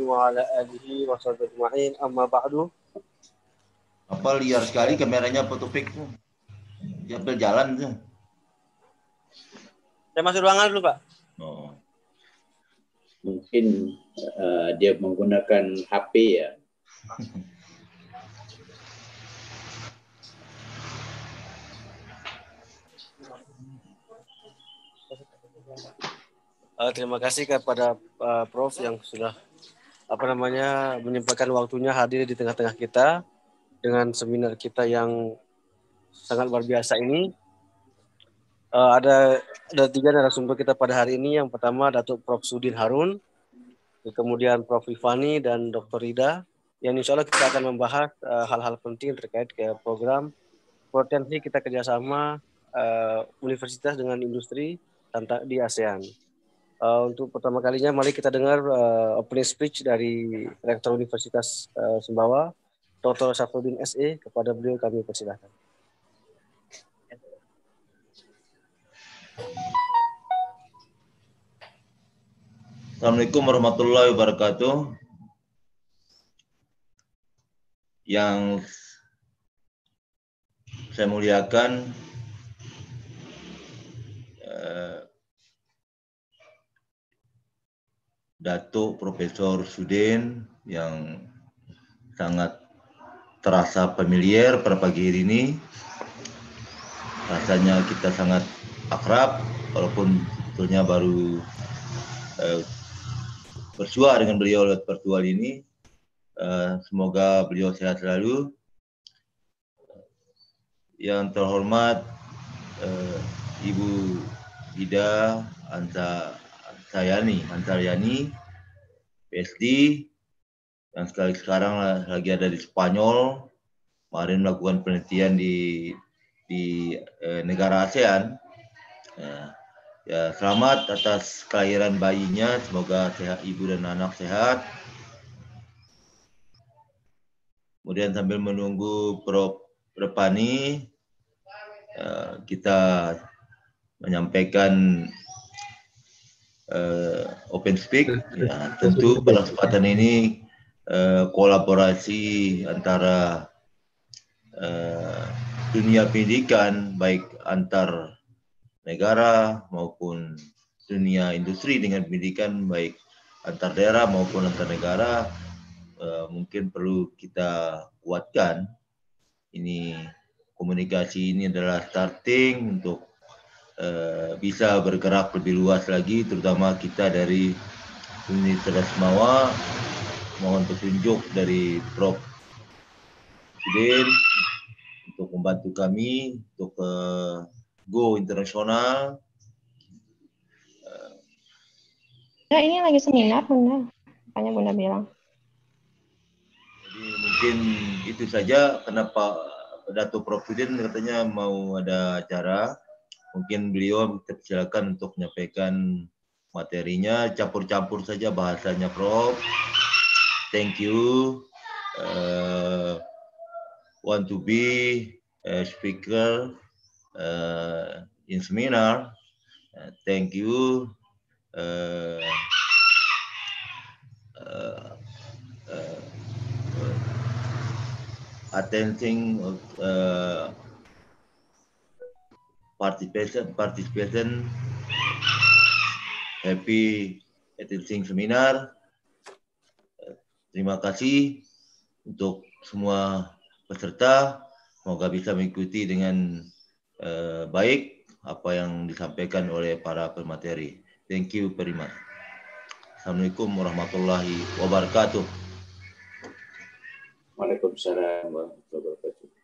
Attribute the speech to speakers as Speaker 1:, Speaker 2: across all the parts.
Speaker 1: وعلى آله وصحبه أجمعين أما بعد
Speaker 2: Apa liar sekali kameranya Topik tuh. Dia berjalan tuh.
Speaker 1: Saya masuk ruangan dulu, Pak.
Speaker 2: Oh.
Speaker 3: Mungkin uh, dia menggunakan HP ya.
Speaker 1: Uh, terima kasih kepada uh, Prof yang sudah apa namanya menyempatkan waktunya hadir di tengah-tengah kita dengan seminar kita yang sangat luar biasa ini. Uh, ada ada tiga narasumber kita pada hari ini. Yang pertama Datuk Prof Sudin Harun, kemudian Prof Rifani dan Dr. Rida. Yang insya Allah kita akan membahas hal-hal uh, penting terkait ke program potensi kita kerjasama uh, universitas dengan industri di ASEAN. Uh, untuk pertama kalinya, mari kita dengar uh, opening speech dari Rektor Universitas uh, Sumbawa, Dr. Safruddin SE. Kepada beliau kami persilahkan.
Speaker 2: Assalamualaikum warahmatullahi wabarakatuh. Yang saya muliakan Datuk Profesor Sudin yang sangat terasa familiar pada pagi hari ini. Rasanya kita sangat akrab walaupun sebetulnya baru eh, bersua dengan beliau lewat virtual ini. Eh, semoga beliau sehat selalu. Yang terhormat eh, Ibu Ida Anta Sayani, Antaryani, PSD, yang sekali sekarang lagi ada di Spanyol, kemarin melakukan penelitian di di eh, negara ASEAN. Ya, ya, selamat atas kelahiran bayinya, semoga sehat ibu dan anak sehat. Kemudian sambil menunggu Prof. Repani, ya, kita menyampaikan uh, Open Speak. Ya, tentu pada kesempatan ini uh, kolaborasi antara uh, dunia pendidikan baik antar negara maupun dunia industri dengan pendidikan baik antar daerah maupun antar negara uh, mungkin perlu kita kuatkan. Ini komunikasi ini adalah starting untuk Eh, bisa bergerak lebih luas lagi, terutama kita dari Universitas Mawa. Mohon petunjuk dari Prof. Sudin untuk membantu kami untuk uh, go internasional.
Speaker 4: Ya, ini lagi seminar, Bunda. Makanya Bunda bilang.
Speaker 2: Jadi mungkin itu saja kenapa Dato Prof. Sudin katanya mau ada acara Mungkin beliau silakan untuk menyampaikan materinya, campur-campur saja bahasanya, Prof. Thank you. Uh, want to be a speaker uh, in seminar. Uh, thank you. Uh, uh, uh, attending uh, participation participation. Happy attending seminar. Terima kasih untuk semua peserta. Semoga bisa mengikuti dengan uh, baik apa yang disampaikan oleh para pemateri. Thank you very much. Assalamualaikum warahmatullahi wabarakatuh.
Speaker 3: Waalaikumsalam warahmatullahi wabarakatuh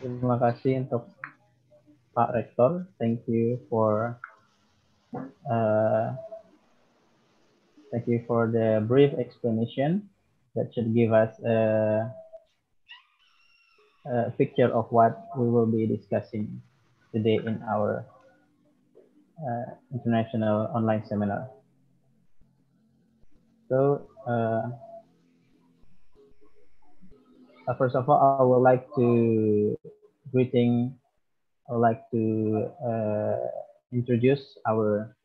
Speaker 5: Terima kasih untuk Pak Rektor. Thank you for uh, thank you for the brief explanation that should give us a, a picture of what we will be discussing today in our uh, international online seminar. So, uh, uh, first of all, I would like to greeting, I would like to uh, introduce our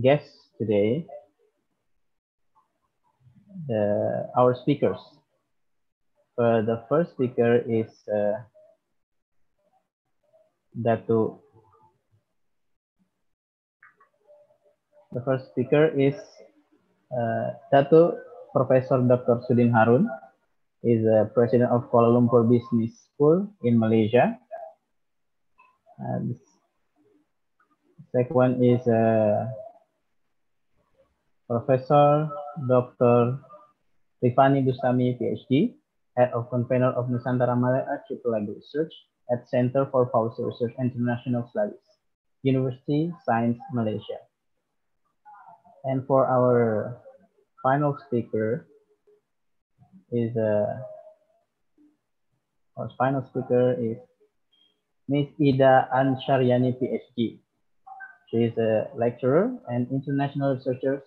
Speaker 5: guests today, the, our speakers. Uh, the first speaker is uh, Datu. The first speaker is uh, Datu Professor Dr. Sudin Harun is the president of Kuala Lumpur Business School in Malaysia. And second one is uh, Professor Dr. Rifani Bustami, PhD, Head of Convener of Nusantara Malaya Archipelago Research at Center for Policy Research International Studies, University Science Malaysia. And for our final speaker, is uh, our final speaker is Ms. Ida Ansharyani, PhD. She is a lecturer and international researcher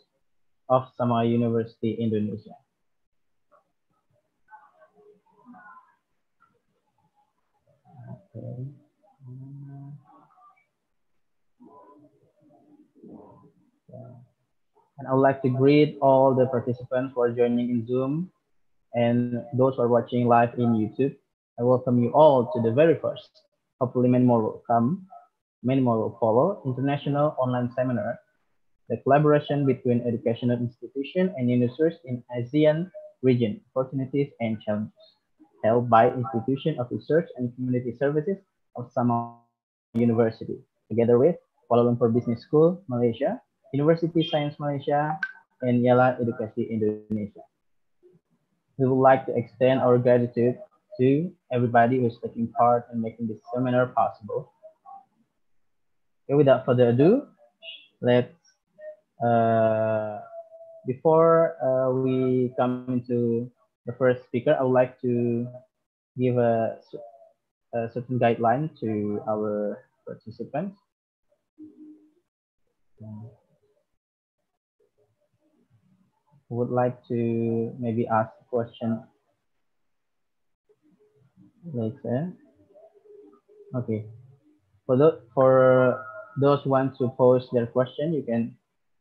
Speaker 5: of Sama University, Indonesia. Okay. And I would like to greet all the participants who are joining in Zoom and those who are watching live in YouTube. I welcome you all to the very first, hopefully many more will come, many more will follow, international online seminar, the collaboration between educational institution and universities in ASEAN region, opportunities and challenges, held by Institution of Research and Community Services of Sama University, together with Kuala Lumpur Business School, Malaysia, University Science Malaysia, and Yala Education Indonesia we would like to extend our gratitude to everybody who's taking part in making this seminar possible. Okay, without further ado, let's, uh, before uh, we come into the first speaker, I would like to give a, a certain guideline to our participants would like to maybe ask question later. Okay. For those, for those want to post their question, you can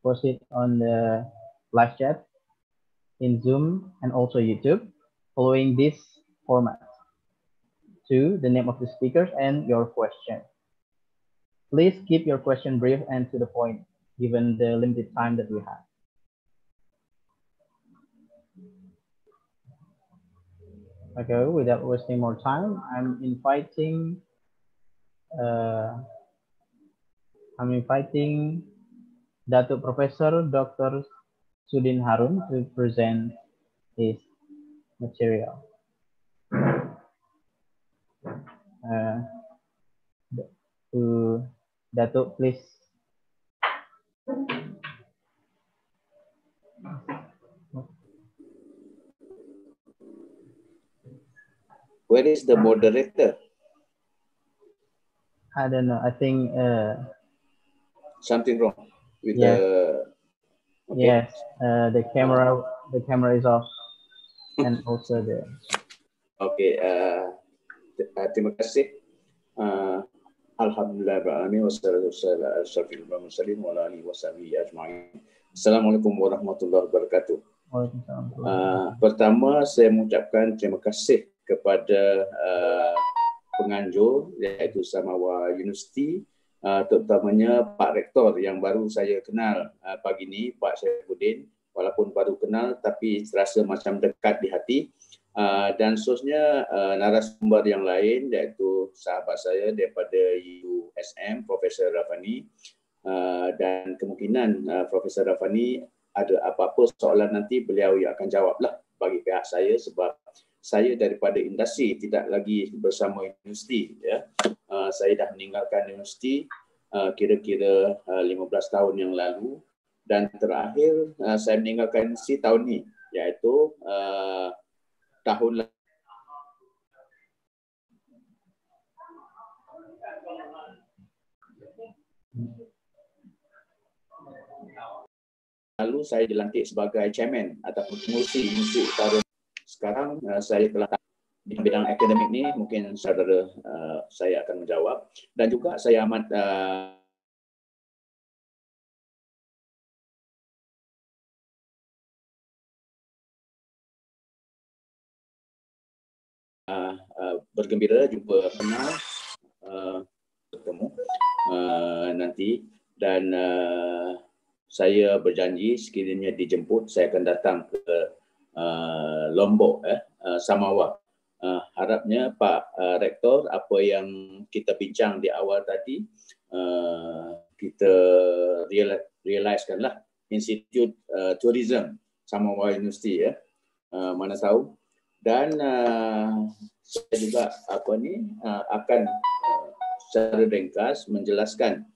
Speaker 5: post it on the live chat in Zoom and also YouTube following this format to the name of the speakers and your question. Please keep your question brief and to the point given the limited time that we have. Okay, without wasting more time, I'm inviting uh, I'm inviting Datuk Professor Dr. Sudin Harun to present his material. Uh, to Datuk, please.
Speaker 3: Where is the moderator?
Speaker 5: I don't know. I think uh,
Speaker 3: Something wrong with
Speaker 5: Yeah.
Speaker 3: the. Okay.
Speaker 5: yes, uh, the camera the camera is off, and also the
Speaker 3: Okey, uh, uh, terima kasih. Uh, Alhamdulillah Alamin. Assalamualaikum warahmatullahi wabarakatuh.
Speaker 5: Waalaikumsalam.
Speaker 3: Uh, pertama saya mengucapkan terima kasih kepada uh, penganjur iaitu Samawa University uh, terutamanya Pak Rektor yang baru saya kenal uh, pagi ini Pak Syaifuddin. Walaupun baru kenal tapi terasa macam dekat di hati. Uh, dan seterusnya uh, narasumber yang lain iaitu sahabat saya daripada USM Profesor Rafani. Uh, dan kemungkinan uh, Profesor Rafani ada apa-apa soalan nanti beliau yang akan jawablah bagi pihak saya sebab saya daripada industri tidak lagi bersama universiti ya uh, saya dah meninggalkan universiti uh, kira-kira uh, 15 tahun yang lalu dan terakhir uh, saya meninggalkan universiti tahun ni iaitu uh, tahun lalu saya dilantik sebagai chairman ataupun pengurusi Universiti Utara. Sekarang uh, saya telah di bidang akademik ni mungkin saudara uh, saya akan menjawab. Dan juga saya amat uh, uh, bergembira jumpa kenal uh, bertemu uh, nanti. Dan uh, saya berjanji sekiranya dijemput saya akan datang ke uh, Lombok eh. Uh, Samawa. Uh, harapnya Pak uh, Rektor apa yang kita bincang di awal tadi uh, kita realisekanlah Institut uh, Tourism Samawa University ya. Uh, mana tahu. Dan uh, saya juga apa ni uh, akan secara ringkas menjelaskan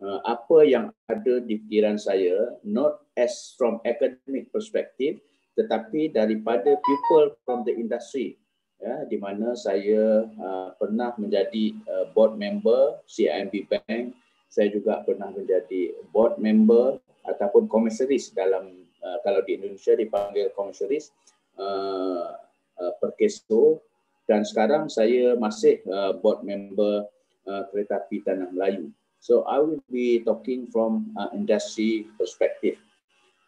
Speaker 3: uh, apa yang ada di fikiran saya not as from academic perspective tetapi daripada people from the industry ya di mana saya uh, pernah menjadi uh, board member CIMB Bank saya juga pernah menjadi board member ataupun komisaris dalam uh, kalau di Indonesia dipanggil komisaris uh, uh, Perkesto dan sekarang saya masih uh, board member uh, Kereta Api Tanah Melayu. So I will be talking from uh, industry perspective.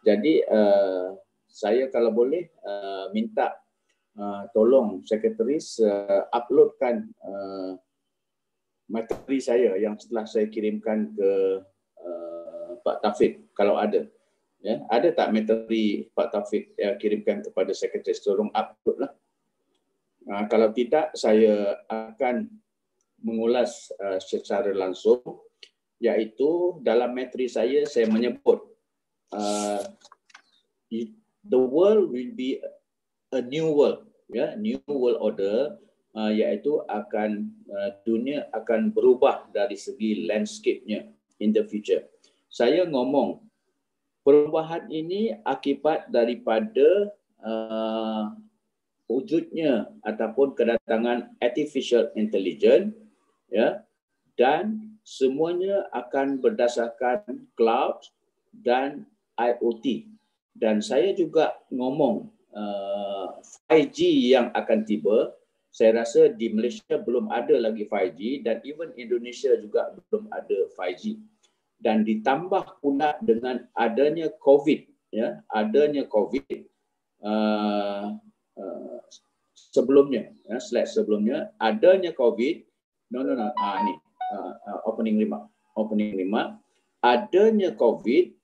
Speaker 3: Jadi uh, saya kalau boleh uh, minta uh, tolong sekretaris uh, uploadkan uh, materi saya yang setelah saya kirimkan ke uh, Pak Taufik kalau ada. Ya ada tak materi Pak Taufik yang kirimkan kepada sekretaris tolong upload lah. Uh, kalau tidak saya akan mengulas uh, secara langsung. Iaitu dalam materi saya saya menyebut uh, the world will be a new world. Ya new world order uh, iaitu akan uh, dunia akan berubah dari segi landscape-nya in the future. Saya ngomong perubahan ini akibat daripada uh, wujudnya ataupun kedatangan artificial intelligence ya dan semuanya akan berdasarkan cloud dan IoT dan saya juga ngomong 5G uh, yang akan tiba saya rasa di Malaysia belum ada lagi 5G dan even Indonesia juga belum ada 5G dan ditambah pula dengan adanya COVID ya adanya COVID uh, uh, sebelumnya ya slide sebelumnya adanya COVID no no no ah ni uh, opening lima opening lima adanya COVID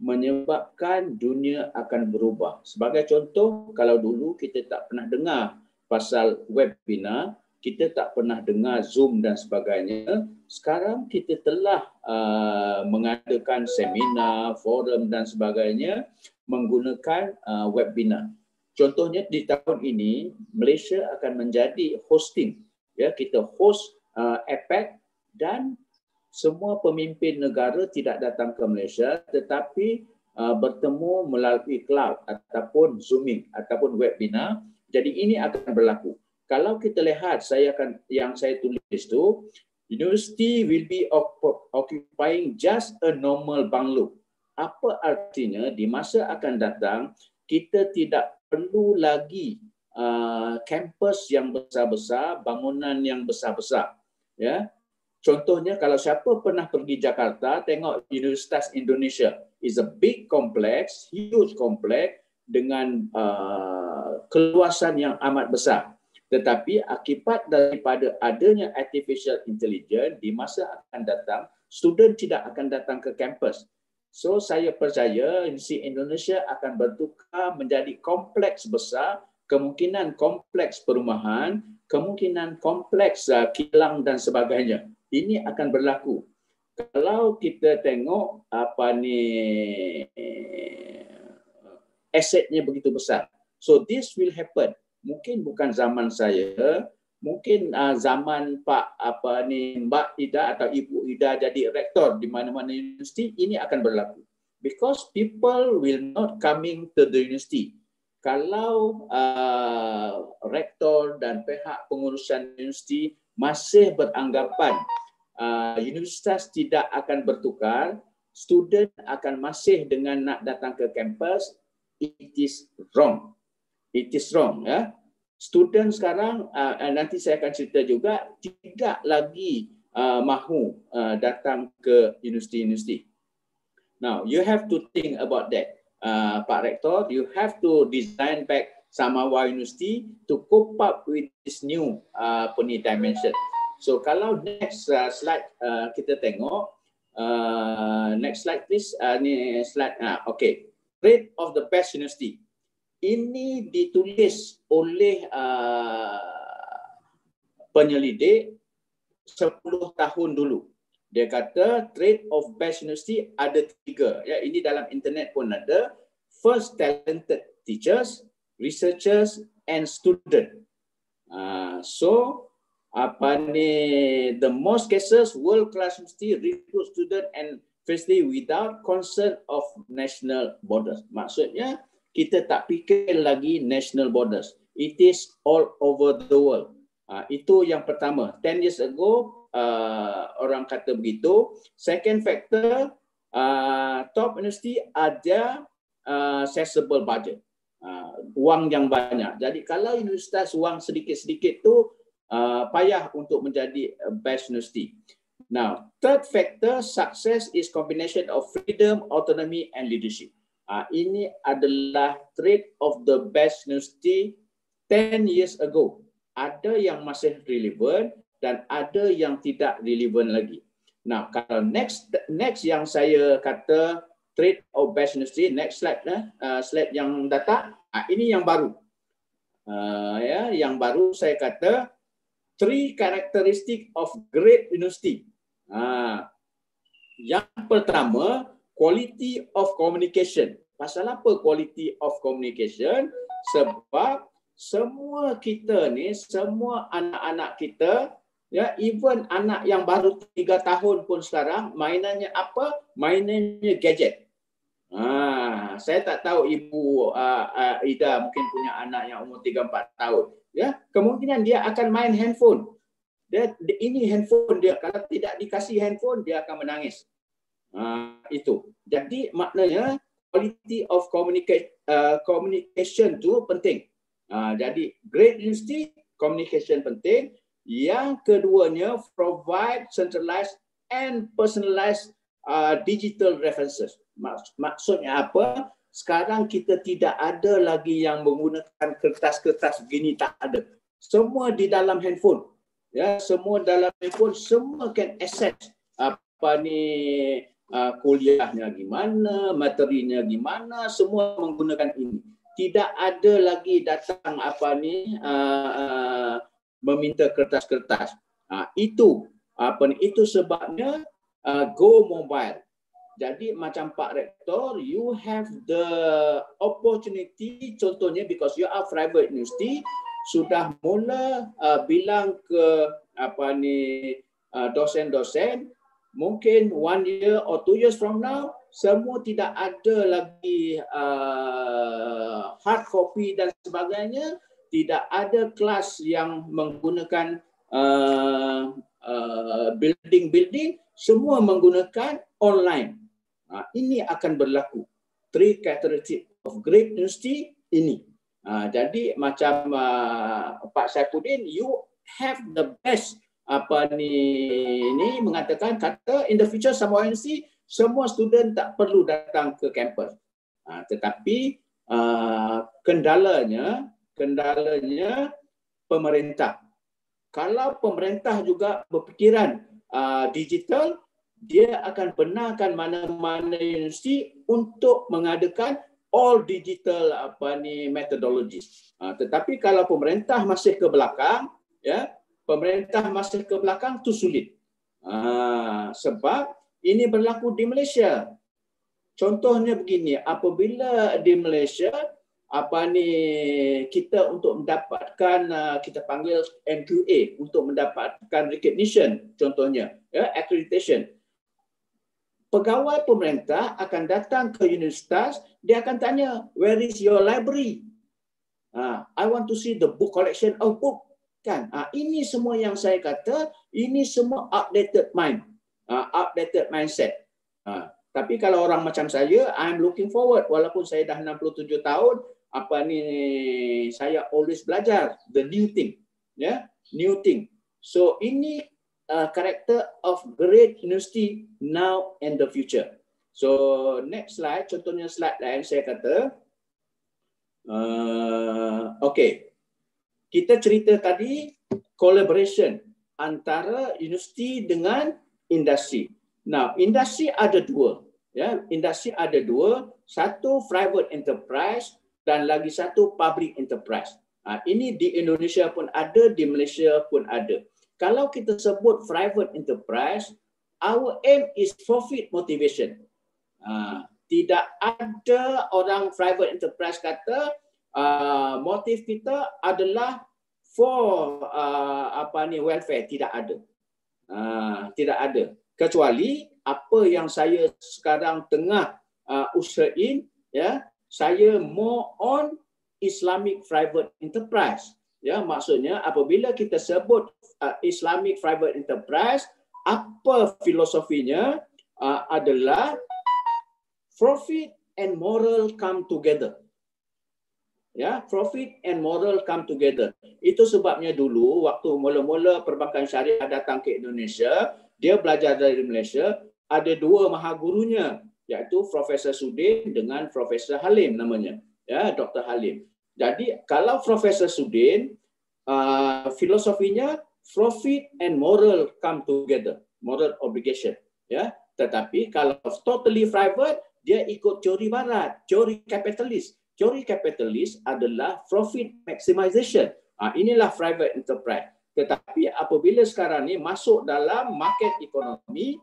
Speaker 3: menyebabkan dunia akan berubah. Sebagai contoh, kalau dulu kita tak pernah dengar pasal webinar, kita tak pernah dengar Zoom dan sebagainya, sekarang kita telah uh, mengadakan seminar, forum dan sebagainya menggunakan uh, webinar. Contohnya di tahun ini, Malaysia akan menjadi hosting. Ya, kita host uh, APEC dan semua pemimpin negara tidak datang ke Malaysia tetapi uh, bertemu melalui cloud ataupun zooming ataupun webinar. Jadi ini akan berlaku. Kalau kita lihat saya akan yang saya tulis tu university will be occupying just a normal bungalow. Apa artinya? Di masa akan datang kita tidak perlu lagi uh, yang besar-besar bangunan yang besar-besar. Ya Contohnya kalau siapa pernah pergi Jakarta tengok Universitas Indonesia is a big complex, huge complex dengan uh, keluasan yang amat besar. Tetapi akibat daripada adanya artificial intelligence di masa akan datang, student tidak akan datang ke kampus. So saya percaya Universiti Indonesia akan bertukar menjadi kompleks besar, kemungkinan kompleks perumahan, kemungkinan kompleks uh, kilang dan sebagainya ini akan berlaku. Kalau kita tengok apa ni asetnya begitu besar. So this will happen. Mungkin bukan zaman saya, mungkin uh, zaman Pak apa ni Mbak Ida atau Ibu Ida jadi rektor di mana-mana universiti ini akan berlaku. Because people will not coming to the university. Kalau uh, rektor dan pihak pengurusan universiti masih beranggapan uh, universitas tidak akan bertukar, student akan masih dengan nak datang ke kampus, it is wrong. It is wrong. Ya. Student sekarang, uh, nanti saya akan cerita juga, tidak lagi uh, mahu uh, datang ke universiti-universiti. Now, you have to think about that uh, Pak Rektor, you have to design back Samawa University to cope up with this new uh, peni dimension. So kalau next uh, slide uh, kita tengok, uh, next slide please. Uh, ni slide, uh, okay. Rate of the best university. Ini ditulis oleh uh, penyelidik 10 tahun dulu. Dia kata trade of best university ada tiga. Ya, ini dalam internet pun ada. First talented teachers, researchers and student. Uh, so apa ni the most cases world class university recruit student and firstly without concern of national borders. Maksudnya kita tak fikir lagi national borders. It is all over the world. Uh, itu yang pertama. 10 years ago, uh, orang kata begitu. Second factor, uh, top university ada uh, accessible budget. Uh, wang yang banyak. Jadi kalau universitas wang sedikit-sedikit tu uh, payah untuk menjadi best university. Now, third factor, success is combination of freedom, autonomy and leadership. Uh, ini adalah trait of the best university 10 years ago. Ada yang masih relevant, dan ada yang tidak relevan lagi. Nah, kalau next next yang saya kata trade of best industry, next slide lah, uh, slide yang datang, uh, ini yang baru. Uh, ya, yang baru saya kata three characteristic of great university. Uh, yang pertama, quality of communication. Pasal apa quality of communication? Sebab semua kita ni, semua anak-anak kita Ya, even anak yang baru tiga tahun pun sekarang mainannya apa? Mainannya gadget. Ah, saya tak tahu ibu uh, uh, Ida mungkin punya anak yang umur tiga empat tahun. Ya, kemungkinan dia akan main handphone. Dia, ini handphone dia. Kalau tidak dikasih handphone, dia akan menangis. Uh, itu. Jadi maknanya quality of communicate, uh, communication tu penting. Uh, jadi great university communication penting. Yang keduanya, provide centralized and personalized uh, digital references. Maksudnya apa? Sekarang kita tidak ada lagi yang menggunakan kertas-kertas begini, tak ada. Semua di dalam handphone. Ya, semua dalam handphone, semua can access apa ni uh, kuliahnya gimana, materinya gimana, semua menggunakan ini. Tidak ada lagi datang apa ni uh, uh, meminta kertas-kertas. Ha, itu apa ni? Itu sebabnya uh, go mobile. Jadi macam Pak Rektor, you have the opportunity, contohnya because you are private university, sudah mula uh, bilang ke apa ni uh, dosen-dosen, mungkin one year or two years from now, semua tidak ada lagi uh, hard copy dan sebagainya, tidak ada kelas yang menggunakan uh, uh, building-building, semua menggunakan online. Uh, ini akan berlaku. Three characteristics of great university ini. Uh, jadi macam uh, Pak Saifuddin, you have the best apa ni ni mengatakan kata in the future sama university semua student tak perlu datang ke kampus. Uh, tetapi uh, kendalanya kendalanya pemerintah. Kalau pemerintah juga berfikiran uh, digital, dia akan benarkan mana-mana universiti untuk mengadakan all digital apa ni methodology. Uh, tetapi kalau pemerintah masih ke belakang, ya, pemerintah masih ke belakang tu sulit. Uh, sebab ini berlaku di Malaysia. Contohnya begini, apabila di Malaysia apa ni kita untuk mendapatkan uh, kita panggil MQA untuk mendapatkan recognition contohnya ya accreditation pegawai pemerintah akan datang ke universitas dia akan tanya where is your library Uh, I want to see the book collection of book. Kan? Uh, ini semua yang saya kata, ini semua outdated mind. Uh, outdated mindset. Tapi kalau orang macam saya, I'm looking forward. Walaupun saya dah 67 tahun, apa ni saya always belajar the new thing. Ya, yeah? new thing. So ini uh, character of great university now and the future. So next slide, contohnya slide lain saya kata, Uh, okay. Kita cerita tadi collaboration antara universiti dengan industri. Now, industri ada dua. Ya, industri ada dua. Satu private enterprise dan lagi satu public enterprise. Ha, ini di Indonesia pun ada, di Malaysia pun ada. Kalau kita sebut private enterprise, our aim is profit motivation. Ha, tidak ada orang private enterprise kata uh, motif kita adalah for uh, apa ni welfare tidak ada uh, tidak ada kecuali apa yang saya sekarang tengah uh, usahain ya saya more on Islamic private enterprise ya maksudnya apabila kita sebut uh, Islamic private enterprise apa filosofinya uh, adalah profit and moral come together. Ya, profit and moral come together. Itu sebabnya dulu waktu mula-mula perbankan syariah datang ke Indonesia, dia belajar dari Malaysia, ada dua maha iaitu Profesor Sudin dengan Profesor Halim namanya. Ya, Dr. Halim. Jadi kalau Profesor Sudin uh, filosofinya profit and moral come together, moral obligation, ya. Tetapi kalau totally private dia ikut teori barat, teori kapitalis. Teori kapitalis adalah profit maximization. Ha, inilah private enterprise. Tetapi apabila sekarang ni masuk dalam market ekonomi,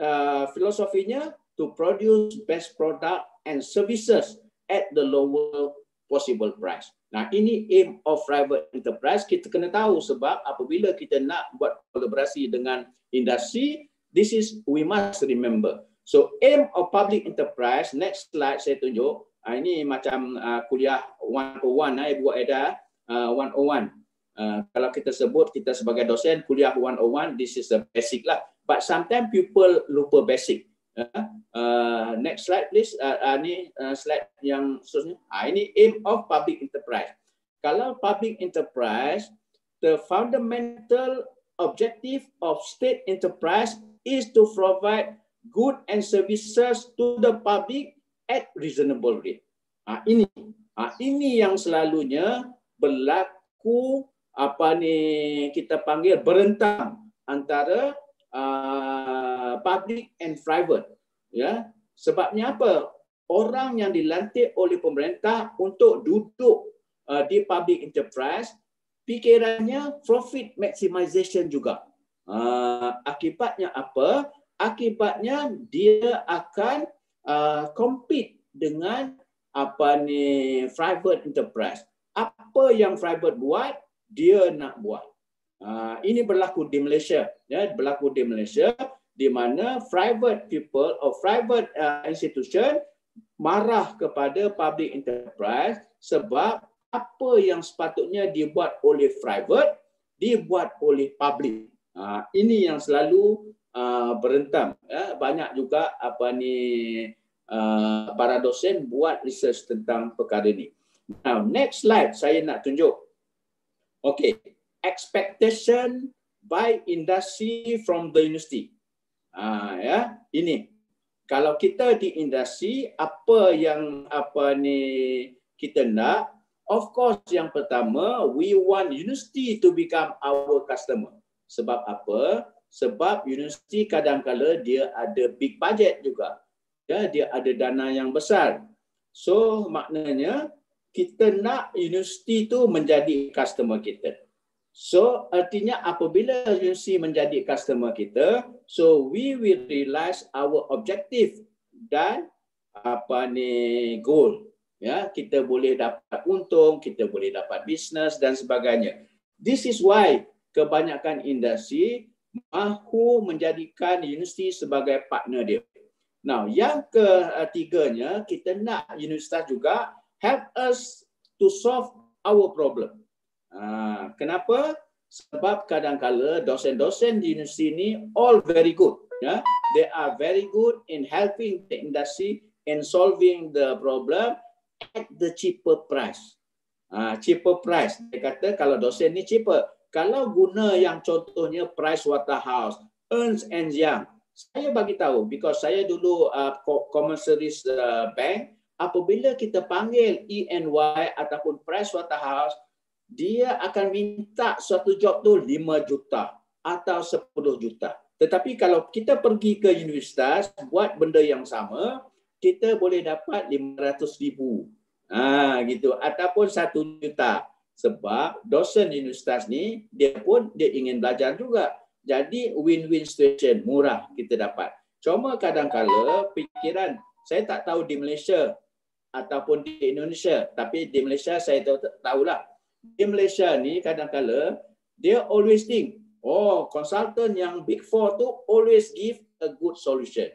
Speaker 3: uh, filosofinya to produce best product and services at the lower possible price. Nah, ini aim of private enterprise. Kita kena tahu sebab apabila kita nak buat kolaborasi dengan industri, this is we must remember. So aim of public enterprise, next slide saya tunjuk. Uh, ini macam uh, kuliah 101, eh, buat ada uh, 101. Uh, kalau kita sebut kita sebagai dosen kuliah 101, this is the basic lah. But sometimes people lupa basic. Uh, uh, next slide please. Uh, uh, ini uh, slide yang seterusnya. Uh, ini aim of public enterprise. Kalau public enterprise, the fundamental objective of state enterprise is to provide good and services to the public at reasonable rate. Ha, ini ha, ini yang selalunya berlaku apa ni kita panggil berentang antara uh, public and private. Ya. Sebabnya apa? Orang yang dilantik oleh pemerintah untuk duduk uh, di public enterprise fikirannya profit maximization juga. Uh, akibatnya apa? Akibatnya dia akan uh, compete dengan apa ni private enterprise. Apa yang private buat, dia nak buat. Uh, ini berlaku di Malaysia, ya, berlaku di Malaysia di mana private people or private uh, institution marah kepada public enterprise sebab apa yang sepatutnya dibuat oleh private dibuat oleh public. Uh, ini yang selalu uh, berentam. Ya. Banyak juga apa ni uh, para dosen buat research tentang perkara ini. Now next slide saya nak tunjuk. Okay, expectation by industry from the university. Uh, ya, ini kalau kita di industri apa yang apa ni kita nak of course yang pertama we want university to become our customer sebab apa sebab universiti kadang-kala dia ada big budget juga. Ya, dia ada dana yang besar. So maknanya kita nak universiti itu menjadi customer kita. So artinya apabila universiti menjadi customer kita, so we will realize our objective dan apa ni goal. Ya, kita boleh dapat untung, kita boleh dapat bisnes dan sebagainya. This is why kebanyakan industri mahu menjadikan universiti sebagai partner dia. Now, yang ketiganya, kita nak universitas juga help us to solve our problem. Uh, kenapa? Sebab kadang-kala dosen-dosen di universiti ini all very good. Yeah? They are very good in helping the industry in solving the problem at the cheaper price. Uh, cheaper price. Dia kata kalau dosen ni cheaper. Kalau guna yang contohnya Price Waterhouse, Ernst and Young, saya bagi tahu because saya dulu uh, service uh, bank apabila kita panggil ENY ataupun Price Waterhouse dia akan minta suatu job tu 5 juta atau 10 juta. Tetapi kalau kita pergi ke universitas buat benda yang sama, kita boleh dapat 500 ribu. Ha, gitu. Ataupun 1 juta. Sebab dosen universitas ni, dia pun dia ingin belajar juga. Jadi win-win situation, murah kita dapat. Cuma kadang-kala fikiran, saya tak tahu di Malaysia ataupun di Indonesia. Tapi di Malaysia saya tahu tahulah. Di Malaysia ni kadang-kala dia always think, oh consultant yang big four tu always give a good solution.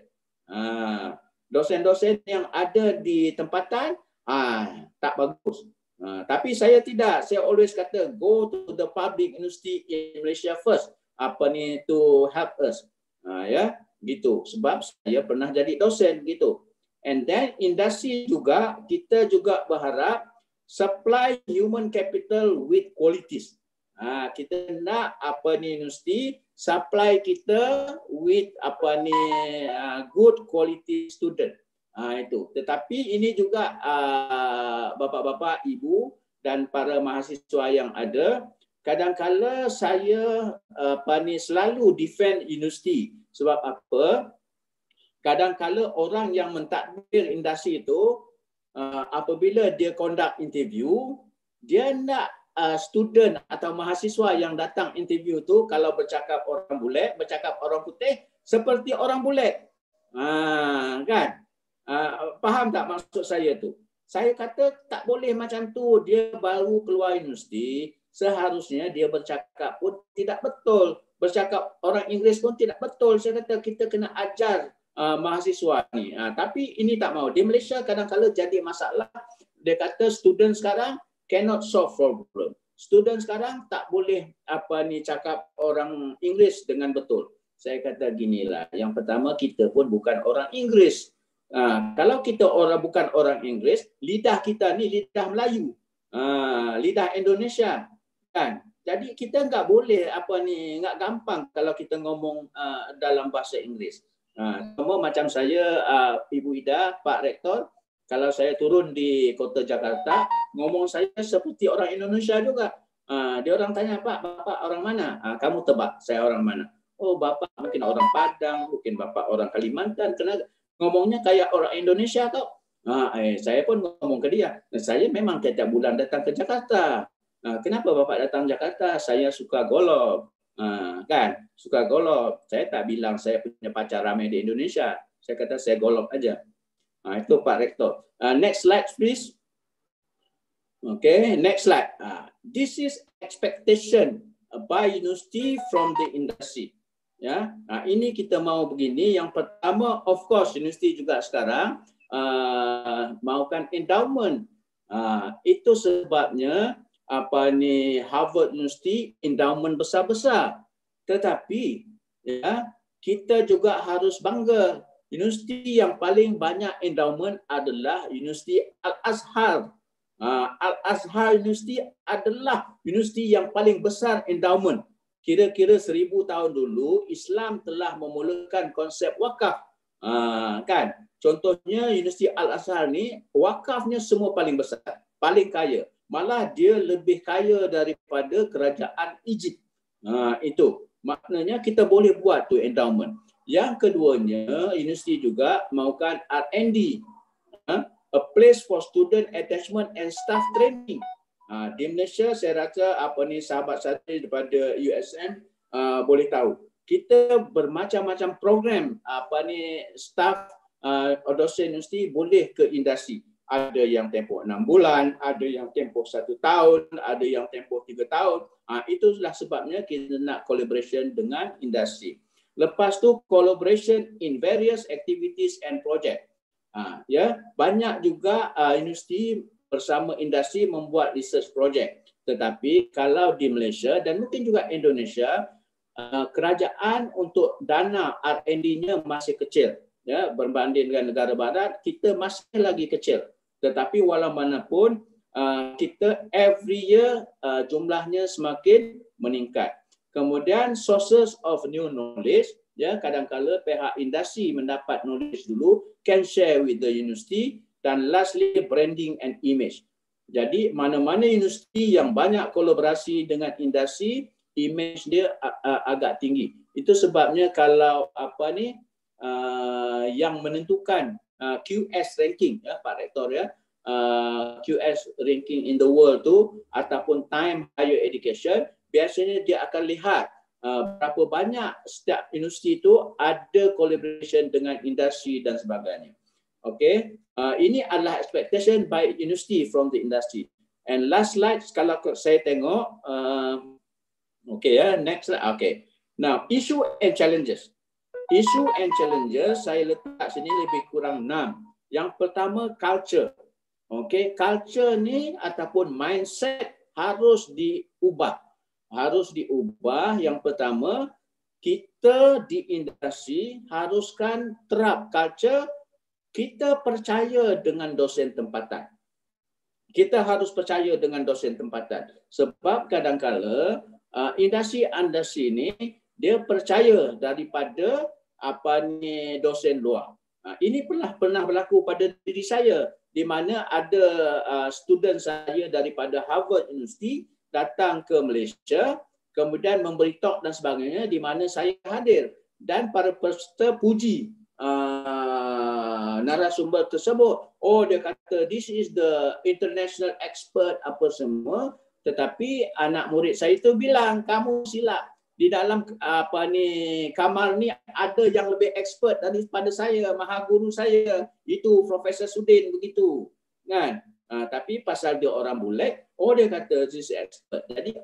Speaker 3: Ha, dosen-dosen yang ada di tempatan ah tak bagus. Ha, tapi saya tidak. Saya always kata go to the public university in Malaysia first apa ni to help us ha, ya gitu sebab saya pernah jadi dosen gitu and then industri juga kita juga berharap supply human capital with qualities. Ha, kita nak apa ni universiti supply kita with apa ni uh, good quality student. Ha, itu. Tetapi ini juga uh, bapa-bapa ibu dan para mahasiswa yang ada kadang-kala saya apa ni selalu defend universiti. Sebab apa? Kadang-kala orang yang mentadbir industri itu uh, apabila dia conduct interview dia nak uh, student atau mahasiswa yang datang interview tu kalau bercakap orang bule bercakap orang putih seperti orang bule ha kan uh, faham tak maksud saya tu saya kata tak boleh macam tu dia baru keluar universiti seharusnya dia bercakap pun tidak betul. Bercakap orang Inggeris pun tidak betul. Saya kata kita kena ajar uh, mahasiswa ni. Uh, tapi ini tak mau. Di Malaysia kadang-kadang jadi masalah. Dia kata student sekarang cannot solve problem. Student sekarang tak boleh apa ni cakap orang Inggeris dengan betul. Saya kata ginilah. Yang pertama kita pun bukan orang Inggeris. Uh, kalau kita orang bukan orang Inggeris, lidah kita ni lidah Melayu. Uh, lidah Indonesia kan jadi kita enggak boleh apa ni enggak gampang kalau kita ngomong uh, dalam bahasa Inggeris uh, semua macam saya uh, ibu Ida Pak Rektor kalau saya turun di kota Jakarta ngomong saya seperti orang Indonesia juga uh, dia orang tanya Pak Bapak orang mana uh, kamu tebak saya orang mana oh Bapak mungkin orang Padang mungkin Bapak orang Kalimantan kena ngomongnya kayak orang Indonesia tau Ah, eh, saya pun ngomong ke dia. Saya memang tiap bulan datang ke Jakarta. Ah, kenapa Bapak datang Jakarta? Saya suka golf. Ah, kan? Suka golf. Saya tak bilang saya punya pacar ramai di Indonesia. Saya kata saya golf aja. Ah, itu Pak Rektor. Next slide, please. Okay, next slide. This is expectation by university from the industry. Ya, nah, ini kita mau begini. Yang pertama, of course, universiti juga sekarang uh, maukan endowment. Uh, itu sebabnya apa ni Harvard University endowment besar-besar. Tetapi ya kita juga harus bangga universiti yang paling banyak endowment adalah Universiti Al-Azhar. Uh, Al-Azhar University adalah universiti yang paling besar endowment. Kira-kira seribu tahun dulu Islam telah memulakan konsep wakaf. Uh, kan? Contohnya Universiti Al-Azhar ni wakafnya semua paling besar, paling kaya malah dia lebih kaya daripada kerajaan Egypt. Ha, itu maknanya kita boleh buat tu endowment. Yang keduanya, universiti juga mahukan R&D. Ha, a place for student attachment and staff training. Ha, di Malaysia, saya rasa apa ni sahabat saya daripada USM uh, boleh tahu. Kita bermacam-macam program apa ni staff uh, dosen universiti boleh ke industri ada yang tempoh enam bulan, ada yang tempoh satu tahun, ada yang tempoh tiga tahun. Ha, itulah sebabnya kita nak collaboration dengan industri. Lepas tu collaboration in various activities and project. Ha, ya banyak juga uh, universiti bersama industri membuat research project. Tetapi kalau di Malaysia dan mungkin juga Indonesia, uh, kerajaan untuk dana R&D-nya masih kecil. Ya, berbanding dengan negara barat, kita masih lagi kecil. Tetapi walau manapun, uh, kita every year uh, jumlahnya semakin meningkat. Kemudian sources of new knowledge, ya kadang-kala pihak industri mendapat knowledge dulu, can share with the university dan lastly branding and image. Jadi mana-mana industri yang banyak kolaborasi dengan industri, image dia agak tinggi. Itu sebabnya kalau apa ni uh, yang menentukan uh, QS ranking ya Pak Rektor ya, uh, QS ranking in the world tu ataupun time higher education, biasanya dia akan lihat uh, berapa banyak setiap industri itu ada collaboration dengan industri dan sebagainya. Okay, uh, ini adalah expectation by university from the industry. And last slide, kalau saya tengok, uh, okay ya, next slide. Okay, now issue and challenges. Issue and challenges saya letak sini lebih kurang enam. Yang pertama culture. Okay, culture ni ataupun mindset harus diubah. Harus diubah. Yang pertama, kita di industri haruskan terap culture kita percaya dengan dosen tempatan. Kita harus percaya dengan dosen tempatan. Sebab kadang-kala uh, industri-industri ini dia percaya daripada apa ni dosen luar. Uh, ini pernah pernah berlaku pada diri saya di mana ada uh, student saya daripada Harvard University datang ke Malaysia kemudian memberi talk dan sebagainya di mana saya hadir dan para peserta puji uh, narasumber tersebut. Oh dia kata this is the international expert apa semua. Tetapi anak murid saya itu bilang kamu silap di dalam apa ni kamar ni ada yang lebih expert daripada saya maha guru saya. Itu Profesor Sudin begitu kan? Uh, tapi pasal dia orang bule oh dia kata this is expert. Jadi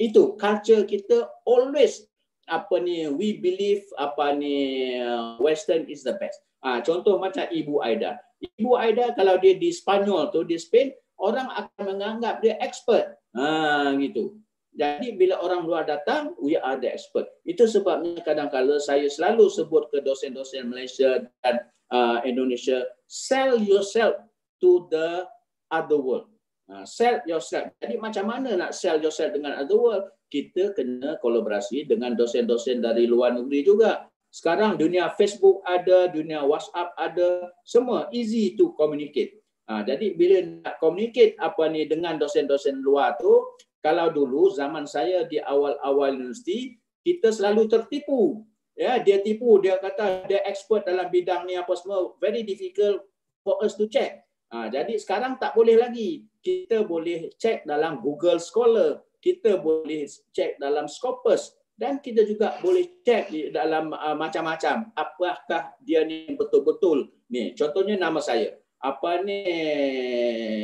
Speaker 3: itu culture kita always apa ni we believe apa ni uh, western is the best. Ah contoh macam ibu Aida. Ibu Aida kalau dia di Spanyol tu di Spain orang akan menganggap dia expert. Ha gitu jadi bila orang luar datang we are the expert itu sebabnya kadang-kala saya selalu sebut ke dosen-dosen Malaysia dan uh, Indonesia sell yourself to the other world uh, sell yourself jadi macam mana nak sell yourself dengan other world kita kena kolaborasi dengan dosen-dosen dari luar negeri juga. Sekarang dunia Facebook ada, dunia WhatsApp ada, semua easy to communicate. Ha, jadi bila nak communicate apa ni dengan dosen-dosen luar tu, kalau dulu zaman saya di awal-awal universiti, kita selalu tertipu. Ya, dia tipu, dia kata dia expert dalam bidang ni apa semua, very difficult for us to check. Ha, jadi sekarang tak boleh lagi. Kita boleh check dalam Google Scholar, kita boleh cek dalam Scopus dan kita juga boleh cek di dalam uh, macam-macam apakah dia ni betul-betul ni contohnya nama saya apa ni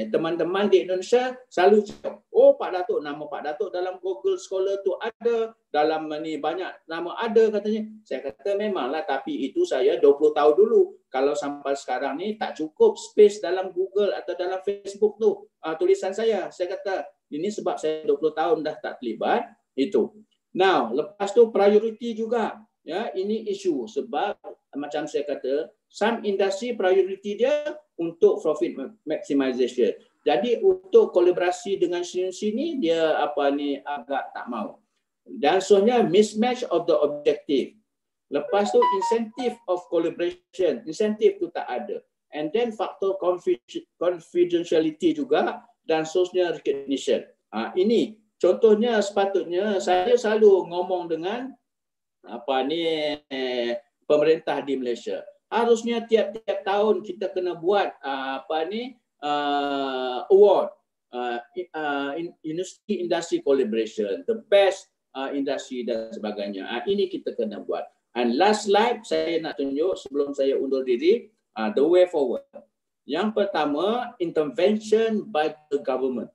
Speaker 3: teman-teman di Indonesia selalu cakap oh Pak Datuk nama Pak Datuk dalam Google Scholar tu ada dalam ni banyak nama ada katanya. Saya kata memanglah tapi itu saya 20 tahun dulu. Kalau sampai sekarang ni tak cukup space dalam Google atau dalam Facebook tu uh, tulisan saya. Saya kata ini sebab saya 20 tahun dah tak terlibat itu. Now lepas tu priority juga ya ini isu. Sebab macam saya kata some industry priority dia untuk profit maximization. Jadi untuk kolaborasi dengan sini-sini dia apa ni agak tak mau. Dan soalnya mismatch of the objective. Lepas tu incentive of collaboration, incentive tu tak ada. And then faktor confidentiality juga dan social recognition. Ha, ini contohnya sepatutnya saya selalu ngomong dengan apa ni eh, pemerintah di Malaysia harusnya tiap-tiap tahun kita kena buat uh, apa ni uh, award uh, uh, industry industry collaboration the best uh, industry dan sebagainya. Uh, ini kita kena buat. And last slide saya nak tunjuk sebelum saya undur diri uh, the way forward. Yang pertama intervention by the government.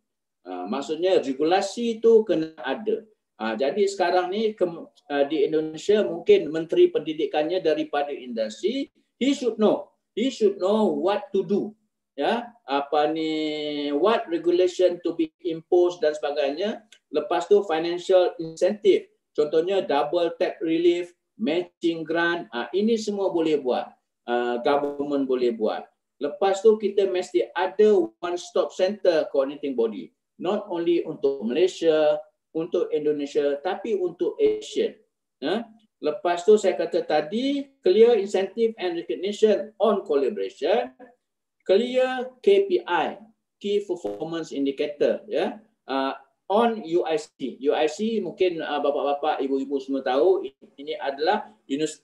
Speaker 3: Uh, maksudnya regulasi itu kena ada. Uh, jadi sekarang ni ke, uh, di Indonesia mungkin menteri pendidikannya daripada industri he should know. He should know what to do. Ya apa ni what regulation to be imposed dan sebagainya. Lepas tu financial incentive. Contohnya double tax relief matching grant. Uh, ini semua boleh buat. Uh, government boleh buat. Lepas tu kita mesti ada one stop center coordinating body. Not only untuk Malaysia untuk Indonesia tapi untuk Asia ya lepas tu saya kata tadi clear incentive and recognition on collaboration clear KPI, key performance indicator, ya, uh, on UIC. UIC mungkin uh, bapa-bapa, ibu-ibu semua tahu ini adalah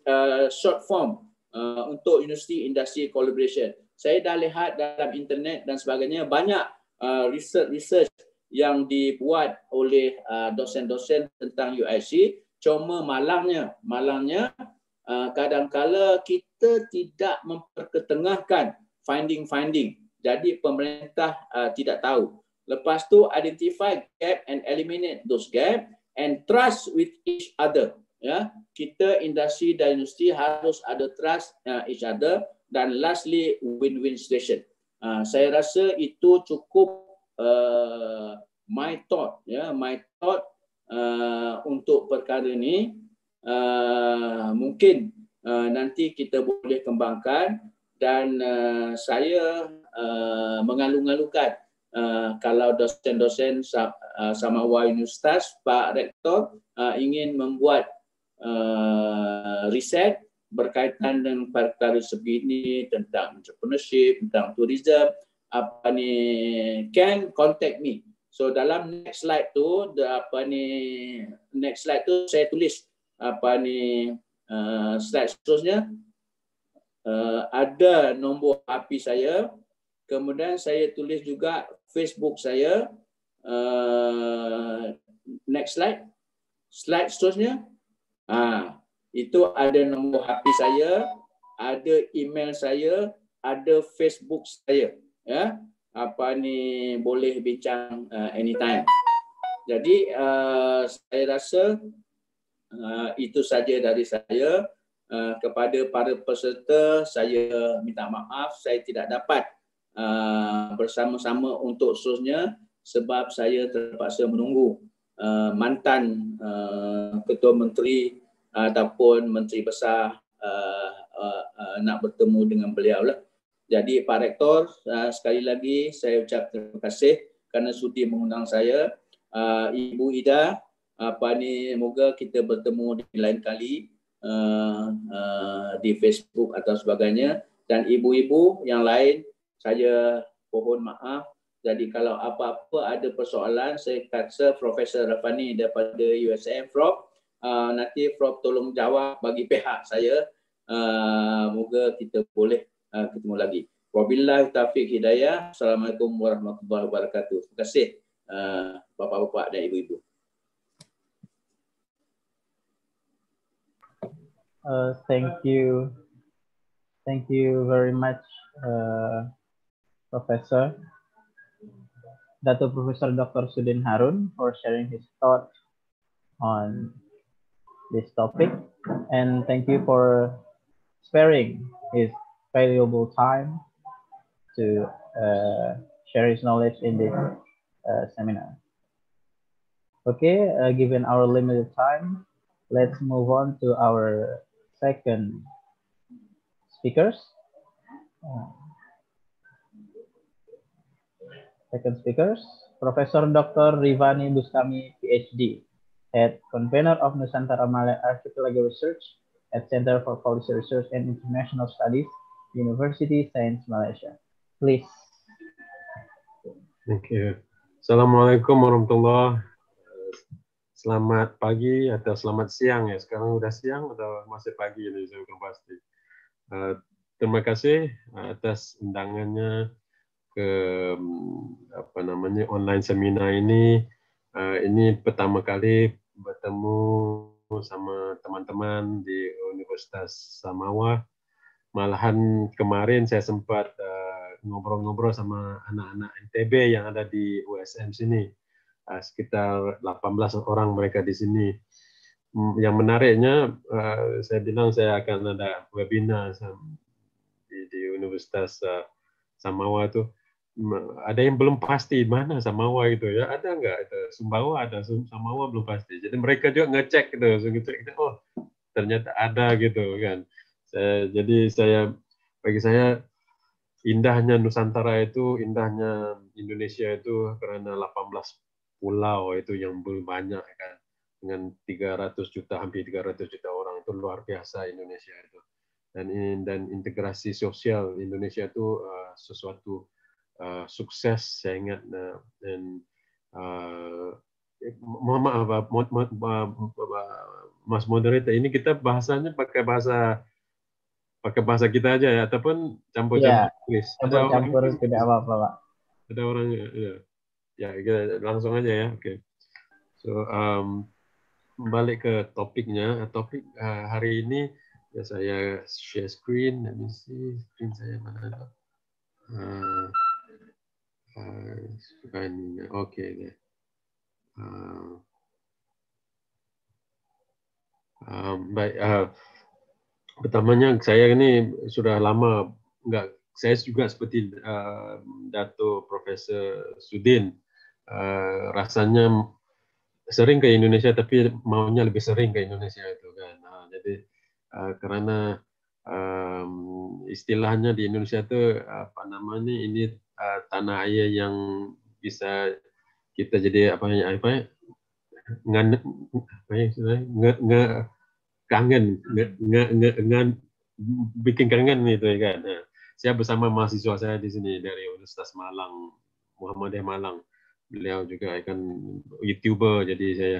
Speaker 3: uh, short form uh, untuk University Industry Collaboration. Saya dah lihat dalam internet dan sebagainya banyak uh, research research yang dibuat oleh uh, dosen-dosen tentang UIC. Cuma malangnya, malangnya uh, kadang-kala kita tidak memperketengahkan finding-finding. Jadi pemerintah uh, tidak tahu. Lepas tu identify gap and eliminate those gap and trust with each other. Ya, kita industri dan industri harus ada trust uh, each other dan lastly win-win situation. Saya rasa itu cukup uh, my thought ya, my thought uh, untuk perkara ini uh, mungkin uh, nanti kita boleh kembangkan dan uh, saya uh, mengalu-alukan uh, kalau dosen-dosen uh, Samawa Universitas Pak Rektor uh, ingin membuat uh, riset berkaitan dengan perkara sebegini tentang entrepreneurship, tentang tourism, apa ni can contact me. So dalam next slide tu, apa ni next slide tu saya tulis apa ni uh, slide seterusnya uh, ada nombor HP saya. Kemudian saya tulis juga Facebook saya. Uh, next slide. Slide seterusnya. Ha, itu ada nombor HP saya, ada email saya, ada Facebook saya. Ya, apa ni boleh bincang uh, anytime. Jadi uh, saya rasa uh, itu saja dari saya. Uh, kepada para peserta saya minta maaf saya tidak dapat uh, bersama-sama untuk seterusnya sebab saya terpaksa menunggu uh, mantan uh, ketua menteri ataupun menteri besar uh, uh, uh, nak bertemu dengan beliau lah. Jadi Pak Rektor uh, sekali lagi saya ucap terima kasih kerana sudi mengundang saya. Uh, Ibu Ida apa ni moga kita bertemu di lain kali uh, uh, di Facebook atau sebagainya. Dan ibu-ibu yang lain saya mohon maaf. Jadi kalau apa-apa ada persoalan saya kata Profesor Rafani daripada USM Prof. Uh, nanti Prof tolong jawab bagi pihak saya. Uh, moga kita boleh uh, ketemu lagi wabillahi taufiq hidayah assalamualaikum warahmatullahi wabarakatuh terima kasih uh, bapa-bapa dan ibu-ibu
Speaker 5: Uh, thank you. Thank you very much, uh, Professor. Dato Professor Dr. Sudin Harun for sharing his thoughts on this topic. And thank you for sparing his valuable time to uh, share his knowledge in this uh, seminar. Okay, uh, given our limited time, let's move on to our second speakers. Uh, second speakers, Professor Dr. Rivani Bustami, PhD, Head Convener of Nusantara Malay Archipelago Research at Center for Policy Research and International Studies, University Science Malaysia. Please.
Speaker 6: Thank you. Assalamualaikum warahmatullahi selamat pagi atau selamat siang ya. Sekarang udah siang atau masih pagi ini saya belum pasti. Uh, terima kasih atas undangannya ke apa namanya online seminar ini. Uh, ini pertama kali bertemu sama teman-teman di Universitas Samawa. Malahan kemarin saya sempat eh, ngobrol-ngobrol uh, sama anak-anak NTB yang ada di USM sini. Uh, sekitar 18 orang mereka di sini. Hmm, yang menariknya, uh, saya bilang saya akan ada webinar di, di Universitas uh, Samawa itu. Ada yang belum pasti mana Samawa itu ya. Ada nggak itu? Sumbawa ada Samawa belum pasti. Jadi mereka juga ngecek gitu ngecek. Oh ternyata ada gitu kan saya, jadi saya bagi saya indahnya Nusantara itu indahnya Indonesia itu karena 18 pulau itu yang belum banyak kan. Dengan 300 juta hampir 300 juta orang itu luar biasa Indonesia itu. Dan dan integrasi sosial Indonesia itu uh, sesuatu uh, sukses saya ingat uh, dan uh, maaf Mas moderator ini kita bahasanya pakai bahasa pakai bahasa kita aja ya ataupun campur-campur
Speaker 5: ya, Inggris. Campur-campur tidak apa-apa, Pak.
Speaker 6: Ada orang ya. Ya, kita langsung aja ya. Oke. Okay. So um, balik ke topiknya. Topik uh, hari ini ya saya share screen. Let me see screen saya mana. Uh, Oke, okay, uh, um, baik. Uh, pertamanya saya ini sudah lama enggak saya juga seperti uh, Dato Profesor Sudin uh, rasanya sering ke Indonesia tapi maunya lebih sering ke Indonesia itu kan. Uh, jadi uh, karena um, istilahnya di Indonesia itu apa namanya ini uh, tanah air yang bisa kita jadi apa ya apa ya apa ya nge, nge kangen nge, nge, nge, bikin kangen itu ya kan nah, saya bersama mahasiswa saya di sini dari Universitas Malang Muhammadiyah Malang beliau juga kan youtuber jadi saya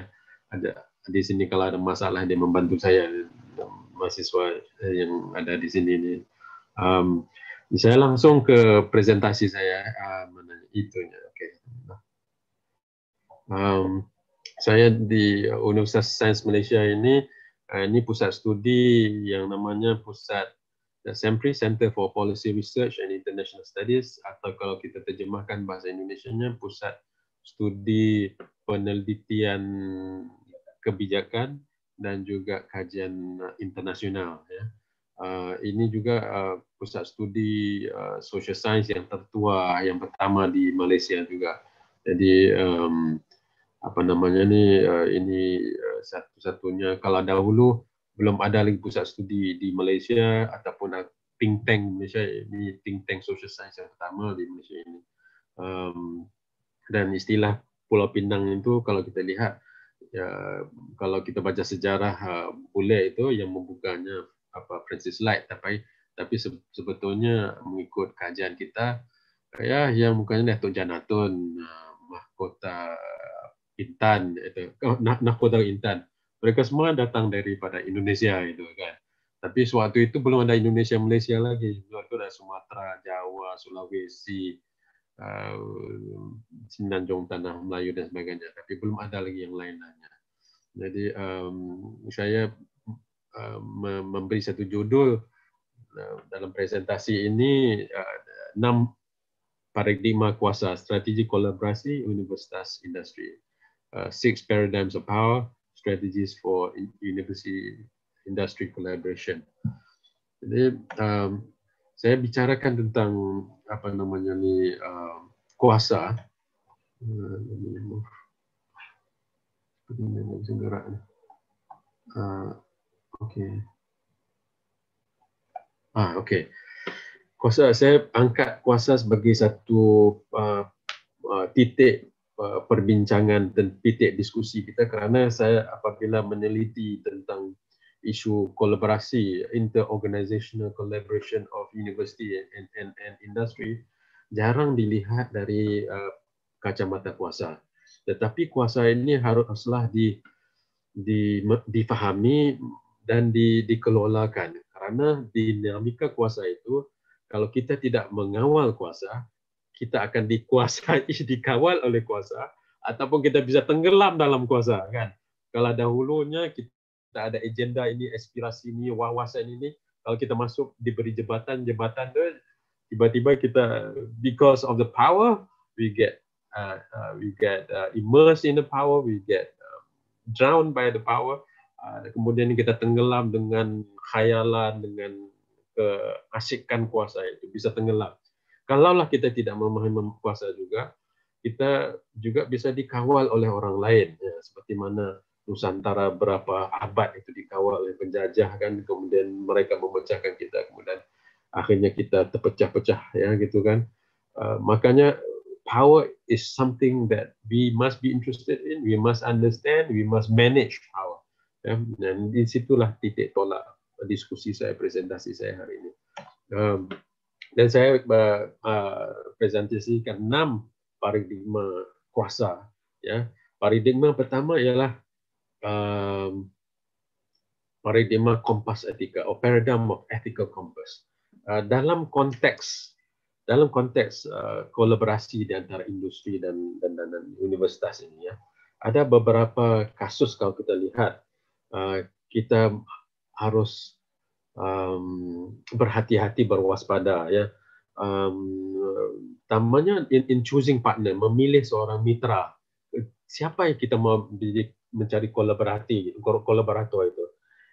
Speaker 6: ada di sini kalau ada masalah dia membantu saya mahasiswa yang ada di sini ini um, saya langsung ke presentasi saya uh, mana itunya. Oke. Okay. Um, saya di Universitas Sains Malaysia ini ini pusat studi yang namanya pusat SEMPRI Center for Policy Research and International Studies atau kalau kita terjemahkan bahasa Indonesia-nya pusat studi penelitian kebijakan dan juga kajian internasional ya. Uh, ini juga uh, pusat studi uh, social science yang tertua yang pertama di Malaysia juga. Jadi um, apa namanya ni uh, ini uh, satu-satunya kalau dahulu belum ada lagi pusat studi di Malaysia ataupun uh, think tank Malaysia ini think tank social science yang pertama di Malaysia ini. Um, dan istilah Pulau Pinang itu kalau kita lihat ya kalau kita baca sejarah uh, bule itu yang membukanya apa Francis Light tapi tapi sebetulnya mengikut kajian kita ya yang mukanya Datuk Janatun mahkota Intan itu oh, mahkota Intan. Mereka semua datang daripada Indonesia itu kan. Tapi suatu itu belum ada Indonesia Malaysia lagi. Itu ada Sumatera Jawa Sulawesi uh, Sinanjung Tanah Melayu dan sebagainya. Tapi belum ada lagi yang lain-lainnya jadi um, saya Uh, memberi satu judul uh, dalam presentasi ini uh, enam paradigma kuasa strategi kolaborasi universitas industri six paradigms of power strategies for university industry collaboration jadi um, saya bicarakan tentang apa namanya ni uh, kuasa gerak uh, Okey. Ah, okey. Kuasa saya angkat kuasa sebagai satu uh, uh, titik uh, perbincangan dan titik diskusi kita kerana saya apabila meneliti tentang isu kolaborasi interorganizational collaboration of university and and and industry jarang dilihat dari uh, kacamata kuasa tetapi kuasa ini haruslah di, di difahami dan di, dikelolakan. Karena dinamika kuasa itu, kalau kita tidak mengawal kuasa, kita akan dikuasai, dikawal oleh kuasa, ataupun kita bisa tenggelam dalam kuasa. kan? Kalau dahulunya kita ada agenda ini, aspirasi ini, wawasan ini, kalau kita masuk diberi jabatan itu tiba-tiba kita because of the power we get uh, uh, we get uh, immersed in the power, we get uh, drowned by the power, Ah, kemudian kita tenggelam dengan khayalan dengan keasikan kuasa itu bisa tenggelam Kalaulah kita tidak memahami puasa juga, kita juga bisa dikawal oleh orang lain. Ya, seperti mana Nusantara berapa abad itu dikawal oleh penjajah kan, kemudian mereka memecahkan kita, kemudian akhirnya kita terpecah-pecah ya gitu kan. Uh, makanya power is something that we must be interested in, we must understand, we must manage power. Ya, dan di situlah titik tolak diskusi saya, presentasi saya hari ini. Um, dan saya uh, presentasikan enam paradigma kuasa. Ya, paradigma pertama ialah um, paradigma kompas etika, atau paradigm of ethical compass. Uh, dalam konteks dalam konteks uh, kolaborasi di antara industri dan, dan dan dan universitas ini ya, ada beberapa kasus kalau kita lihat uh, kita harus um, berhati-hati berwaspada ya. Um, tamanya in, in choosing partner memilih seorang mitra. Siapa yang kita mau mencari kolaborasi kolaborator itu?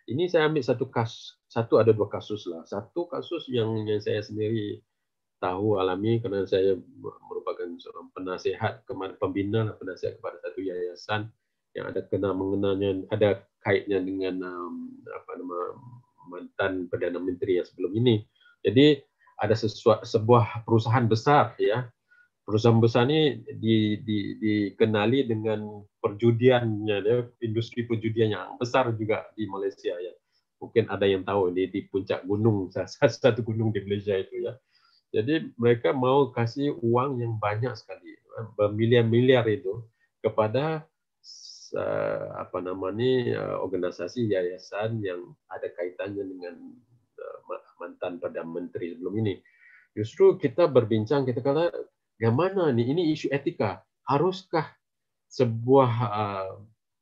Speaker 6: Ini saya ambil satu kasus satu ada dua kasus lah. Satu kasus yang yang saya sendiri tahu alami kerana saya merupakan seorang penasihat kepada pembina dan penasihat kepada satu yayasan yang ada kena mengenanya ada kaitnya dengan um, apa nama mantan perdana menteri yang sebelum ini. Jadi ada sebuah perusahaan besar ya. Perusahaan besar ini di, di, dikenali dengan perjudiannya, ya, industri perjudian yang besar juga di Malaysia ya. Mungkin ada yang tahu di, di puncak gunung, satu gunung di Malaysia itu ya. Jadi mereka mau kasih uang yang banyak sekali, bermiliar-miliar itu kepada apa namanya uh, organisasi yayasan yang ada kaitannya dengan uh, mantan perdana menteri sebelum ini. Justru kita berbincang kita kata bagaimana nih? Ini isu etika. Haruskah sebuah uh,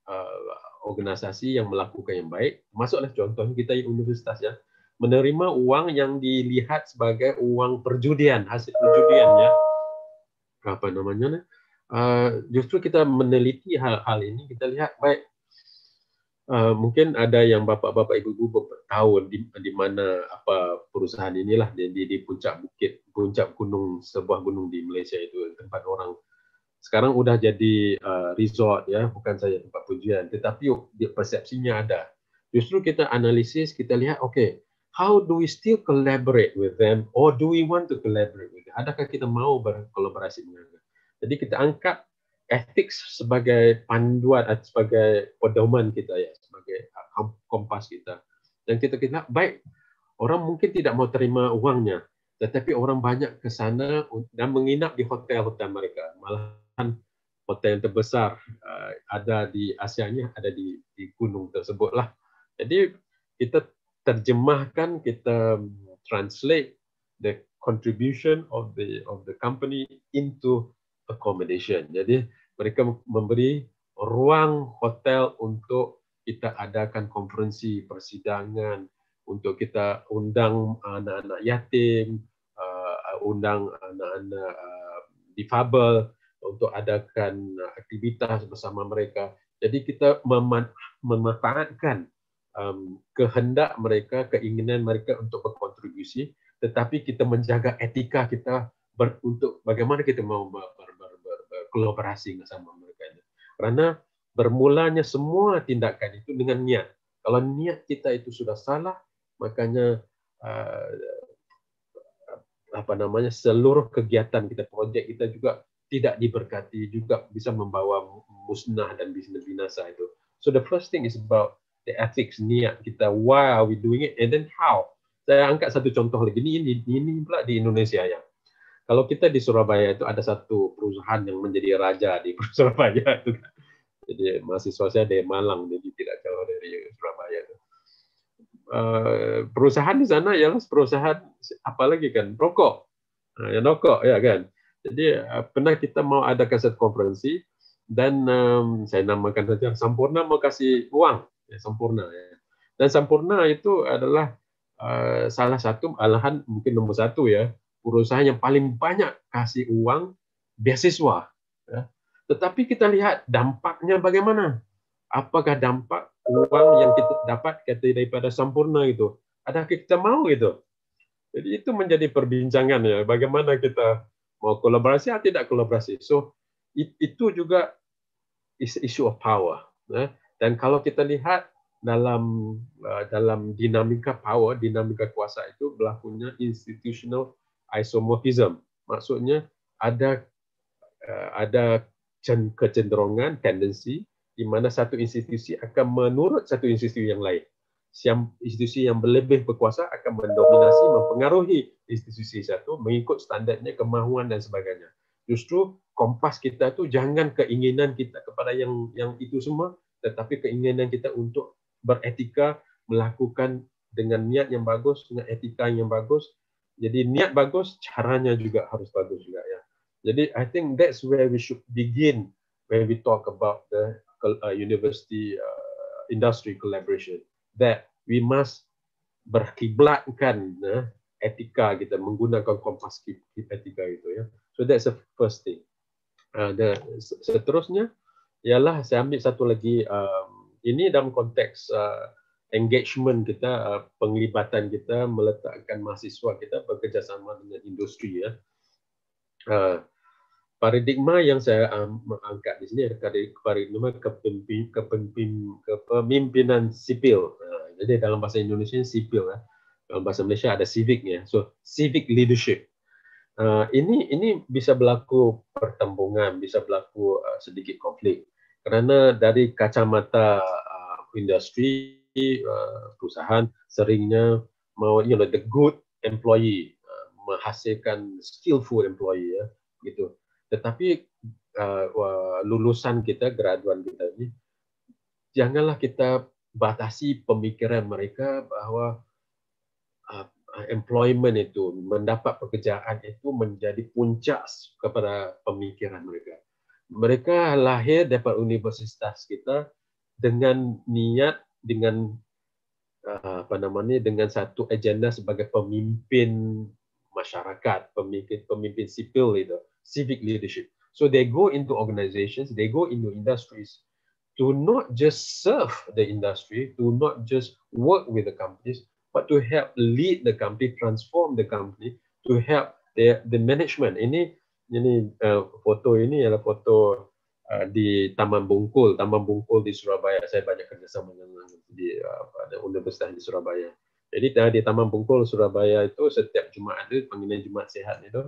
Speaker 6: uh, organisasi yang melakukan yang baik masuklah contoh kita di universitas ya menerima uang yang dilihat sebagai uang perjudian hasil perjudian ya. Apa namanya nih Uh, justru kita meneliti hal-hal ini kita lihat baik uh, mungkin ada yang bapak-bapak ibu-ibu tahu di, di mana apa perusahaan inilah di, di puncak bukit puncak gunung sebuah gunung di Malaysia itu tempat orang. Sekarang udah jadi uh, resort ya bukan saja tempat pujian tetapi persepsinya ada. Justru kita analisis kita lihat okay how do we still collaborate with them or do we want to collaborate with them? Adakah kita mau berkolaborasi dengan mereka jadi kita angkat etik sebagai panduan atau sebagai pedoman kita ya, sebagai kompas kita. Dan kita kira baik orang mungkin tidak mau terima uangnya, tetapi orang banyak ke sana dan menginap di hotel-hotel mereka. Malahan hotel yang terbesar uh, ada di Asia nya ada di, di gunung tersebut lah. Jadi kita terjemahkan, kita translate the contribution of the of the company into accommodation. Jadi mereka memberi ruang hotel untuk kita adakan konferensi persidangan, untuk kita undang anak-anak yatim, uh, undang anak-anak uh, difabel untuk adakan aktivitas bersama mereka. Jadi kita memanfaatkan um, kehendak mereka, keinginan mereka untuk berkontribusi, tetapi kita menjaga etika kita ber, untuk bagaimana kita mau ber, kolaborasi bersama mereka. Karena bermulanya semua tindakan itu dengan niat. Kalau niat kita itu sudah salah, makanya uh, apa namanya seluruh kegiatan kita, projek kita juga tidak diberkati, juga bisa membawa musnah dan bisnis binasa itu. So the first thing is about the ethics niat kita. Why are we doing it? And then how? Saya angkat satu contoh lagi. Ini ini, ini pula di Indonesia ya. Kalau kita di Surabaya itu ada satu perusahaan yang menjadi raja di Surabaya itu. Jadi mahasiswa saya dari Malang, jadi tidak jauh dari Surabaya. Uh, perusahaan di sana ya perusahaan apalagi kan rokok, nah, ya rokok ya kan. Jadi uh, pernah kita mau ada kaset konferensi dan um, saya namakan saja Sampurna mau kasih uang, ya, Sampurna ya. Dan Sampurna itu adalah uh, salah satu alahan mungkin nomor satu ya perusahaan yang paling banyak kasih uang beasiswa. Ya. Tetapi kita lihat dampaknya bagaimana. Apakah dampak uang yang kita dapat kata daripada sempurna itu? Adakah kita mau itu? Jadi itu menjadi perbincangan ya, bagaimana kita mau kolaborasi atau tidak kolaborasi. So itu juga is issue of power. Ya. Dan kalau kita lihat dalam uh, dalam dinamika power, dinamika kuasa itu berlakunya institutional isomorphism. Maksudnya ada uh, ada kecenderungan, tendensi di mana satu institusi akan menurut satu institusi yang lain siam institusi yang lebih berkuasa akan mendominasi, mempengaruhi institusi satu mengikut standardnya, kemahuan dan sebagainya. Justru kompas kita tu jangan keinginan kita kepada yang yang itu semua, tetapi keinginan kita untuk beretika, melakukan dengan niat yang bagus, dengan etika yang bagus. Jadi niat bagus, caranya juga harus bagus juga ya. Jadi I think that's where we should begin when we talk about the uh, university uh, industry collaboration that we must berkiblatkan uh, etika kita menggunakan kompas etika itu ya. So that's the first thing. Uh, the, seterusnya ialah saya ambil satu lagi um, ini dalam konteks uh, engagement kita, uh, penglibatan kita meletakkan mahasiswa kita bekerjasama dengan industri ya. Uh, paradigma yang saya um, angkat di sini paradigma kepemimpinan sipil. Jadi dalam bahasa Indonesia sipil ya. Dalam bahasa Malaysia ada civicnya. So civic leadership. Uh, ini ini bisa berlaku pertembungan, bisa berlaku uh, sedikit konflik. Kerana dari kacamata uh, industri uh, perusahaan seringnya mau you know the good employee uh, menghasilkan skillful employee ya gitu tetapi uh, lulusan kita, graduan kita ini, janganlah kita batasi pemikiran mereka bahawa uh, employment itu, mendapat pekerjaan itu menjadi puncak kepada pemikiran mereka. Mereka lahir dapat universitas kita dengan niat, dengan uh, apa namanya, dengan satu agenda sebagai pemimpin masyarakat, pemimpin pemimpin sipil itu civic leadership. So they go into organizations, they go into industries to not just serve the industry, to not just work with the companies, but to help lead the company, transform the company, to help the the management. Ini ini uh, foto ini adalah foto uh, di Taman Bungkul, Taman Bungkul di Surabaya. Saya banyak kerjasama dengan di uh, Universitas di Surabaya. Jadi di Taman Bungkul Surabaya itu setiap Jumaat itu panggilan Jumaat Sehat itu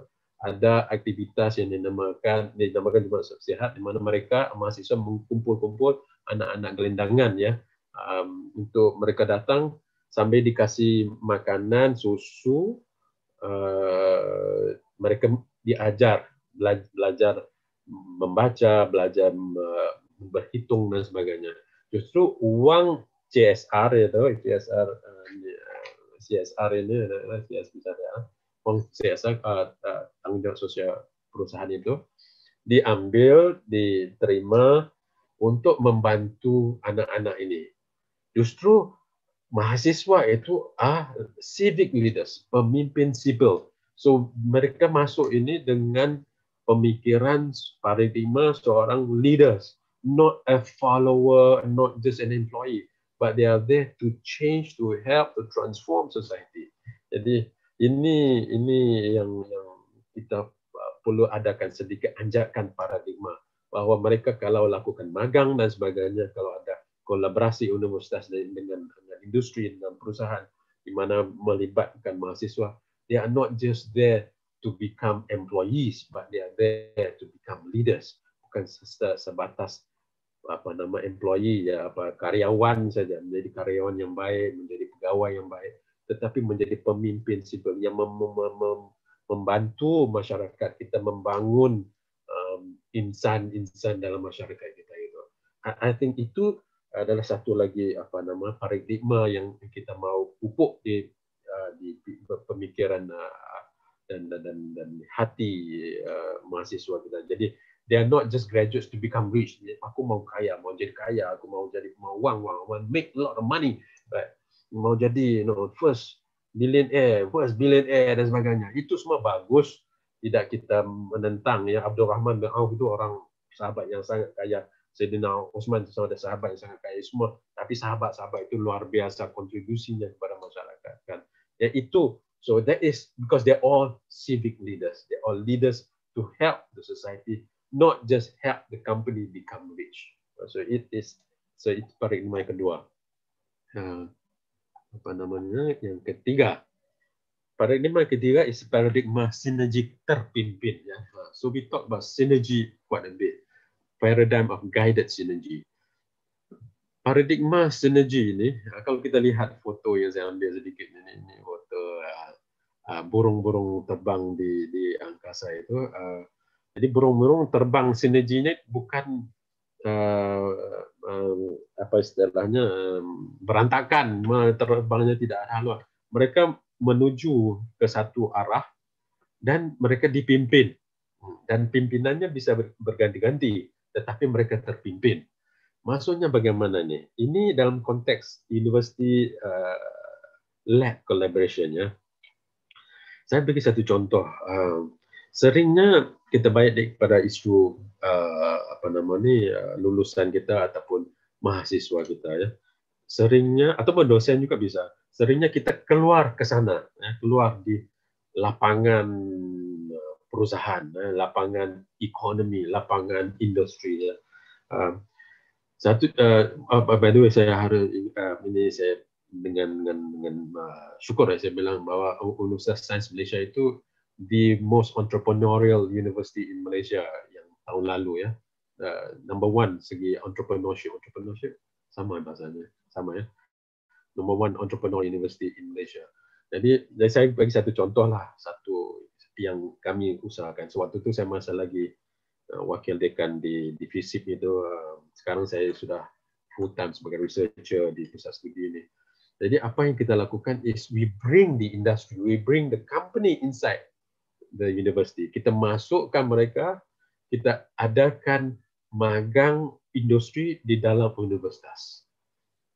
Speaker 6: ada aktivitas yang dinamakan dinamakan Jumat Sehat di mana mereka mahasiswa mengumpul-kumpul anak-anak gelendangan ya um, untuk mereka datang sambil dikasih makanan susu uh, mereka diajar belajar membaca belajar berhitung dan sebagainya justru uang CSR itu CSR uh, CSR ini adalah CSR ya CSR uh, uh, tanggung jawab sosial perusahaan itu diambil, diterima untuk membantu anak-anak ini. Justru mahasiswa itu ah civic leaders, pemimpin sipil. So mereka masuk ini dengan pemikiran paradigma seorang leaders, not a follower, not just an employee, but they are there to change, to help, to transform society. Jadi ini ini yang yang kita uh, perlu adakan sedikit anjakan paradigma bahawa mereka kalau lakukan magang dan sebagainya kalau ada kolaborasi universitas dengan, dengan industri dengan perusahaan di mana melibatkan mahasiswa they are not just there to become employees but they are there to become leaders bukan sebatas apa nama employee ya apa karyawan saja menjadi karyawan yang baik menjadi pegawai yang baik tetapi menjadi pemimpin sipil yang mem mem mem membantu masyarakat kita membangun um, insan-insan dalam masyarakat kita itu. I, I think itu adalah satu lagi apa nama paradigma yang kita mau pupuk di uh, di pemikiran uh, dan, dan dan hati uh, mahasiswa kita. Jadi they are not just graduates to become rich. Aku mau kaya, mau jadi kaya, aku mau jadi mau uang, uang, want make a lot of money. But mau jadi you know, first billionaire, first billionaire dan sebagainya. Itu semua bagus. Tidak kita menentang ya Abdul Rahman bin Auf itu orang sahabat yang sangat kaya. Sayyidina Osman itu ada sahabat yang sangat kaya semua. Tapi sahabat-sahabat itu luar biasa kontribusinya kepada masyarakat kan. Ya itu So that is because they're all civic leaders. They're all leaders to help the society, not just help the company become rich. So it is so itu paradigma yang kedua. Uh, apa namanya? Yang ketiga. Paradigma ketiga is paradigma sinergi terpimpin. Ya. So we talk about synergy quite a bit. Paradigm of guided synergy. Paradigma sinergi ini, kalau kita lihat foto yang saya ambil sedikit ini, ini Uh, burung-burung terbang di di angkasa itu. Uh, jadi burung-burung terbang sinerginya bukan apa istilahnya berantakan, terbangnya tidak ada haluan. Mereka menuju ke satu arah dan mereka dipimpin dan pimpinannya bisa berganti-ganti, tetapi mereka terpimpin. Maksudnya bagaimana nih? Ini dalam konteks university uh, lab collaboration ya saya bagi satu contoh. Uh, seringnya kita baik pada isu uh, apa nama ni uh, lulusan kita ataupun mahasiswa kita ya. Seringnya ataupun dosen juga bisa. Seringnya kita keluar ke sana, ya, keluar di lapangan uh, perusahaan, ya, lapangan ekonomi, lapangan industri. Ya. Uh, satu, uh, by the way, saya harus uh, ini saya dengan dengan dengan uh, syukur ya saya bilang bahwa Universitas Sains Malaysia itu the most entrepreneurial university in Malaysia yang tahun lalu ya. Uh, number one segi entrepreneurship. Entrepreneurship sama bahasanya sama ya. Number one entrepreneur university in Malaysia. Jadi, jadi saya bagi satu contoh lah satu yang kami usahakan. Sewaktu itu saya masa lagi uh, wakil dekan di di FISIP itu. Uh, sekarang saya sudah full time sebagai researcher di pusat studi ini jadi apa yang kita lakukan is we bring the industry, we bring the company inside the university. Kita masukkan mereka, kita adakan magang industri di dalam universitas.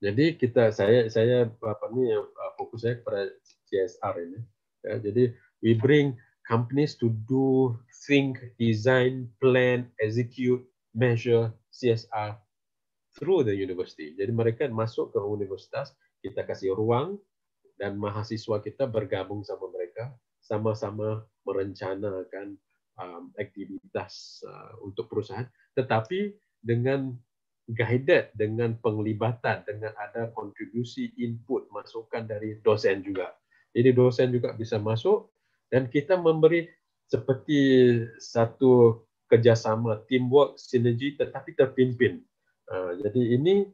Speaker 6: Jadi kita saya saya apa ni uh, fokus saya kepada CSR ini. Ya, jadi we bring companies to do think, design, plan, execute, measure CSR through the university. Jadi mereka masuk ke universitas kita kasih ruang dan mahasiswa kita bergabung sama mereka sama-sama merencanakan um, aktivitas uh, untuk perusahaan. Tetapi dengan guided dengan penglibatan dengan ada kontribusi input masukan dari dosen juga. Jadi dosen juga bisa masuk dan kita memberi seperti satu kerjasama teamwork sinergi tetapi terpimpin. Uh, jadi ini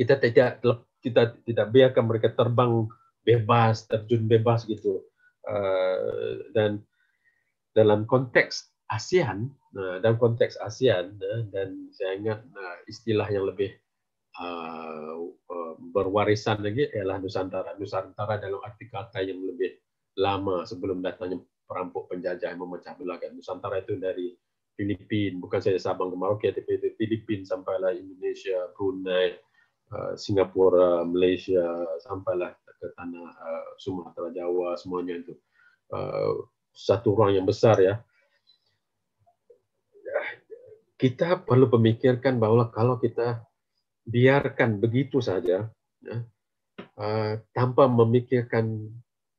Speaker 6: kita tidak kita tidak biarkan mereka terbang bebas, terjun bebas gitu. Uh, dan dalam konteks ASEAN, uh, dalam konteks ASEAN uh, dan saya ingat uh, istilah yang lebih uh, uh, berwarisan lagi ialah Nusantara. Nusantara dalam arti kata yang lebih lama sebelum datangnya perampok penjajah yang memecah belah kan. Nusantara itu dari Filipina, bukan saja Sabang ke Merauke, tapi Filipina sampailah Indonesia, Brunei, Uh, Singapura, Malaysia, sampailah ke tanah uh, Sumatera, Jawa, semuanya itu uh, satu ruang yang besar ya. Kita perlu memikirkan bahwa kalau kita biarkan begitu saja, ya, tanpa memikirkan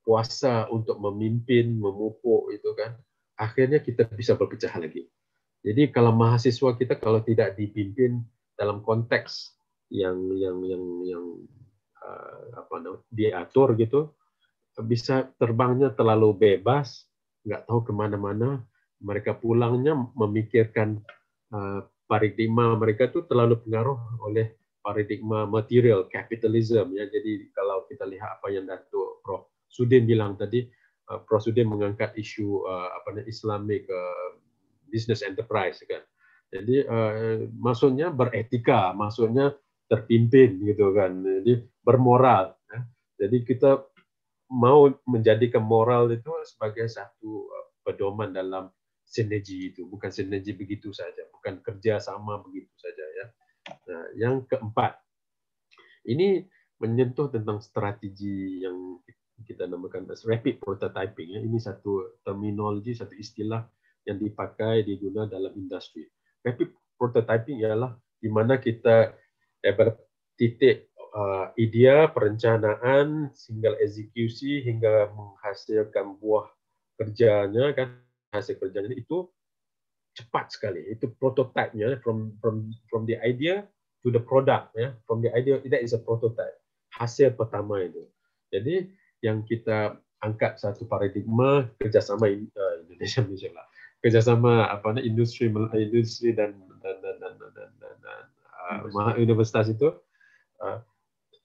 Speaker 6: kuasa untuk memimpin, memupuk itu kan, akhirnya kita bisa berpecah lagi. Jadi kalau mahasiswa kita kalau tidak dipimpin dalam konteks yang yang yang yang uh, apa diatur gitu bisa terbangnya terlalu bebas nggak tahu ke mana-mana mereka pulangnya memikirkan uh, paradigma mereka itu terlalu pengaruh oleh paradigma material capitalism ya. Jadi kalau kita lihat apa yang Datuk Prof. Sudin bilang tadi uh, Prof. Sudin mengangkat isu uh, apa namanya Islamic uh, business enterprise kan. Jadi uh, maksudnya beretika maksudnya terpimpin gitu kan. Jadi bermoral ya. jadi kita mau menjadikan moral itu sebagai satu uh, pedoman dalam sinergi itu. Bukan sinergi begitu saja bukan kerja sama begitu saja ya. Nah, yang keempat ini menyentuh tentang strategi yang kita namakan as rapid prototyping ya. Ini satu terminologi satu istilah yang dipakai diguna dalam industri. Rapid prototyping ialah di mana kita daripada titik uh, idea, perencanaan, hingga eksekusi, hingga menghasilkan buah kerjanya kan hasil kerjanya itu cepat sekali. Itu prototipenya from from from the idea to the product ya. From the idea that is a prototype. Hasil pertama itu. Jadi yang kita angkat satu paradigma kerjasama uh, Indonesia Malaysia lah. Kerjasama apa ni industri industri dan dan dan dan, dan, dan, dan uh, universitas itu uh,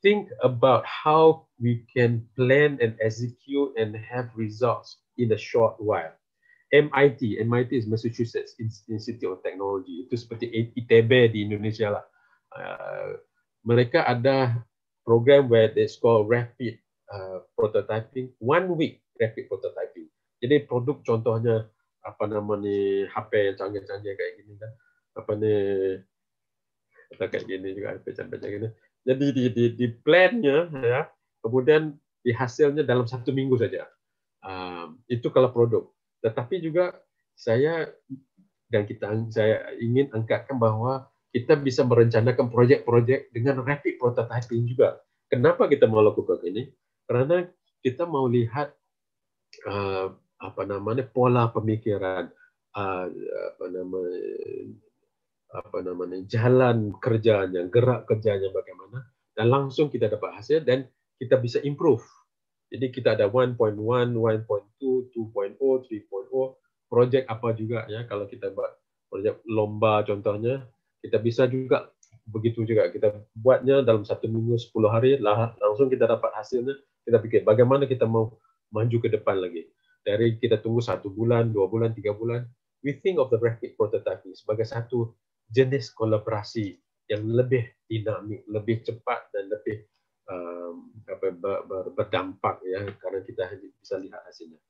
Speaker 6: think about how we can plan and execute and have results in a short while. MIT, MIT is Massachusetts Institute of Technology. Itu seperti ITB di Indonesia lah. Uh, mereka ada program where it's called rapid uh, prototyping, one week rapid prototyping. Jadi produk contohnya apa nama ni HP yang canggih-canggih kayak gini kan, apa ni atau kayak gini juga HP canggih-canggih gini. Jadi di di, di plannya ya, kemudian di hasilnya dalam satu minggu saja. Um, itu kalau produk tetapi juga saya dan kita saya ingin angkatkan bahwa kita bisa merencanakan projek-projek dengan rapid prototyping juga. Kenapa kita mau lakukan ini? Karena kita mau lihat uh, apa namanya pola pemikiran, uh, apa namanya apa namanya jalan kerjanya, gerak kerjanya bagaimana, dan langsung kita dapat hasil dan kita bisa improve. Jadi kita ada 1.1, 1.2, 2.0, 3.0, projek apa juga ya kalau kita buat projek lomba contohnya, kita bisa juga begitu juga. Kita buatnya dalam satu minggu 10 hari lah langsung kita dapat hasilnya kita pikir bagaimana kita mau maju ke depan lagi. Dari kita tunggu satu bulan dua bulan tiga bulan we think of the rapid prototyping sebagai satu jenis kolaborasi yang lebih dinamik lebih cepat dan lebih um, apa, ber, ber, berdampak ya karena kita bisa lihat hasilnya.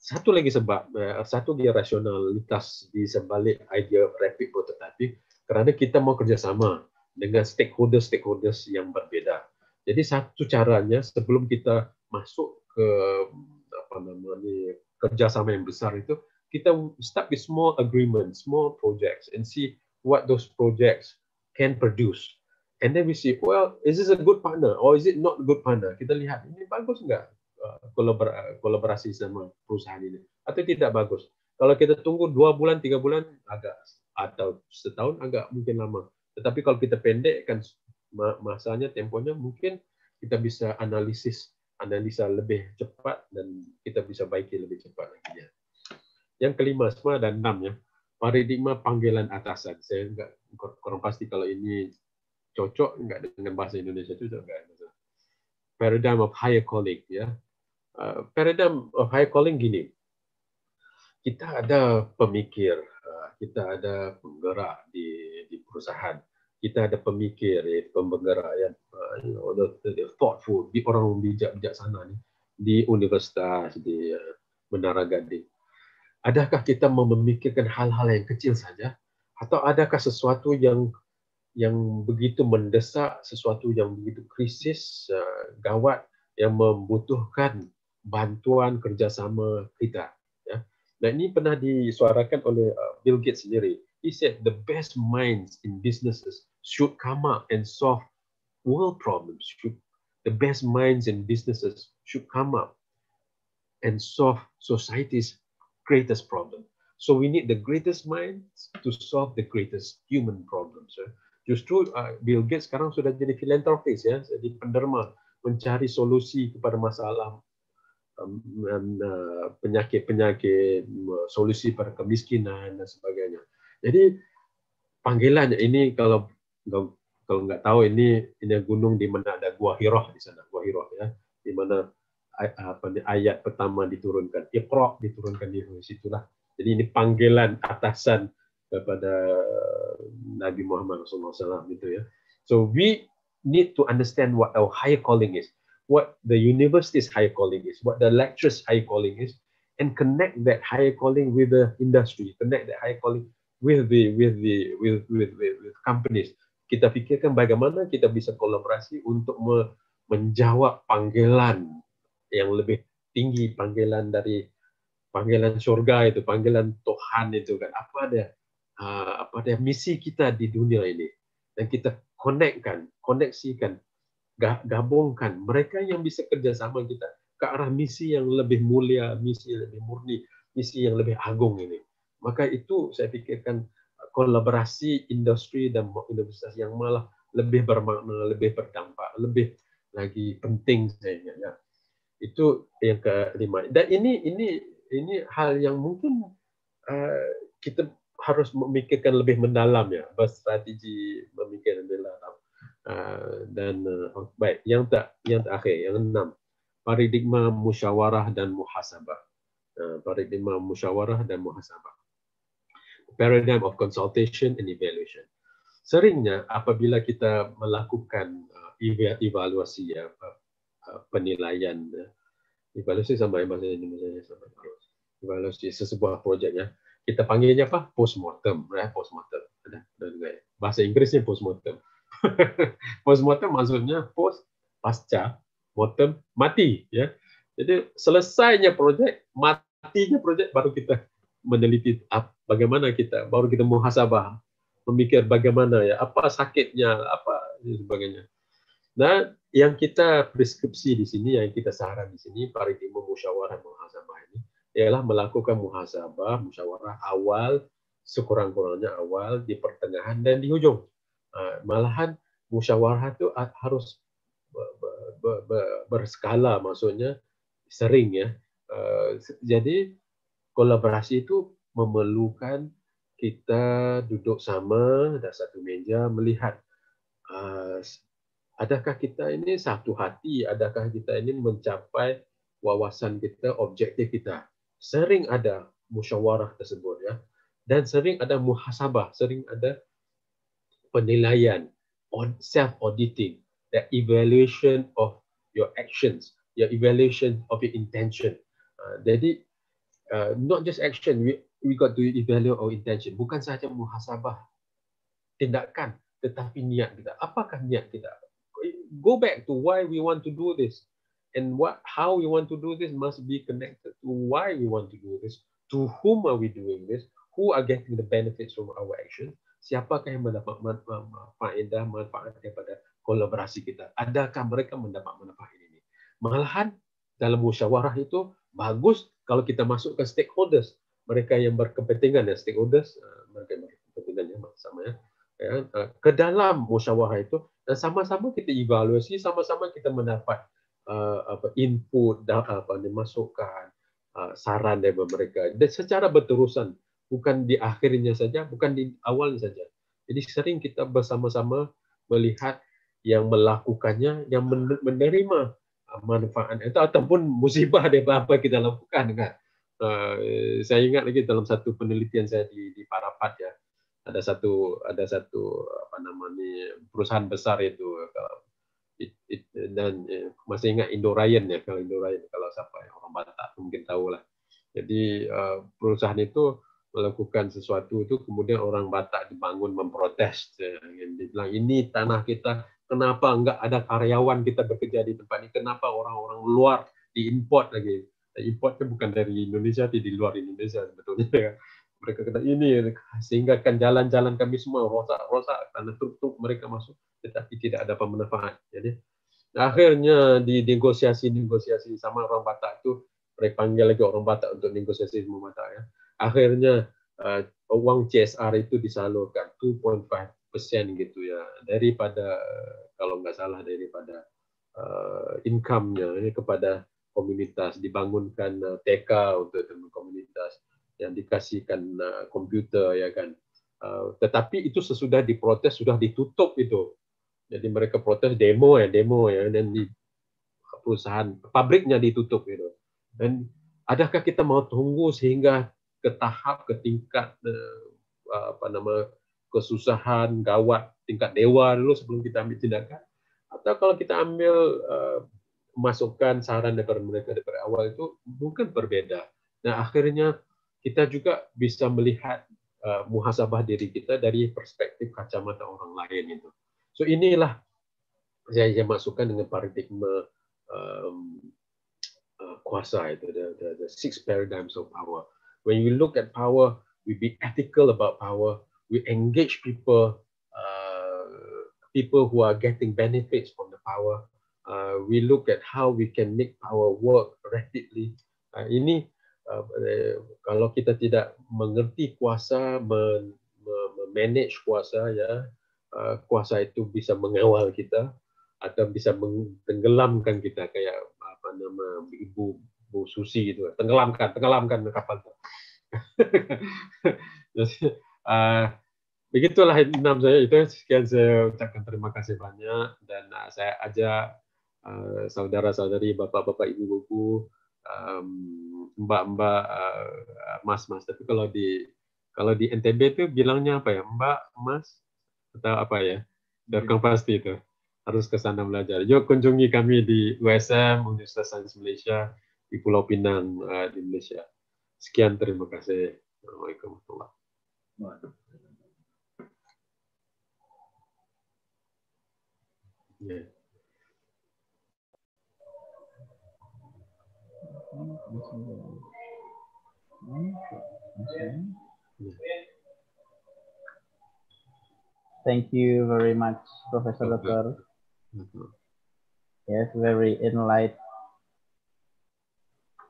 Speaker 6: Satu lagi sebab, uh, satu dia rasionalitas di sebalik idea rapid prototyping kerana kita mau kerjasama dengan stakeholders-stakeholders yang berbeza. Jadi satu caranya sebelum kita masuk ke apa namanya kerjasama yang besar itu kita start with small agreements, small projects and see what those projects can produce And then we see, well, is this a good partner or is it not a good partner? Kita lihat ini bagus enggak uh, kolaborasi sama perusahaan ini atau tidak bagus. Kalau kita tunggu dua bulan, tiga bulan agak atau setahun agak mungkin lama. Tetapi kalau kita pendekkan masanya, temponya mungkin kita bisa analisis analisa lebih cepat dan kita bisa baiki lebih cepat lagi. Ya. Yang kelima, semua ada enam ya. Paradigma panggilan atasan. Saya enggak kurang pasti kalau ini cocok enggak dengan bahasa Indonesia itu enggak paradigm of higher calling ya. Uh, paradigm of higher calling gini. Kita ada pemikir uh, kita ada penggerak di di perusahaan. Kita ada pemikir ya, penggerak yang uh, you know, the, the thoughtful di orang bijak bijaksana ni. Di universitas di menara gading adakah kita memikirkan hal-hal yang kecil saja atau adakah sesuatu yang yang begitu mendesak, sesuatu yang begitu krisis, uh, gawat yang membutuhkan bantuan kerjasama kita. Ya. Dan ini pernah disuarakan oleh uh, Bill Gates sendiri. He said the best minds in businesses should come up and solve world problems. Should, the best minds in businesses should come up and solve society's greatest problem. So we need the greatest minds to solve the greatest human problems. Right? Justru uh, Bill Gates sekarang sudah jadi filantropis ya, jadi penderma mencari solusi kepada masalah um, uh, penyakit-penyakit, solusi pada kemiskinan dan sebagainya. Jadi panggilannya ini kalau kalau nggak tahu ini ini gunung di mana ada gua Hirah di sana, gua Hirah ya, di mana apa ayat pertama diturunkan, Iqra diturunkan di situlah. Jadi ini panggilan atasan kepada Nabi Muhammad SAW gitu ya. So we need to understand what our higher calling is, what the university's higher calling is, what the lecturer's higher calling is, and connect that higher calling with the industry, connect that higher calling with the with the with with with, with companies. Kita fikirkan bagaimana kita bisa kolaborasi untuk me, menjawab panggilan yang lebih tinggi, panggilan dari panggilan surga itu, panggilan Tuhan itu kan. Apa ada apa dia misi kita di dunia ini dan kita konekkan koneksikan gabungkan mereka yang bisa kerjasama kita ke arah misi yang lebih mulia, misi yang lebih murni, misi yang lebih agung ini. Maka itu saya pikirkan kolaborasi industri dan universitas yang malah lebih bermakna, lebih berdampak, lebih lagi penting saya ingat ya. Itu yang kelima. Dan ini ini ini hal yang mungkin uh, kita harus memikirkan lebih mendalam ya, berstrategi memikirkan lebih mendalam. Uh, dan uh, baik, yang tak yang terakhir, yang enam, paradigma musyawarah dan muhasabah. Uh, paradigma musyawarah dan muhasabah. Paradigm of consultation and evaluation. Seringnya apabila kita melakukan uh, evaluasi ya, uh, penilaian, evaluasi sama bahasa Indonesia sama evaluasi sesebuah projek ya. Kita panggilnya apa? Postmortem ya postmortem. Ya. bahasa Inggrisnya postmortem. Postmortem maksudnya post pasca mortem mati ya. Jadi selesainya projek matinya projek baru kita meneliti bagaimana kita baru kita muhasabah memikir bagaimana ya apa sakitnya apa dan sebagainya. Nah yang kita preskripsi di sini yang kita saran di sini paradigma musyawarah muhasabah ini ialah melakukan muhasabah, musyawarah awal, sekurang-kurangnya awal, di pertengahan, dan di hujung. Ah, malahan musyawarah itu harus berskala, maksudnya sering ya. Ah, jadi kolaborasi itu memerlukan kita duduk sama ada satu meja melihat ah, adakah kita ini satu hati, adakah kita ini mencapai wawasan kita, objektif kita? Sering ada musyawarah tersebut ya. Dan sering ada muhasabah sering ada penilaian self auditing the evaluation of your actions your evaluation of your intention. Uh, jadi uh, not just action we we got to evaluate our intention. Bukan sahaja muhasabah tindakan tetapi niat kita. Apakah niat kita go back to why we want to do this. And what how we want to do this must be connected to why we want to do this to whom are we doing this who are getting the benefits from our action siapakah yang mendapat faedah manfaat daripada kolaborasi kita adakah mereka mendapat manfaat ini. Malahan dalam musyawarah itu bagus kalau kita masuk ke stakeholders. Mereka yang berkepentingan ya stakeholders eh, mereka yang berkepentingan ya sama ya, ya eh, ke dalam musyawarah itu dan sama-sama kita evaluasi sama-sama kita mendapat uh, apa input dan apa dimasukkan uh, saran dari mereka. Dan secara berterusan bukan di akhirnya saja bukan di awalnya saja. Jadi sering kita bersama-sama melihat yang melakukannya yang menerima manfaat itu ataupun musibah dari apa kita lakukan kan? Uh, saya ingat lagi dalam satu penelitian saya di di Parapat ya ada satu ada satu apa namanya perusahaan besar itu kalau it, it, dan eh, masih ingat Indo Ryan ya kalau Indo Ryan kalau siapa yang orang Batak mungkin tahu lah. Jadi uh, perusahaan itu melakukan sesuatu itu kemudian orang Batak dibangun memprotes. Ya, dia bilang ini tanah kita kenapa enggak ada karyawan kita bekerja di tempat ini kenapa orang-orang luar diimport lagi. Import itu bukan dari Indonesia, di luar Indonesia sebetulnya. Ya. Mereka kata ini sehingga kan jalan-jalan kami semua rosak-rosak karena truk-truk mereka masuk tetapi tidak ada pemanfaat. Jadi akhirnya di negosiasi-negosiasi sama orang Batak itu mereka panggil lagi orang Batak untuk negosiasi sama Batak ya. Akhirnya uh, uang CSR itu disalurkan 2.5 persen gitu ya daripada kalau nggak salah daripada uh, income-nya ini kepada komunitas dibangunkan uh, TK untuk teman komunitas yang dikasihkan uh, komputer ya kan. Uh, tetapi itu sesudah diprotes sudah ditutup itu. Jadi mereka protes demo ya demo ya dan di perusahaan pabriknya ditutup gitu dan adakah kita mau tunggu sehingga ke tahap ke tingkat eh, apa nama kesusahan gawat tingkat dewa dulu sebelum kita ambil tindakan? Atau kalau kita ambil uh, masukan saran daripada mereka daripada awal itu mungkin berbeda. Nah akhirnya kita juga bisa melihat uh, muhasabah diri kita dari perspektif kacamata orang lain itu So inilah saya, saya masukkan dengan paradigma um, uh, kuasa itu the, the, the six paradigms of power. When you look at power, we be ethical about power. We engage people, uh, people who are getting benefits from the power. uh, we look at how we can make our work rapidly. Uh, ini kalau kita tidak mengerti kuasa, men, manage kuasa ya, uh, kuasa itu bisa mengawal kita atau bisa menenggelamkan kita kayak apa nama ibu Bu Susi gitu, tenggelamkan, tenggelamkan kapal itu. Uh, begitulah enam saya itu. Sekian saya ucapkan terima kasih banyak. Dan uh, saya ajak uh, saudara-saudari, bapak-bapak, ibu-ibu, um, mbak-mbak, uh, mas-mas. Tapi kalau di kalau di NTB itu bilangnya apa ya, mbak, mas, atau apa ya? Dokter pasti itu harus ke sana belajar. Yuk kunjungi kami di USM Universitas Sains Malaysia di Pulau Pinang uh, di Malaysia. Sekian terima kasih. Assalamualaikum warahmatullahi wabarakatuh. Yeah.
Speaker 5: Thank you very much, Professor Dokter. Yes, very enlightened,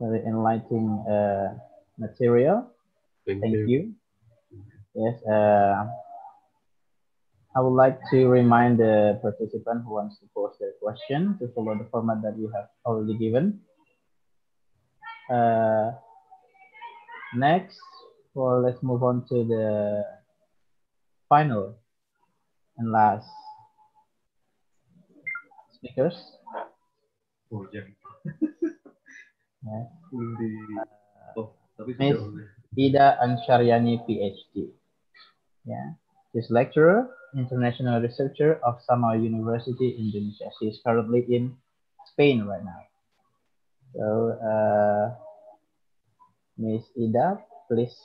Speaker 5: very enlightening uh, material.
Speaker 6: Thank,
Speaker 5: Thank
Speaker 6: you.
Speaker 5: you. Yes, uh, I would like to remind the participant who wants to post their question to follow the format that we have already given. Uh, next, well, let's move on to the final and last speakers.
Speaker 6: Oh, yeah.
Speaker 5: Yeah.
Speaker 6: Oh,
Speaker 5: Miss Ida Ansharyani, PhD. Yeah, she's lecturer, international researcher of Sama University, Indonesia. She is currently in Spain right now. So, uh, Miss Ida, please.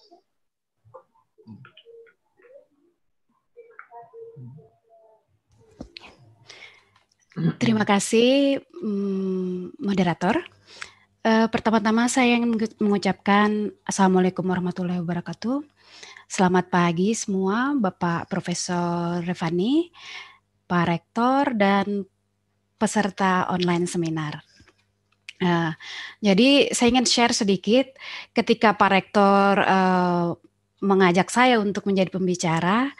Speaker 7: Terima kasih, mm, moderator. Uh, Pertama-tama saya ingin mengucapkan Assalamualaikum warahmatullahi wabarakatuh. Selamat pagi semua, Bapak Profesor Revani, Pak Rektor, dan peserta online seminar. Uh, jadi saya ingin share sedikit ketika Pak Rektor uh, mengajak saya untuk menjadi pembicara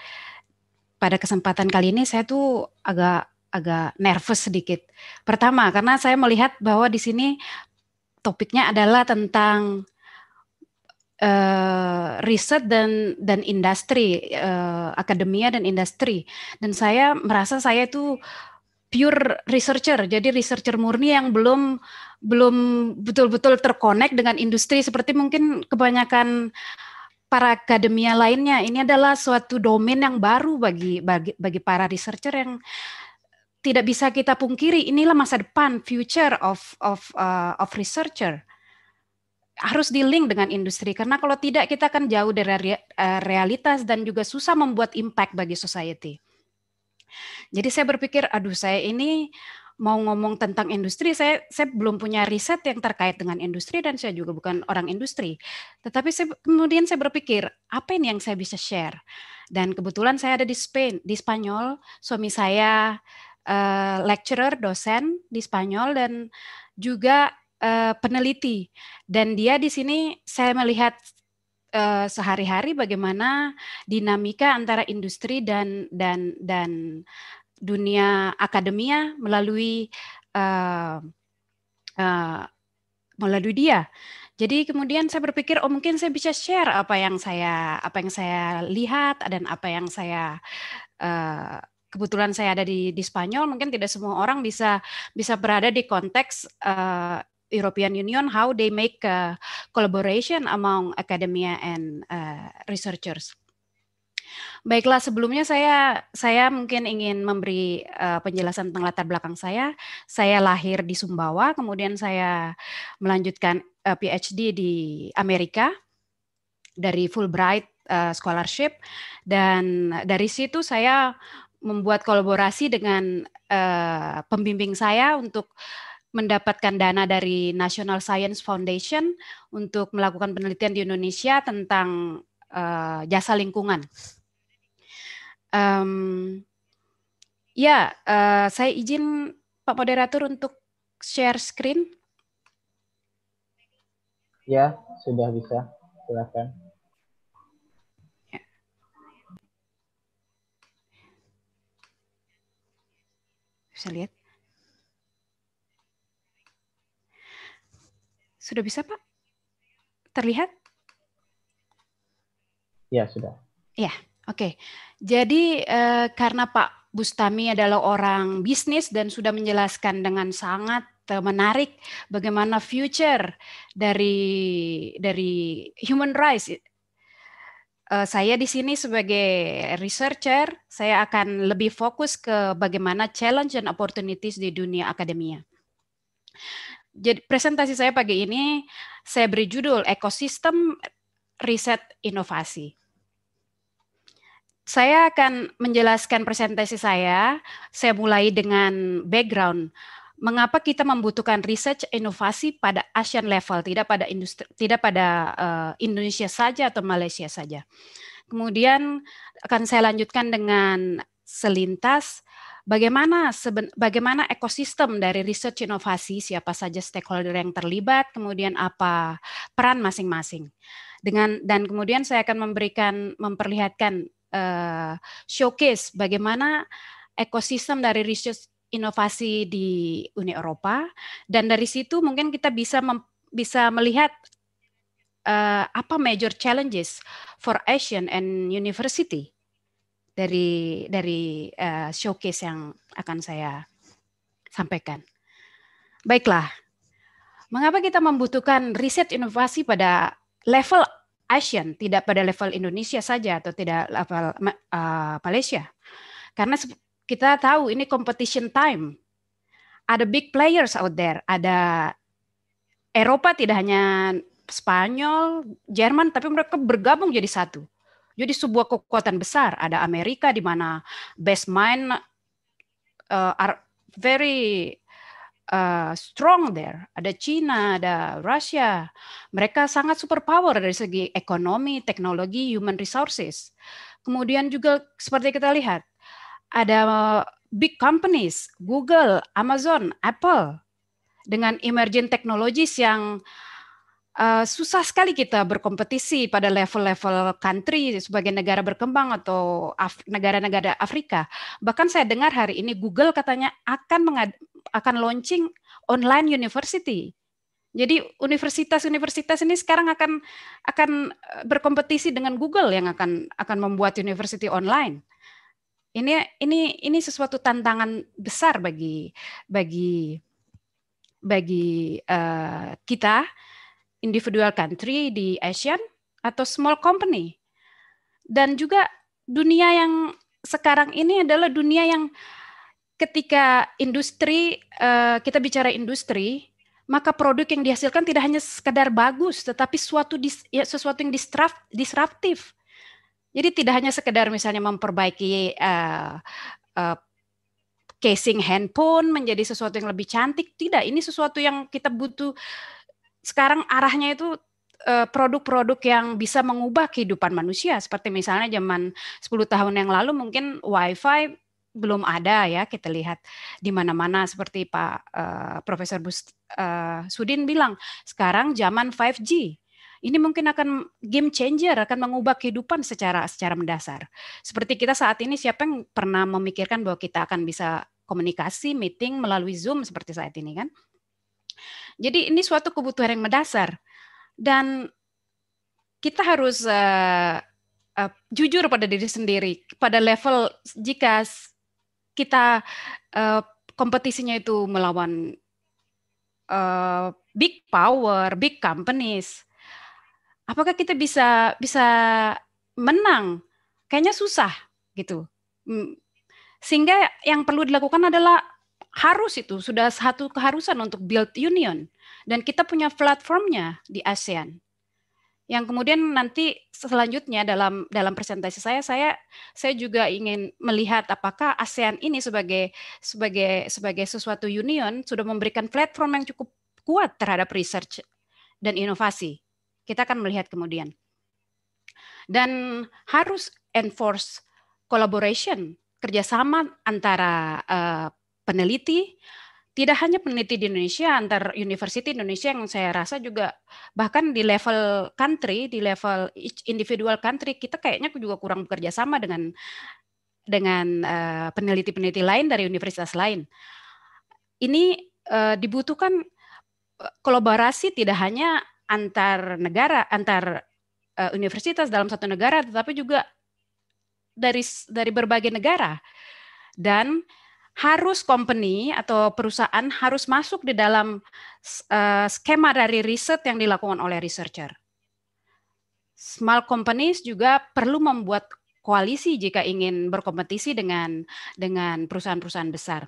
Speaker 7: pada kesempatan kali ini saya tuh agak agak nervous sedikit. Pertama karena saya melihat bahwa di sini topiknya adalah tentang uh, riset dan dan industri, uh, akademia dan industri. Dan saya merasa saya itu pure researcher, jadi researcher murni yang belum belum betul-betul terkonek dengan industri seperti mungkin kebanyakan para akademia lainnya. Ini adalah suatu domain yang baru bagi bagi bagi para researcher yang tidak bisa kita pungkiri. Inilah masa depan, future of of uh, of researcher harus di link dengan industri karena kalau tidak kita akan jauh dari realitas dan juga susah membuat impact bagi society. Jadi saya berpikir, aduh saya ini mau ngomong tentang industri, saya saya belum punya riset yang terkait dengan industri dan saya juga bukan orang industri. Tetapi saya, kemudian saya berpikir, apa ini yang saya bisa share? Dan kebetulan saya ada di Spain, di Spanyol. Suami saya uh, lecturer, dosen di Spanyol dan juga uh, peneliti. Dan dia di sini saya melihat uh, sehari-hari bagaimana dinamika antara industri dan dan dan dunia akademia melalui uh, uh, melalui dia. Jadi kemudian saya berpikir oh mungkin saya bisa share apa yang saya apa yang saya lihat dan apa yang saya uh, kebetulan saya ada di di Spanyol mungkin tidak semua orang bisa bisa berada di konteks European Union how they make a collaboration among academia and uh, researchers. Baiklah, sebelumnya saya saya mungkin ingin memberi uh, penjelasan tentang latar belakang saya. Saya lahir di Sumbawa, kemudian saya melanjutkan uh, PhD di Amerika dari Fulbright uh, Scholarship dan dari situ saya membuat kolaborasi dengan uh, pembimbing saya untuk mendapatkan dana dari National Science Foundation untuk melakukan penelitian di Indonesia tentang uh, jasa lingkungan. Um, ya, uh, saya izin Pak Moderator untuk share screen?
Speaker 5: Ya, sudah bisa. Silakan.
Speaker 7: Ya. Bisa lihat? Sudah bisa, Pak? Terlihat?
Speaker 5: Ya, sudah.
Speaker 7: Ya, oke. Okay. Jadi eh, karena Pak Bustami adalah orang bisnis dan sudah menjelaskan dengan sangat Eh, menarik bagaimana future dari dari human rights. Uh, saya di sini sebagai researcher, saya akan lebih fokus ke bagaimana challenge dan opportunities di dunia akademia. Jadi presentasi saya pagi ini saya beri judul ekosistem riset inovasi. Saya akan menjelaskan presentasi saya. Saya mulai dengan background mengapa kita membutuhkan research inovasi pada ASEAN level, tidak pada industri, tidak pada uh, Indonesia saja atau Malaysia saja. Kemudian akan saya lanjutkan dengan selintas bagaimana seben, bagaimana ekosistem dari research inovasi, siapa saja stakeholder yang terlibat, kemudian apa peran masing-masing. Dengan dan kemudian saya akan memberikan memperlihatkan uh, showcase bagaimana ekosistem dari research inovasi di Uni Eropa dan dari situ mungkin kita bisa bisa melihat uh, apa major challenges for Asian and university dari dari uh, showcase yang akan saya sampaikan. Baiklah, mengapa kita membutuhkan riset inovasi pada level Asian, tidak pada level Indonesia saja atau tidak level uh, Malaysia? Karena kita tahu ini competition time. Ada big players out there. Ada Eropa tidak hanya Spanyol, Jerman, tapi mereka bergabung jadi satu. Jadi sebuah kekuatan besar. Ada Amerika di mana best mind uh, are very uh, strong there. Ada China, ada Rusia. Mereka sangat superpower dari segi ekonomi, teknologi, human resources. Kemudian juga seperti kita lihat, ada big companies, Google, Amazon, Apple, dengan emerging technologies yang susah sekali kita berkompetisi pada level-level country sebagai negara berkembang atau negara-negara Af Afrika. Bahkan saya dengar hari ini Google katanya akan akan launching online university. Jadi universitas-universitas ini sekarang akan akan eh, berkompetisi dengan Google yang akan akan membuat university online. Ini ini ini sesuatu tantangan besar bagi bagi bagi uh, kita individual country di ASEAN atau small company. Dan juga dunia yang sekarang ini adalah dunia yang ketika industri uh, kita bicara industri maka produk yang dihasilkan tidak hanya sekedar bagus tetapi suatu ya, sesuatu yang disruptif jadi tidak hanya sekedar misalnya memperbaiki uh, uh, casing handphone menjadi sesuatu yang lebih cantik, tidak. Ini sesuatu yang kita butuh sekarang arahnya itu eh, produk-produk yang bisa mengubah kehidupan manusia seperti misalnya zaman 10 tahun yang lalu mungkin wifi belum ada ya kita lihat di mana-mana seperti Pak uh, Profesor Bus, uh, Sudin bilang sekarang zaman 5G ini mungkin akan game changer, akan mengubah kehidupan secara secara mendasar. Seperti kita saat ini, siapa yang pernah memikirkan bahwa kita akan bisa komunikasi, meeting melalui Zoom seperti saat ini kan? Jadi ini suatu kebutuhan yang mendasar dan kita harus uh, uh, jujur pada diri sendiri pada level jika kita uh, kompetisinya itu melawan uh, big power, big companies, apakah kita bisa bisa menang? Kayaknya susah gitu. Sehingga yang perlu dilakukan adalah harus itu sudah satu keharusan untuk build union dan kita punya platformnya di ASEAN. Yang kemudian nanti selanjutnya dalam dalam presentasi saya saya saya juga ingin melihat apakah ASEAN ini sebagai sebagai sebagai sesuatu union sudah memberikan platform yang cukup kuat terhadap research dan inovasi kita akan melihat kemudian. Dan harus enforce collaboration, kerjasama antara uh, peneliti, tidak hanya peneliti di Indonesia antar university Indonesia yang saya rasa juga bahkan di level country di level individual country kita kayaknya juga kurang bekerja sama dengan dengan uh, peneliti-peneliti lain dari universitas lain. Ini uh, dibutuhkan eh, kolaborasi tidak hanya antar negara antar uh, universitas dalam satu negara tetapi juga dari dari berbagai negara. Dan harus company atau perusahaan harus masuk di dalam uh, skema dari riset yang dilakukan oleh researcher. Small companies juga perlu membuat koalisi jika ingin berkompetisi dengan dengan perusahaan-perusahaan besar.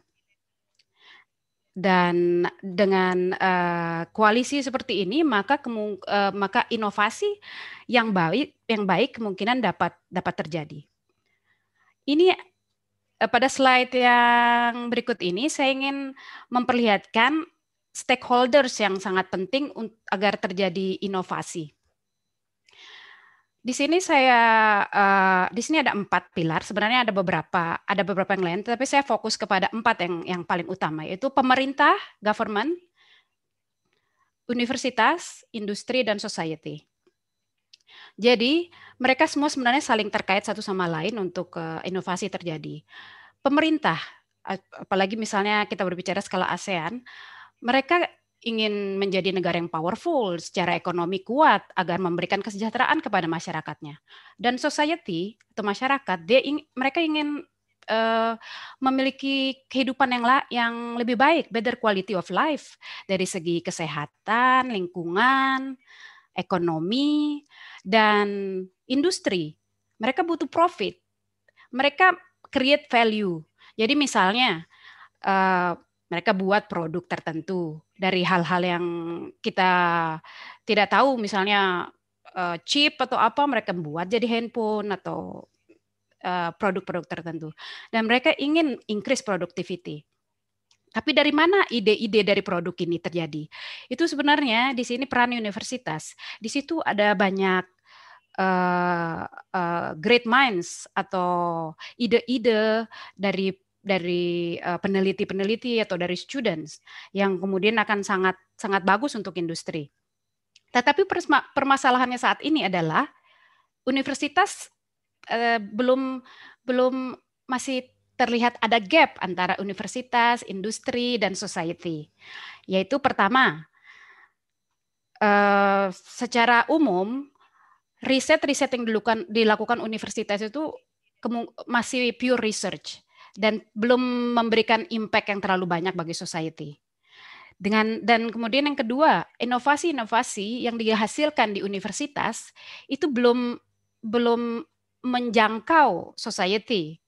Speaker 7: Dan dengan uh, koalisi seperti ini maka kemu, uh, maka inovasi yang baik yang baik kemungkinan dapat dapat terjadi. Ini pada slide yang berikut ini saya ingin memperlihatkan stakeholders yang sangat penting agar terjadi inovasi. Di sini saya uh, di sini ada empat pilar. Sebenarnya ada beberapa ada beberapa yang lain, tapi saya fokus kepada empat yang yang paling utama yaitu pemerintah, government, universitas, industri dan society. Jadi mereka semua sebenarnya saling terkait satu sama lain untuk uh, inovasi terjadi. Pemerintah, apalagi misalnya kita berbicara skala ASEAN, mereka ingin menjadi negara yang powerful, secara ekonomi kuat agar memberikan kesejahteraan kepada masyarakatnya. Dan society atau masyarakat, dia ing, mereka ingin uh, memiliki kehidupan yang yang lebih baik, better quality of life dari segi kesehatan, lingkungan, ekonomi, dan industri. Mereka butuh profit. Mereka create value. Jadi misalnya uh, mereka buat produk tertentu dari hal-hal yang kita tidak tahu, misalnya uh, chip atau apa mereka buat jadi handphone atau eh, produk-produk uh, tertentu. Dan mereka ingin increase productivity. Tapi dari mana ide-ide dari produk ini terjadi? Itu sebenarnya di sini peran universitas. Di situ ada banyak uh, uh, great minds atau ide-ide dari dari peneliti-peneliti atau dari students yang kemudian akan sangat sangat bagus untuk industri. Tetapi permasalahannya saat ini adalah universitas uh, belum belum masih terlihat ada gap antara universitas, industri, dan society. Yaitu pertama, uh, secara umum riset-riset yang dilakukan, dilakukan universitas itu masih pure research dan belum memberikan impact yang terlalu banyak bagi society. Dengan dan kemudian yang kedua, inovasi-inovasi yang dihasilkan di universitas itu belum belum menjangkau society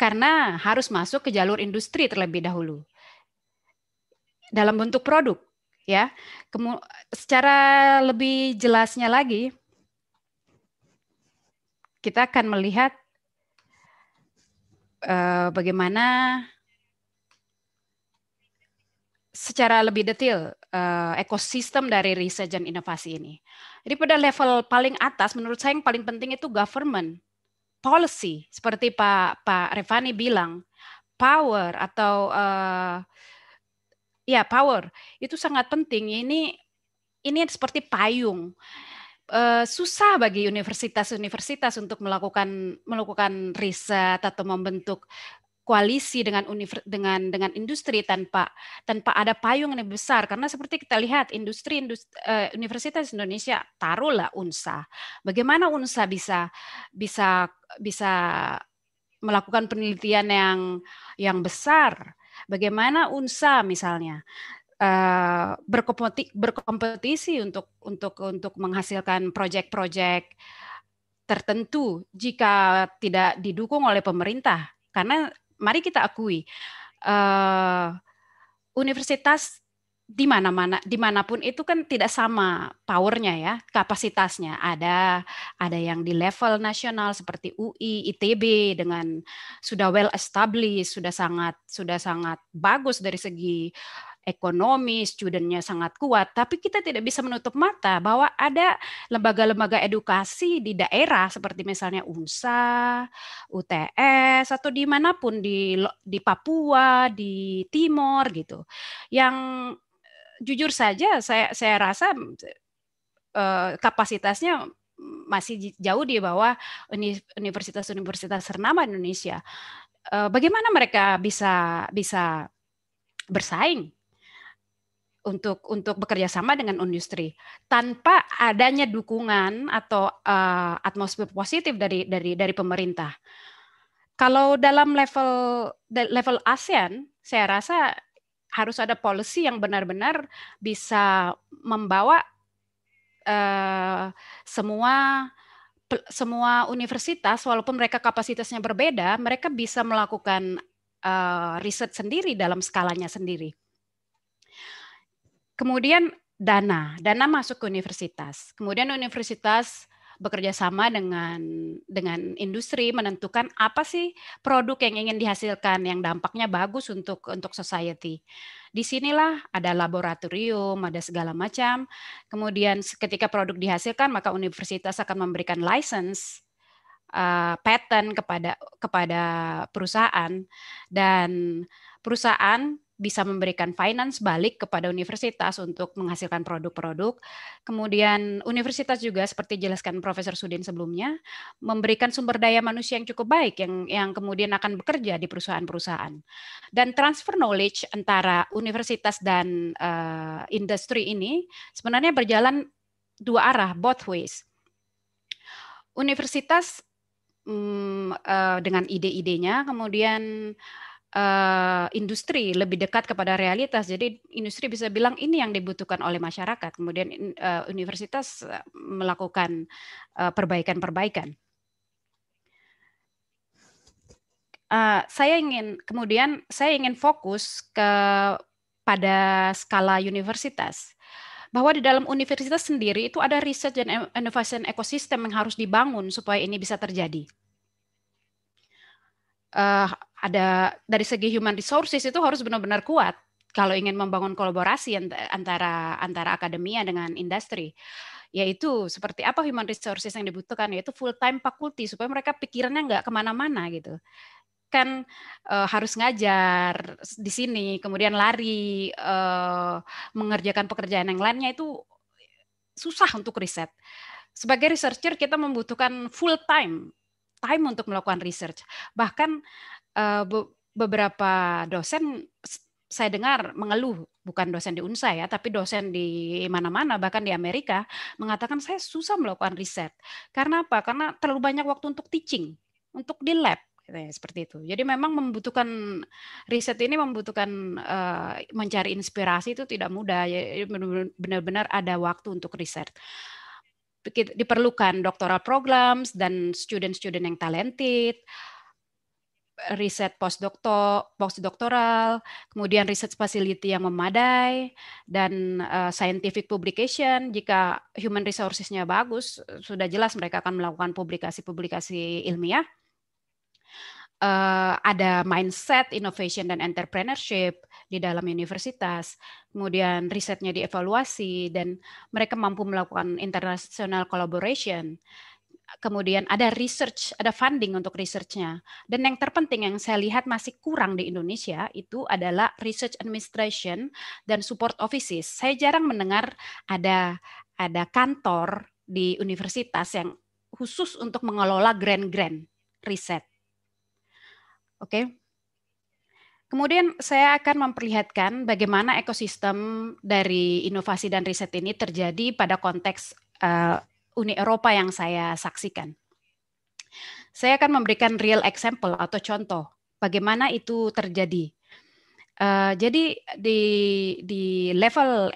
Speaker 7: karena harus masuk ke jalur industri terlebih dahulu dalam bentuk produk ya. Kemu secara lebih jelasnya lagi kita akan melihat uh, bagaimana secara lebih detail uh, ekosistem dari riset dan inovasi ini. Jadi pada level paling atas menurut saya yang paling penting itu government policy seperti Pak Pak Revani bilang power atau uh, ya power itu sangat penting. Ini ini seperti payung. Uh, susah bagi universitas-universitas untuk melakukan melakukan riset atau membentuk koalisi dengan dengan dengan industri tanpa tanpa ada payung yang besar. Karena seperti kita lihat industri, industri uh, Universitas Indonesia taruhlah UNSA. Bagaimana UNSA bisa bisa bisa melakukan penelitian yang yang besar? Bagaimana UNSA misalnya uh, berkompetisi, berkompetisi untuk untuk untuk menghasilkan proyek-proyek tertentu jika tidak didukung oleh pemerintah. Karena mari kita akui uh, universitas di mana-mana di mana pun itu kan tidak sama powernya ya kapasitasnya. Ada ada yang di level nasional seperti UI ITB dengan sudah well established sudah sangat sudah sangat bagus dari segi ekonomi, studentnya sangat kuat, tapi kita tidak bisa menutup mata bahwa ada lembaga-lembaga edukasi di daerah seperti misalnya UNSA, UTS, atau di mana pun di di Papua, di Timor gitu, yang jujur saja saya saya rasa uh, kapasitasnya masih jauh di bawah universitas-universitas ternama Indonesia. Uh, bagaimana mereka bisa bisa bersaing untuk untuk bekerja sama dengan industri tanpa adanya dukungan atau uh, atmosfer positif dari dari dari pemerintah. Kalau dalam level level ASEAN, saya rasa harus ada policy yang benar-benar bisa membawa uh, semua semua universitas walaupun mereka kapasitasnya berbeda, mereka bisa melakukan uh, riset sendiri dalam skalanya sendiri. Kemudian dana, dana masuk ke universitas. Kemudian universitas bekerja sama dengan dengan industri menentukan apa sih produk yang ingin dihasilkan yang dampaknya bagus untuk untuk society. Di sinilah ada laboratorium, ada segala macam. Kemudian ketika produk dihasilkan maka universitas akan memberikan license uh, patent kepada kepada perusahaan dan perusahaan bisa memberikan finance balik kepada universitas untuk menghasilkan produk-produk. Kemudian universitas juga seperti jelaskan Profesor Sudin sebelumnya memberikan sumber daya manusia yang cukup baik yang yang kemudian akan bekerja di perusahaan-perusahaan. Dan transfer knowledge antara universitas dan uh, industri ini sebenarnya berjalan dua arah, both ways. Universitas um, uh, dengan ide-idenya kemudian uh, industri lebih dekat kepada realitas. Jadi industri bisa bilang ini yang dibutuhkan oleh masyarakat. Kemudian uh, universitas melakukan perbaikan-perbaikan. Uh, saya ingin kemudian saya ingin fokus ke pada skala universitas bahwa di dalam universitas sendiri itu ada riset dan inovasi ekosistem yang harus dibangun supaya ini bisa terjadi uh, ada dari segi human resources itu harus benar-benar kuat kalau ingin membangun kolaborasi antara antara akademia dengan industri. Yaitu seperti apa human resources yang dibutuhkan yaitu full time faculty supaya mereka pikirannya nggak ke mana-mana gitu. Kan uh, harus ngajar di sini kemudian lari uh, mengerjakan pekerjaan yang lainnya itu susah untuk riset. Sebagai researcher kita membutuhkan full time time untuk melakukan research. Bahkan be beberapa dosen saya dengar mengeluh, bukan dosen di UNSA ya, tapi dosen di mana-mana, bahkan di Amerika, mengatakan saya susah melakukan riset. Karena apa? Karena terlalu banyak waktu untuk teaching, untuk di lab, ya, seperti itu. Jadi memang membutuhkan riset ini membutuhkan uh, mencari inspirasi itu tidak mudah. Ya, benar-benar ada waktu untuk riset diperlukan doctoral programs dan student-student yang talented, riset postdoktor, postdoktoral, kemudian riset facility yang memadai, dan uh, scientific publication. Jika human resources-nya bagus, sudah jelas mereka akan melakukan publikasi-publikasi ilmiah uh, ada mindset innovation dan entrepreneurship di dalam universitas. Kemudian risetnya dievaluasi dan mereka mampu melakukan international collaboration. Kemudian ada research, ada funding untuk researchnya. Dan yang terpenting yang saya lihat masih kurang di Indonesia itu adalah research administration dan support offices. Saya jarang mendengar ada ada kantor di universitas yang khusus untuk mengelola grant-grant riset Oke. Kemudian saya akan memperlihatkan bagaimana ekosistem dari inovasi dan riset ini terjadi pada konteks uh, Uni Eropa yang saya saksikan. Saya akan memberikan real example atau contoh bagaimana itu terjadi. Uh, jadi di di level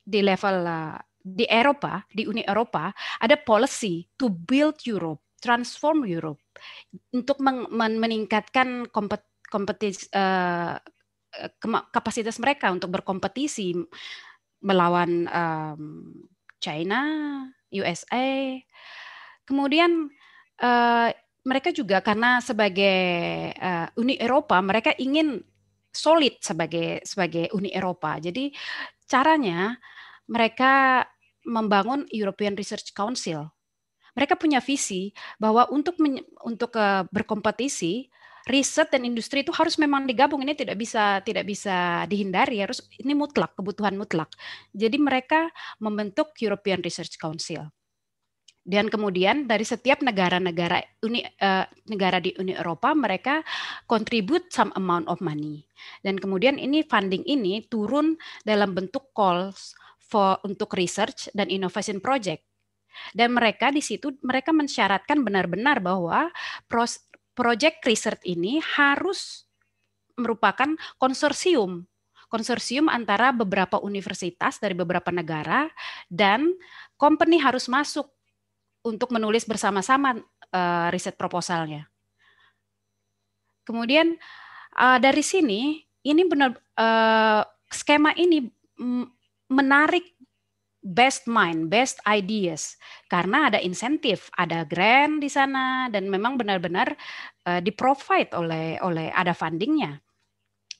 Speaker 7: di level uh, di Eropa, di Uni Eropa ada policy to build Europe, transform Europe untuk meningkatkan kompet, kompetis, uh, kapasitas mereka untuk berkompetisi melawan um, China, USA. Kemudian uh, mereka juga karena sebagai uh, Uni Eropa mereka ingin solid sebagai sebagai Uni Eropa. Jadi caranya mereka membangun European Research Council. Mereka punya visi bahwa untuk untuk uh, berkompetisi riset dan industri itu harus memang digabung ini tidak bisa tidak bisa dihindari harus ini mutlak kebutuhan mutlak. Jadi mereka membentuk European Research Council. Dan kemudian dari setiap negara-negara uh, negara di Uni Eropa mereka contribute some amount of money. Dan kemudian ini funding ini turun dalam bentuk calls for untuk research dan innovation project. Dan mereka di situ mereka mensyaratkan benar-benar bahwa pros, project research ini harus merupakan konsorsium konsorsium antara beberapa universitas dari beberapa negara dan company harus masuk untuk menulis bersama-sama uh, riset proposalnya. Kemudian uh, dari sini ini benar uh, skema ini menarik best mind, best ideas karena ada insentif, ada grant di sana dan memang benar-benar uh, di-provide oleh oleh ada fundingnya.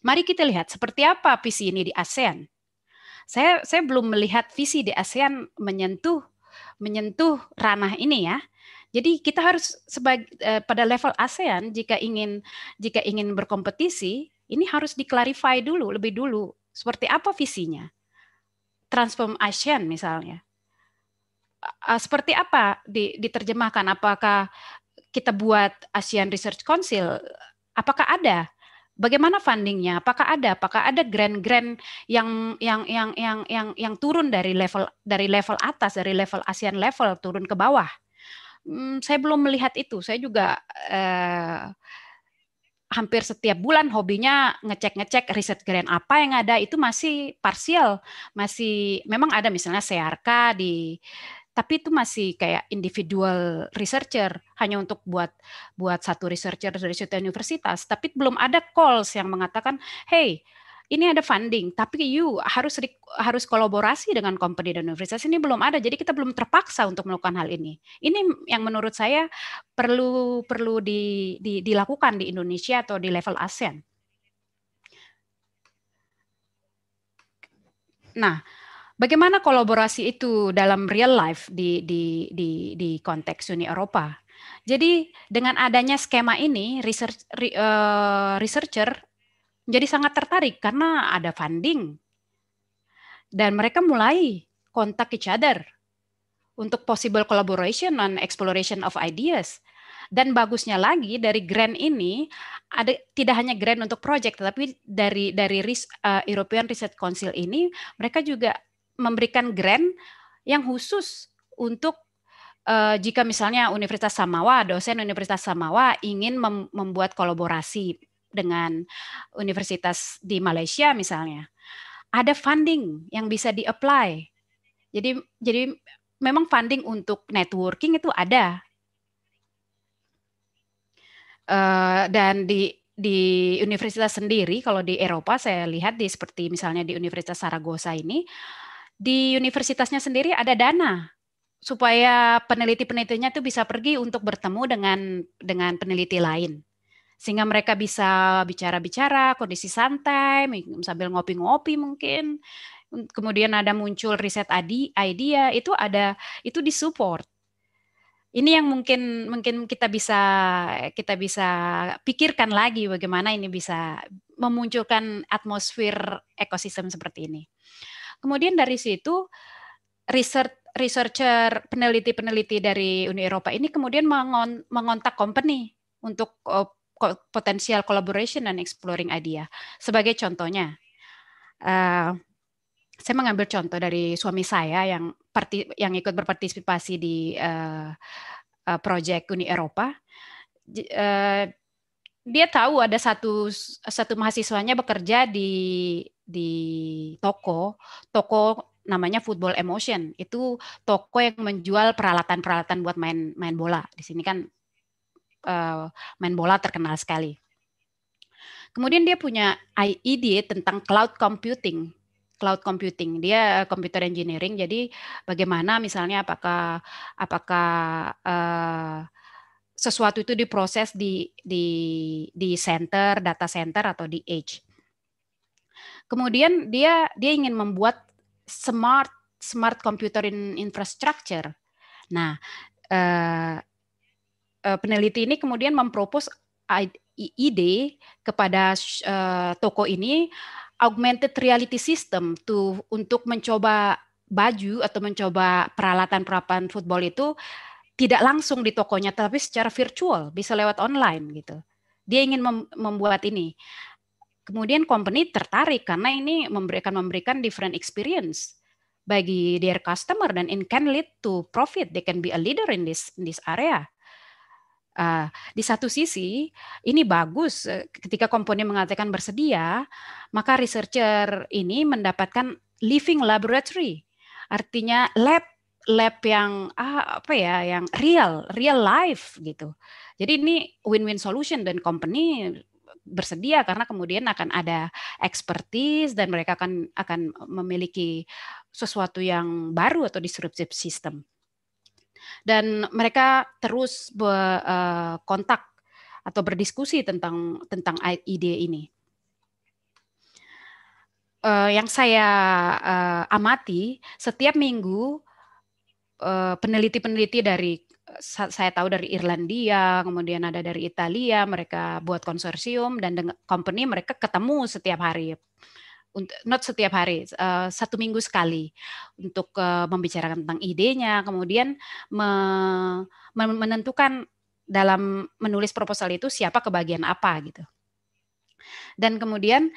Speaker 7: Mari kita lihat seperti apa visi ini di ASEAN. Saya saya belum melihat visi di ASEAN menyentuh menyentuh ranah ini ya. Jadi kita harus sebagai eh, pada level ASEAN jika ingin jika ingin berkompetisi ini harus diklarify dulu lebih dulu seperti apa visinya. Transform ASEAN misalnya. Seperti apa diterjemahkan? Apakah kita buat ASEAN Research Council? Apakah ada Bagaimana fundingnya? Apakah ada? Apakah ada grant-grant yang yang yang yang yang yang turun dari level dari level atas, dari level ASEAN level turun ke bawah? Hmm, saya belum melihat itu. Saya juga eh, hampir setiap bulan hobinya ngecek-ngecek riset grant apa yang ada itu masih parsial, masih memang ada misalnya CRK di tapi itu masih kayak individual researcher hanya untuk buat buat satu researcher dari suatu universitas tapi belum ada calls yang mengatakan hey ini ada funding tapi you harus harus kolaborasi dengan company dan universitas ini belum ada jadi kita belum terpaksa untuk melakukan hal ini ini yang menurut saya perlu perlu di, di, dilakukan di Indonesia atau di level ASEAN nah Bagaimana kolaborasi itu dalam real life di di di di konteks Uni Eropa? Jadi dengan adanya skema ini, research, uh, researcher menjadi sangat tertarik karena ada funding dan mereka mulai kontak each other untuk possible collaboration and exploration of ideas. Dan bagusnya lagi dari grant ini ada tidak hanya grant untuk project, tetapi dari dari uh, European Research Council ini mereka juga memberikan grant yang khusus untuk uh, jika misalnya Universitas Samawa, dosen Universitas Samawa ingin mem membuat kolaborasi dengan universitas di Malaysia misalnya, ada funding yang bisa di-apply. Jadi jadi memang funding untuk networking itu ada. Uh, dan di di universitas sendiri kalau di Eropa saya lihat di seperti misalnya di Universitas Saragossa ini di universitasnya sendiri ada dana supaya peneliti-penelitinya itu bisa pergi untuk bertemu dengan dengan peneliti lain sehingga mereka bisa bicara-bicara kondisi santai sambil ngopi-ngopi mungkin kemudian ada muncul riset idea itu ada itu disupport ini yang mungkin mungkin kita bisa kita bisa pikirkan lagi bagaimana ini bisa memunculkan atmosfer ekosistem seperti ini. Kemudian dari situ research researcher peneliti-peneliti dari Uni Eropa ini kemudian mengon, mengontak company untuk uh, potensial collaboration dan exploring idea. Sebagai contohnya, uh, saya mengambil contoh dari suami saya yang parti, yang ikut berpartisipasi di uh, uh, project Uni Eropa. Uh, dia tahu ada satu satu mahasiswanya bekerja di di toko, toko namanya Football Emotion. Itu toko yang menjual peralatan-peralatan buat main main bola. Di sini kan uh, main bola terkenal sekali. Kemudian dia punya ide tentang cloud computing. Cloud computing, dia computer engineering. Jadi bagaimana misalnya apakah apakah uh, sesuatu itu diproses di di di center, data center atau di edge Kemudian dia dia ingin membuat smart smart computer in infrastructure. Nah, uh, uh, peneliti ini kemudian mempropos ide kepada uh, toko ini augmented reality system tuh untuk mencoba baju atau mencoba peralatan-peralatan football itu tidak langsung di tokonya tapi secara virtual bisa lewat online gitu. Dia ingin mem membuat ini. Kemudian company tertarik karena ini memberikan memberikan different experience bagi their customer dan it can lead to profit. They can be a leader in this in this area. Uh, di satu sisi ini bagus eh, ketika komponen mengatakan bersedia, maka researcher ini mendapatkan living laboratory, artinya lab lab yang ah, apa ya, yang real, real life gitu. Jadi ini win-win solution dan company bersedia karena kemudian akan ada expertise dan mereka akan akan memiliki sesuatu yang baru atau disruptive system dan mereka terus berkontak eh, atau berdiskusi tentang tentang ide ini. Uh, yang saya uh, amati setiap minggu peneliti-peneliti uh, dari saya tahu dari Irlandia, kemudian ada dari Italia, mereka buat konsorsium dan dengan company mereka ketemu setiap hari not setiap hari, uh, satu minggu sekali untuk uh, membicarakan tentang idenya, kemudian me, menentukan dalam menulis proposal itu siapa kebagian apa gitu. Dan kemudian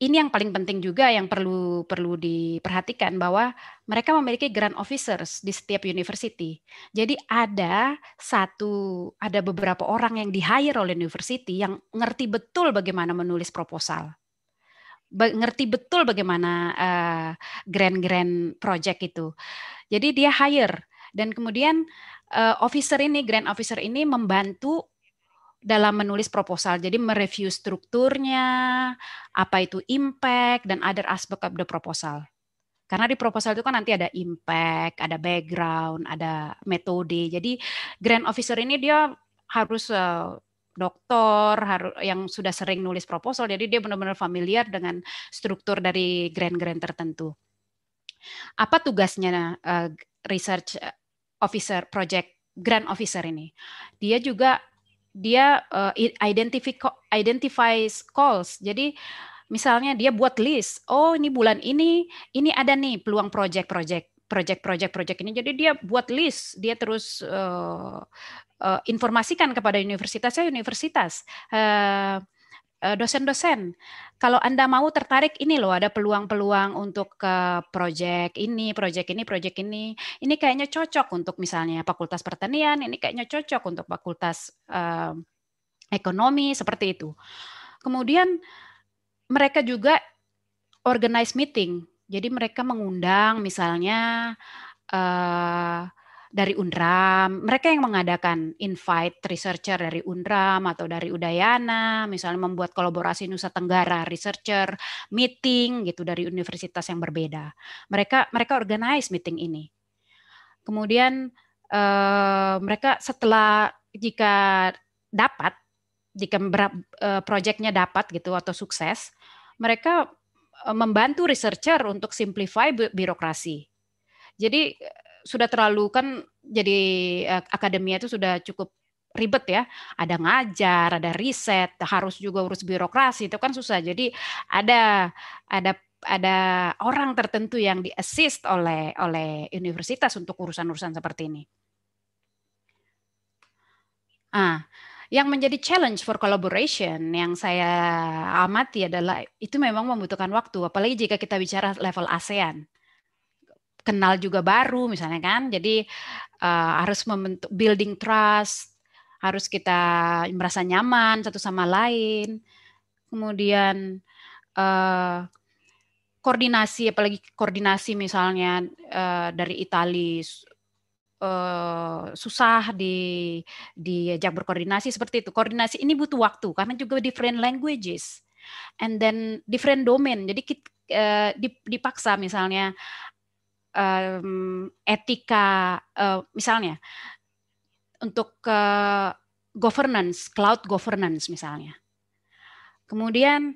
Speaker 7: ini yang paling penting juga yang perlu perlu diperhatikan bahwa mereka memiliki grant officers di setiap university. Jadi ada satu ada beberapa orang yang di hire oleh university yang ngerti betul bagaimana menulis proposal ngerti betul bagaimana uh, grand-grand project itu. Jadi dia hire dan kemudian uh, officer ini, grand officer ini membantu dalam menulis proposal. Jadi mereview strukturnya, apa itu impact dan other aspect of the proposal. Karena di proposal itu kan nanti ada impact, ada background, ada metode. Jadi grand officer ini dia harus uh, dokter yang sudah sering nulis proposal jadi dia benar-benar familiar dengan struktur dari grant-grant tertentu. Apa tugasnya uh, research officer project grant officer ini? Dia juga dia identify identifies calls. Jadi misalnya dia buat list, oh ini bulan ini ini ada nih peluang project-project project-project project ini. Jadi dia buat list, dia terus uh, uh, informasikan kepada universitas saya universitas. Uh, dosen-dosen, kalau Anda mau tertarik ini loh ada peluang-peluang untuk ke proyek ini, proyek ini, proyek ini. Ini kayaknya cocok untuk misalnya Fakultas Pertanian, ini kayaknya cocok untuk Fakultas uh, Ekonomi seperti itu. Kemudian mereka juga organize meeting jadi mereka mengundang misalnya uh, dari UNRAM, mereka yang mengadakan invite researcher dari UNRAM atau dari Udayana, misalnya membuat kolaborasi Nusa Tenggara researcher meeting gitu dari universitas yang berbeda. Mereka mereka organize meeting ini. Kemudian uh, mereka setelah jika dapat jika uh, proyeknya dapat gitu atau sukses, mereka Eh, membantu researcher untuk simplify birokrasi. Jadi sudah terlalu kan jadi eh, akademia itu sudah cukup ribet ya. Ada ngajar, ada riset, harus juga urus birokrasi itu kan susah. Jadi ada ada ada orang tertentu yang di assist oleh oleh universitas untuk urusan-urusan seperti ini. Ah, yang menjadi challenge for collaboration yang saya amati adalah itu memang membutuhkan waktu, apalagi jika kita bicara level ASEAN. Kenal juga baru misalnya kan, jadi uh, harus membentuk building trust, harus kita merasa nyaman satu sama lain. Kemudian uh, koordinasi, apalagi koordinasi misalnya uh, dari Italia uh, susah di diajak berkoordinasi seperti itu. Koordinasi ini butuh waktu karena juga different languages and then different domain. Jadi uh, dipaksa misalnya um, etika uh, misalnya untuk uh, governance, cloud governance misalnya. Kemudian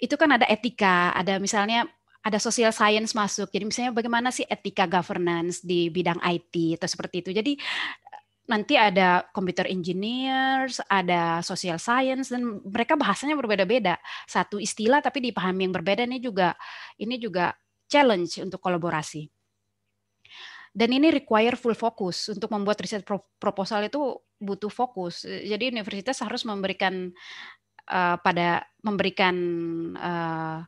Speaker 7: itu kan ada etika, ada misalnya ada social science masuk. Jadi misalnya bagaimana sih etika governance di bidang IT atau seperti itu. Jadi nanti ada computer engineers, ada social science dan mereka bahasanya berbeda-beda. Satu istilah tapi dipahami yang berbeda ini juga ini juga challenge untuk kolaborasi. Dan ini require full focus untuk membuat riset proposal itu butuh fokus. Jadi universitas harus memberikan uh, pada memberikan uh,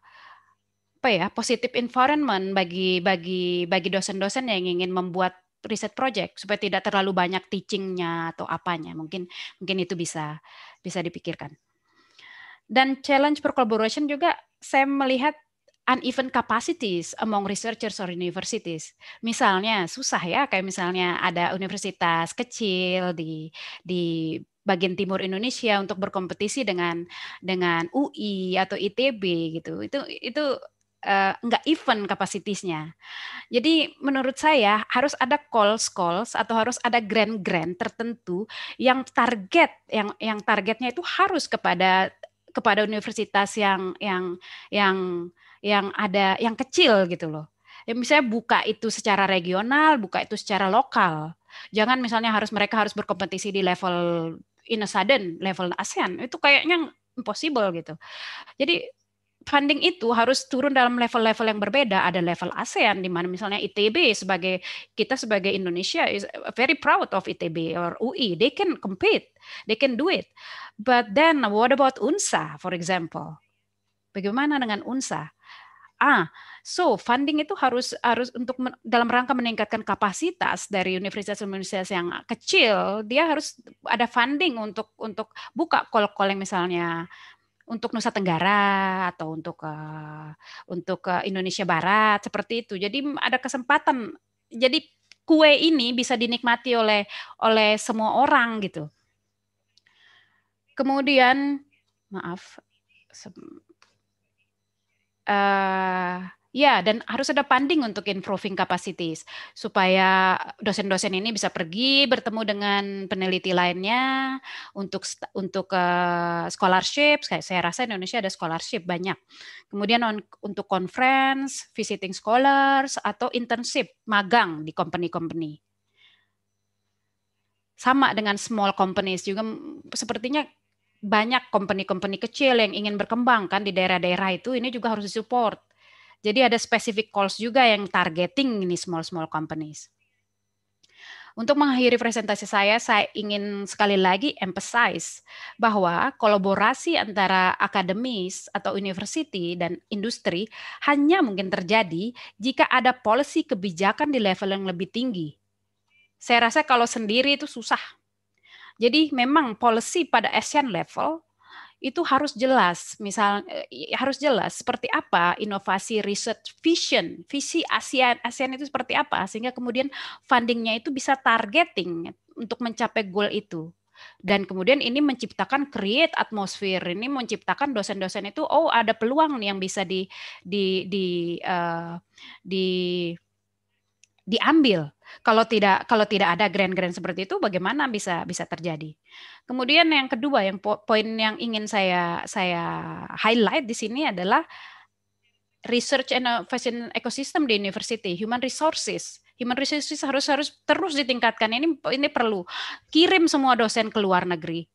Speaker 7: apa ya positif environment bagi bagi bagi dosen-dosen yang ingin membuat riset project supaya tidak terlalu banyak teachingnya atau apanya mungkin mungkin itu bisa bisa dipikirkan dan challenge for collaboration juga saya melihat uneven capacities among researchers or universities. Misalnya susah ya kayak misalnya ada universitas kecil di di bagian timur Indonesia untuk berkompetisi dengan dengan UI atau ITB gitu. Itu itu uh, nggak even kapasitiesnya. Jadi menurut saya harus ada calls calls atau harus ada grant grant tertentu yang target yang yang targetnya itu harus kepada kepada universitas yang yang yang yang ada yang kecil gitu loh. Ya misalnya buka itu secara regional, buka itu secara lokal. Jangan misalnya harus mereka harus berkompetisi di level in a sudden level ASEAN. Itu kayaknya impossible gitu. Jadi funding itu harus turun dalam level-level yang berbeda. Ada level ASEAN di mana misalnya ITB sebagai kita sebagai Indonesia is very proud of ITB or UI. They can compete, they can do it. But then what about UNSA for example? Bagaimana dengan UNSA? Ah, so funding itu harus harus untuk dalam rangka meningkatkan kapasitas dari universitas-universitas yang kecil, dia harus ada funding untuk untuk buka call-call yang misalnya untuk Nusa Tenggara atau untuk uh, untuk uh, Indonesia Barat seperti itu. Jadi ada kesempatan. Jadi kue ini bisa dinikmati oleh oleh semua orang gitu. Kemudian maaf uh, Ya, dan harus ada funding untuk improving capacities supaya dosen-dosen ini bisa pergi bertemu dengan peneliti lainnya untuk untuk uh, scholarship. Saya, saya rasa Indonesia ada scholarship banyak. Kemudian on, untuk conference, visiting scholars atau internship magang di company-company. Sama dengan small companies juga sepertinya banyak company-company kecil yang ingin berkembang kan di daerah-daerah itu ini juga harus disupport jadi ada specific calls juga yang targeting ini small small companies. Untuk mengakhiri presentasi saya, saya ingin sekali lagi emphasize bahwa kolaborasi antara akademis atau university dan industri hanya mungkin terjadi jika ada policy kebijakan di level yang lebih tinggi. Saya rasa kalau sendiri itu susah. Jadi memang policy pada ASEAN level itu harus jelas, misal eh, harus jelas seperti apa inovasi research vision, visi ASEAN ASEAN itu seperti apa sehingga kemudian fundingnya itu bisa targeting untuk mencapai goal itu. Dan kemudian ini menciptakan create atmosphere, ini menciptakan dosen-dosen itu oh ada peluang nih yang bisa di di di uh, di diambil. Kalau tidak kalau tidak ada grand-grand seperti itu bagaimana bisa bisa terjadi? Kemudian yang kedua yang poin yang ingin saya saya highlight di sini adalah research and innovation ecosystem di university, human resources. Human resources harus harus terus ditingkatkan. Ini ini perlu kirim semua dosen ke luar negeri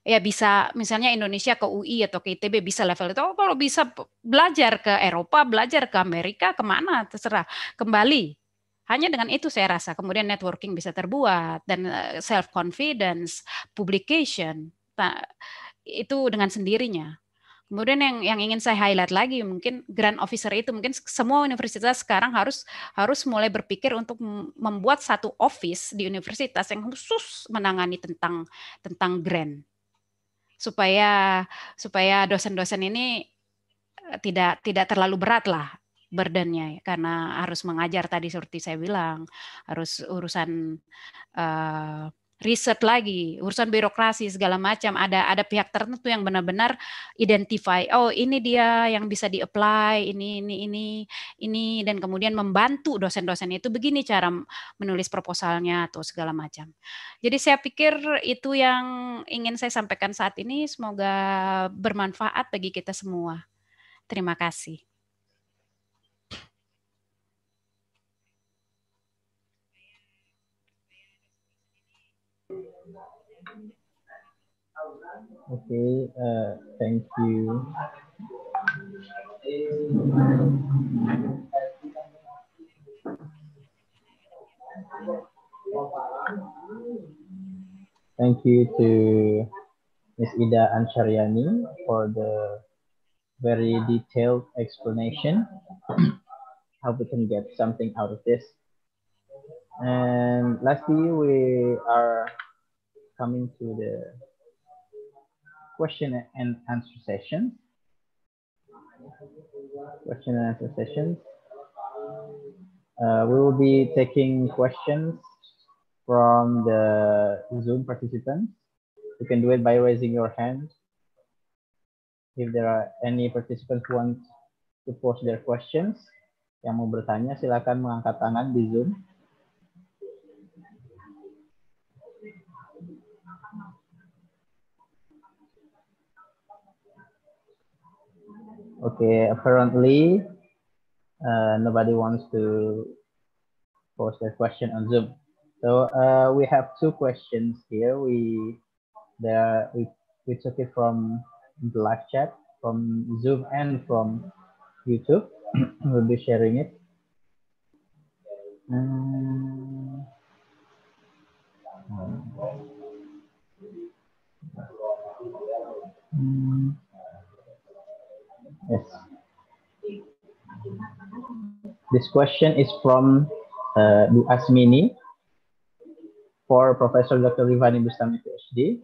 Speaker 7: ya bisa misalnya Indonesia ke UI atau ke ITB bisa level itu. Oh, kalau bisa belajar ke Eropa belajar ke Amerika ke mana? Terserah kembali. Hanya dengan itu saya rasa. Kemudian networking bisa terbuat dan eh, self confidence publication itu dengan sendirinya. Kemudian yang yang ingin saya highlight lagi mungkin grand officer itu mungkin semua universitas sekarang harus harus mulai berpikir untuk membuat satu office di universitas yang khusus menangani tentang tentang grant supaya supaya dosen-dosen ini eh, tidak tidak terlalu berat lah burdennya ya, karena harus mengajar tadi seperti saya bilang harus urusan uh, riset lagi, urusan birokrasi segala macam. Ada ada pihak tertentu yang benar-benar identify, oh ini dia yang bisa di-apply, ini ini ini ini dan kemudian membantu dosen-dosen itu begini cara menulis proposalnya atau segala macam. Jadi saya pikir itu yang ingin saya sampaikan saat ini semoga bermanfaat bagi kita semua. Terima kasih.
Speaker 5: Okay, uh, thank you. Thank you to Ms. Ida Ansharyani for the very detailed explanation. How we can get something out of this. And lastly, we are coming to the question and answer session. Question and answer session. Uh, we will be taking questions from the Zoom participants. You can do it by raising your hand. If there are any participants who want to post their questions, yang mau bertanya silakan mengangkat tangan di Zoom. Okay, apparently uh, nobody wants to post their question on Zoom. So uh, we have two questions here. We there we, we took it from the live chat from Zoom and from YouTube. we'll be sharing it. Um, um, Yes. This question is from uh, Bu Asmini for Professor Dr. Rivani Bustami PhD.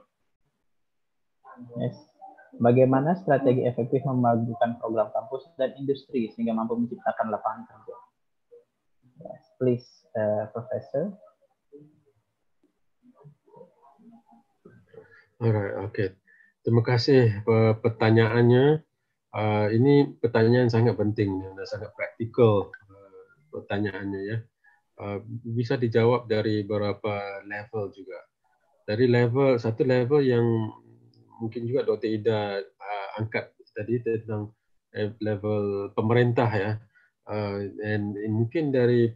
Speaker 5: Yes. Bagaimana strategi efektif memajukan program kampus dan industri sehingga mampu menciptakan lapangan kerja? Yes, please, uh, Professor.
Speaker 6: Alright, oke. Okay. Terima kasih pertanyaannya. Uh, ini pertanyaan sangat penting dan sangat praktikal uh, pertanyaannya ya. Uh, bisa dijawab dari beberapa level juga. Dari level satu level yang mungkin juga Dr. Ida angkat tadi tentang level pemerintah ya. Uh, mungkin dari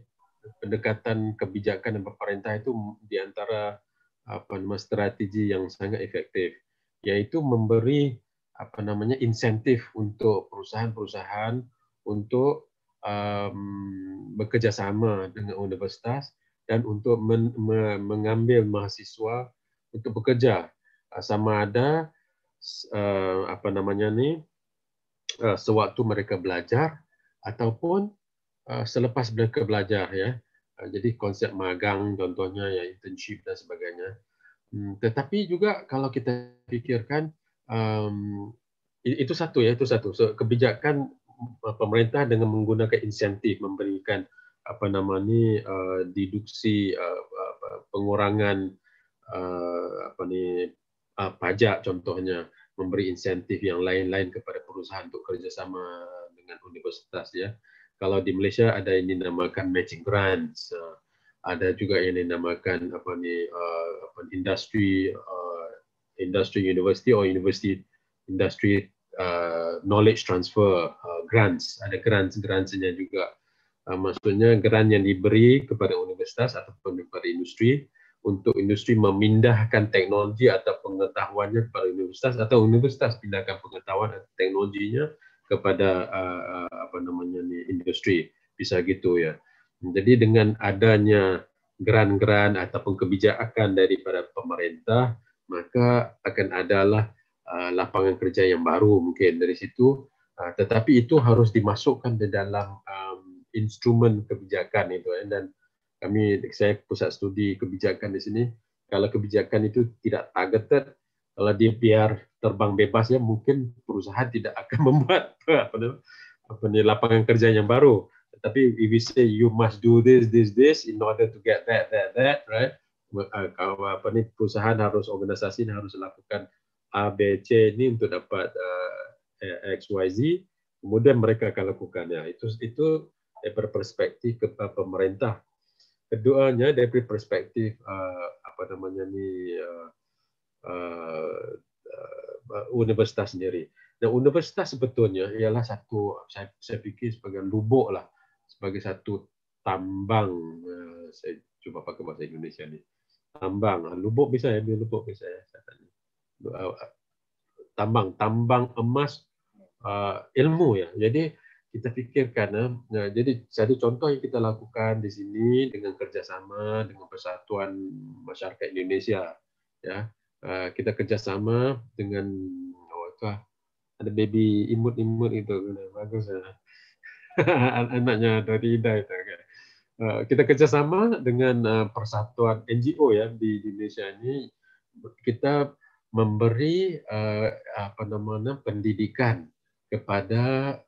Speaker 6: pendekatan kebijakan dan pemerintah itu di antara apa nama strategi yang sangat efektif yaitu memberi apa namanya insentif untuk perusahaan-perusahaan untuk um, bekerja sama dengan universitas dan untuk men, me, mengambil mahasiswa untuk bekerja. Uh, sama ada uh, apa namanya ni uh, sewaktu mereka belajar ataupun uh, selepas mereka belajar ya. Uh, jadi konsep magang contohnya ya internship dan sebagainya. Hmm, tetapi juga kalau kita pikirkan um, itu satu ya itu satu. So, kebijakan pemerintah dengan menggunakan insentif memberikan apa nama ni uh, deduksi uh, pengurangan uh, apa ni uh, pajak contohnya memberi insentif yang lain-lain kepada perusahaan untuk kerjasama dengan universitas ya. Kalau di Malaysia ada yang dinamakan matching grants uh, ada juga yang dinamakan apa ni uh, apa industry uh, industry university or university industry uh, knowledge transfer uh, grants. Ada grants grantsnya juga. Uh, maksudnya grant yang diberi kepada universitas ataupun kepada industri untuk industri memindahkan teknologi atau pengetahuannya kepada universitas atau universitas pindahkan pengetahuan atau teknologinya kepada uh, apa namanya ni industri. Bisa gitu ya. Jadi dengan adanya grant-grant ataupun kebijakan daripada pemerintah maka akan adalah uh, lapangan kerja yang baru mungkin dari situ. Uh, tetapi itu harus dimasukkan di dalam um, instrumen kebijakan itu eh. dan kami saya pusat studi kebijakan di sini kalau kebijakan itu tidak targeted kalau dia biar terbang bebas ya mungkin perusahaan tidak akan membuat apa apa ni lapangan kerja yang baru. Tapi if we say you must do this this this in order to get that that that right apa nih perusahaan harus organisasi harus lakukan A, B, ini untuk dapat uh, X, kemudian mereka akan lakukannya. Itu itu dari perspektif kepada pemerintah. Keduanya dari perspektif uh, apa namanya ni uh, uh, uh, universitas sendiri. Dan universitas sebetulnya ialah satu saya, saya fikir sebagai lubuk lah, sebagai satu tambang. Uh, saya cuba pakai bahasa Indonesia ni. Tambang, lubuk bisa ya, lubuk bisa ya. Saya tanya tambang tambang emas uh, ilmu ya. Jadi kita fikirkan uh, jadi satu contoh yang kita lakukan di sini dengan kerjasama dengan Persatuan Masyarakat Indonesia ya. Uh, kita kerjasama dengan oh itu ah, ada baby imut-imut itu bagus ya. Anaknya dari Ida itu. Okay. Uh, kita kerjasama dengan uh, persatuan NGO ya di Indonesia ini kita memberi uh, apa namanya pendidikan kepada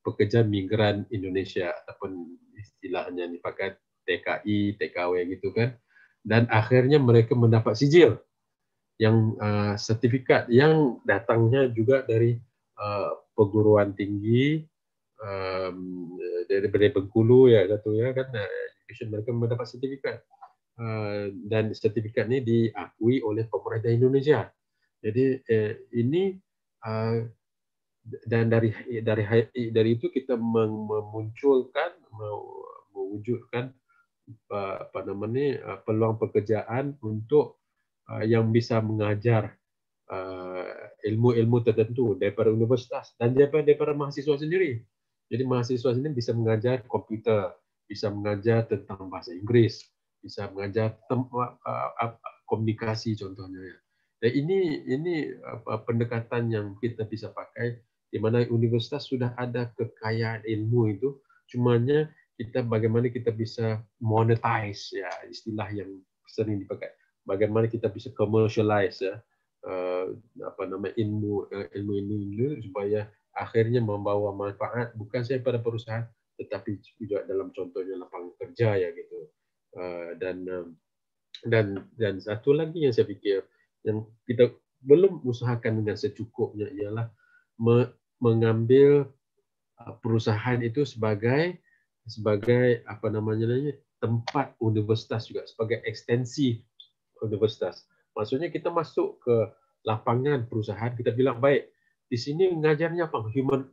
Speaker 6: pekerja migran Indonesia ataupun istilahnya dipakai TKI, TKW gitu kan. Dan akhirnya mereka mendapat sijil yang sertifikat yang datangnya juga dari perguruan tinggi um, dari Bengkulu ya satu ya kan education mereka mendapat sertifikat Eh, dan sertifikat ini diakui oleh pemerintah Indonesia. Jadi eh, ini uh, dan dari dari dari itu kita memunculkan mewujudkan apa namanya peluang pekerjaan untuk yang bisa mengajar ilmu-ilmu tertentu daripada universitas dan daripada, daripada mahasiswa sendiri. Jadi mahasiswa sendiri bisa mengajar komputer, bisa mengajar tentang bahasa Inggris, bisa mengajar komunikasi contohnya ya. Dan ini ini pendekatan yang kita bisa pakai di mana universitas sudah ada kekayaan ilmu itu, cumanya kita bagaimana kita bisa monetize ya istilah yang sering dipakai. Bagaimana kita bisa commercialize ya uh, apa nama ilmu uh, ilmu ini supaya akhirnya membawa manfaat bukan saja pada perusahaan tetapi juga dalam contohnya lapangan kerja ya gitu. Ah, dan dan dan satu lagi yang saya fikir yang kita belum usahakan dengan secukupnya ialah mengambil ah, perusahaan itu sebagai sebagai apa namanya tempat universitas juga sebagai ekstensi universitas. Maksudnya kita masuk ke lapangan perusahaan kita bilang baik di sini ngajarnya apa human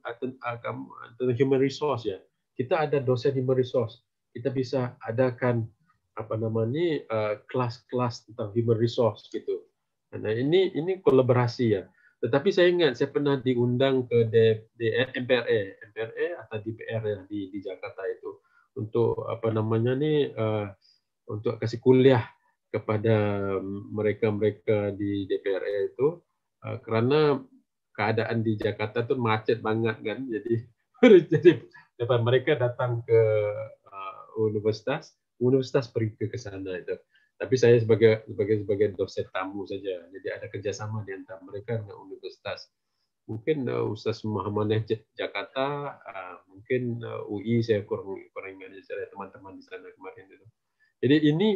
Speaker 6: human resource ya. Kita ada dosen human resource. Kita bisa adakan apa namanya uh, kelas-kelas tentang human resource gitu. Nah ini ini kolaborasi ya. Tetapi saya ingat saya pernah diundang ke MPRA, MPRA atau DPR ya di di Jakarta itu untuk apa namanya nih uh, untuk kasih kuliah kepada mereka-mereka di DPR itu uh, karena keadaan di Jakarta itu macet banget kan jadi jadi mereka datang ke uh, universitas universitas pergi ke sana itu. Tapi saya sebagai sebagai sebagai dosen tamu saja. Jadi ada kerjasama di antara mereka dengan universitas. Mungkin uh, Ustaz Muhammad Jakarta, uh, mungkin uh, UI saya kurang kurang ingat saya teman-teman di sana kemarin itu. Jadi ini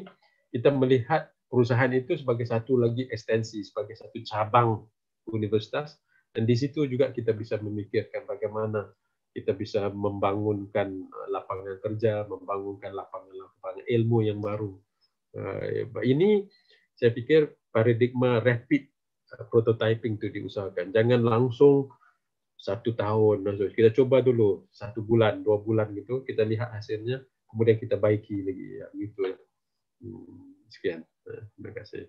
Speaker 6: kita melihat perusahaan itu sebagai satu lagi ekstensi, sebagai satu cabang universitas dan di situ juga kita bisa memikirkan bagaimana kita bisa membangunkan uh, lapangan kerja, membangunkan lapangan-lapangan ilmu yang baru. Uh, ini saya pikir paradigma rapid uh, prototyping itu diusahakan. Jangan langsung satu tahun, kita coba dulu satu bulan, dua bulan gitu, kita lihat hasilnya, kemudian kita baiki lagi, ya, gitu ya. Hmm, sekian, terima kasih.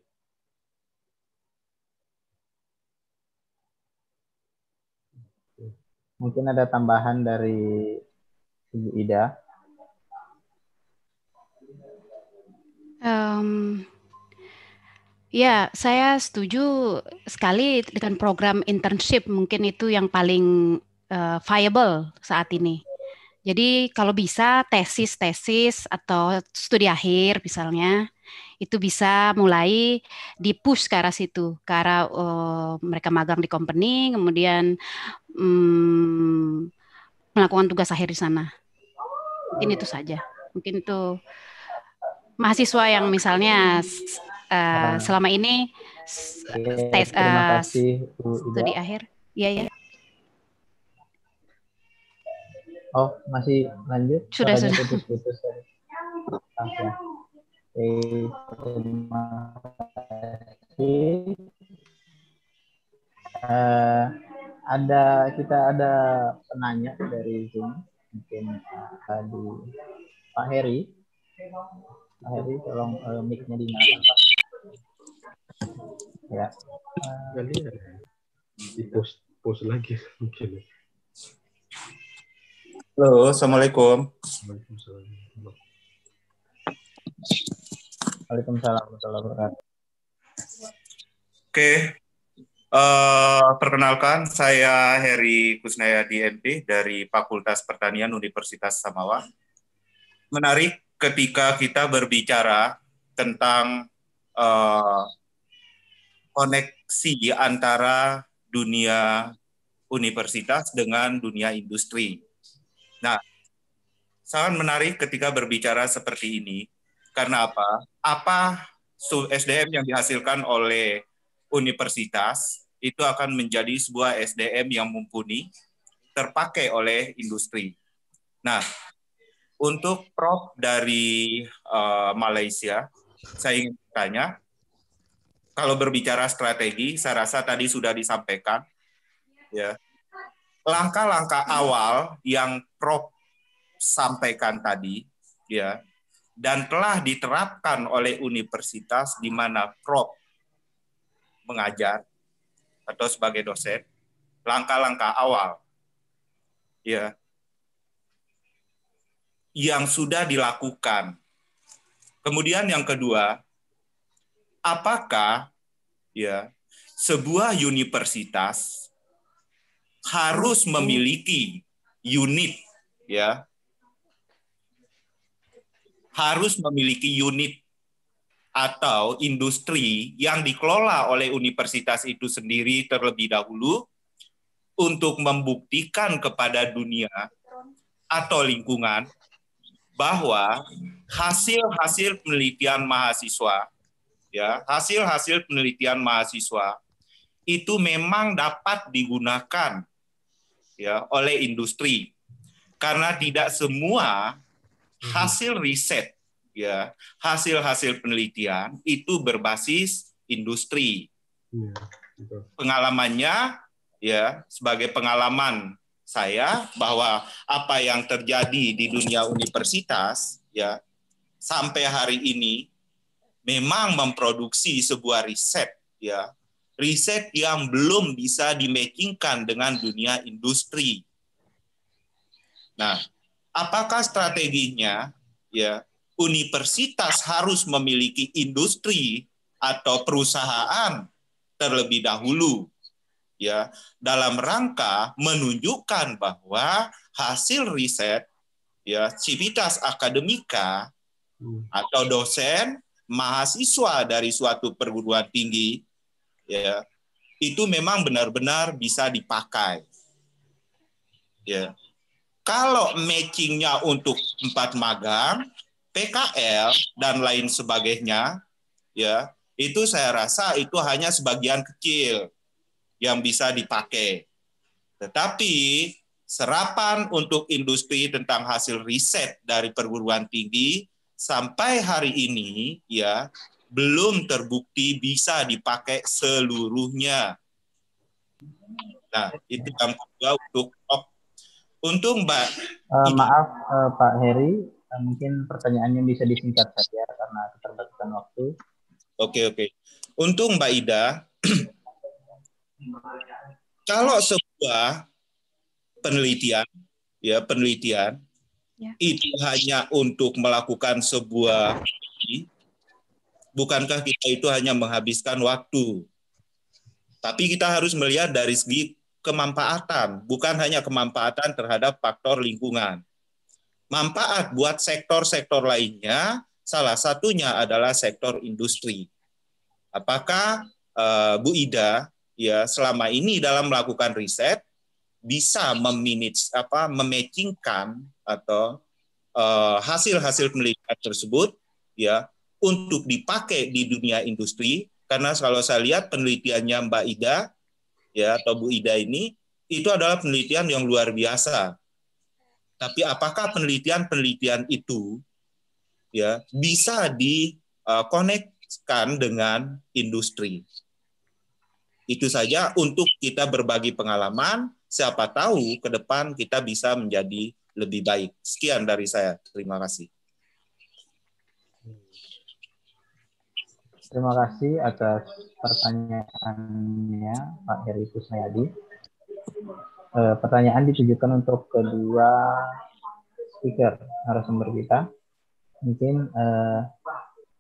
Speaker 5: Mungkin ada tambahan dari Ibu Ida.
Speaker 7: Um, ya, saya setuju sekali dengan program internship. Mungkin itu yang paling uh, viable saat ini. Jadi kalau bisa tesis-tesis atau studi akhir misalnya itu bisa mulai di-push ke arah situ, ke arah uh, mereka magang di company, kemudian um, melakukan tugas akhir di sana. Mungkin itu saja. Mungkin itu mahasiswa yang misalnya uh, selama ini tes uh, studi akhir. Iya ya.
Speaker 5: Oh, masih lanjut?
Speaker 7: Sudah, sudah. Putus-putus.
Speaker 5: Oke. terima kasih. Uh, ada kita ada penanya dari Zoom mungkin uh, di Pak Heri. Pak Heri, tolong uh, mic-nya dinyalakan Pak. Ya.
Speaker 6: Uh, di post post lagi mungkin.
Speaker 8: Halo, Assalamualaikum.
Speaker 5: Waalaikumsalam warahmatullahi wabarakatuh.
Speaker 8: Oke, uh, perkenalkan saya Heri Kusnaya DMP dari Fakultas Pertanian Universitas Samawa. Menarik ketika kita berbicara tentang uh, koneksi antara dunia universitas dengan dunia industri Nah, sangat menarik ketika berbicara seperti ini. Karena apa? Apa SDM yang dihasilkan oleh universitas itu akan menjadi sebuah SDM yang mumpuni terpakai oleh industri. Nah, untuk Prof dari uh, Malaysia, saya ingin tanya, kalau berbicara strategi, saya rasa tadi sudah disampaikan, ya langkah-langkah awal yang Prof sampaikan tadi ya dan telah diterapkan oleh universitas di mana Prof mengajar atau sebagai dosen langkah-langkah awal ya yang sudah dilakukan. Kemudian yang kedua, apakah ya sebuah universitas harus memiliki unit ya harus memiliki unit atau industri yang dikelola oleh universitas itu sendiri terlebih dahulu untuk membuktikan kepada dunia atau lingkungan bahwa hasil-hasil penelitian mahasiswa ya hasil-hasil penelitian mahasiswa itu memang dapat digunakan ya oleh industri karena tidak semua mhm. hasil riset ya hasil-hasil penelitian itu berbasis industri iya, pengalamannya ya sebagai pengalaman saya bahwa apa yang terjadi di dunia universitas ya sampai hari ini memang memproduksi sebuah riset ya riset yang belum bisa dimakingkan dengan dunia industri. Nah, apakah strateginya? Ya, universitas harus memiliki industri atau perusahaan terlebih dahulu ya dalam rangka menunjukkan bahwa hasil riset ya civitas akademika hmm. atau dosen mahasiswa dari suatu perguruan tinggi ya itu memang benar-benar bisa dipakai. Ya. Kalau matchingnya untuk empat magang, PKL dan lain sebagainya, ya itu saya rasa itu hanya sebagian kecil yang bisa dipakai. Tetapi serapan untuk industri tentang hasil riset dari perguruan tinggi sampai hari ini ya belum terbukti bisa dipakai seluruhnya. Nah, itu yang kedua untuk untuk Mbak.
Speaker 5: Uh, maaf uh, Pak Heri, mungkin pertanyaannya bisa disingkat saja karena keterbatasan waktu.
Speaker 8: Oke oke. Untuk Mbak Ida, kalau sebuah penelitian, ya penelitian ya. itu hanya untuk melakukan sebuah bukankah kita itu hanya menghabiskan waktu? Tapi kita harus melihat dari segi kemanfaatan, bukan hanya kemanfaatan terhadap faktor lingkungan. Manfaat buat sektor-sektor lainnya, salah satunya adalah sektor industri. Apakah uh, Bu Ida ya selama ini dalam melakukan riset bisa memanage apa mematchingkan atau uh, hasil-hasil penelitian tersebut ya untuk dipakai di dunia industri karena kalau saya lihat penelitiannya Mbak Ida ya atau Bu Ida ini itu adalah penelitian yang luar biasa. Tapi apakah penelitian-penelitian itu ya bisa dikonekkan dengan industri? Itu saja untuk kita berbagi pengalaman. Siapa tahu ke depan kita bisa menjadi lebih baik. Sekian dari saya. Terima kasih.
Speaker 5: Terima kasih atas pertanyaannya Pak Heri Kusmayadi. E, pertanyaan ditujukan untuk kedua speaker narasumber kita. Mungkin e,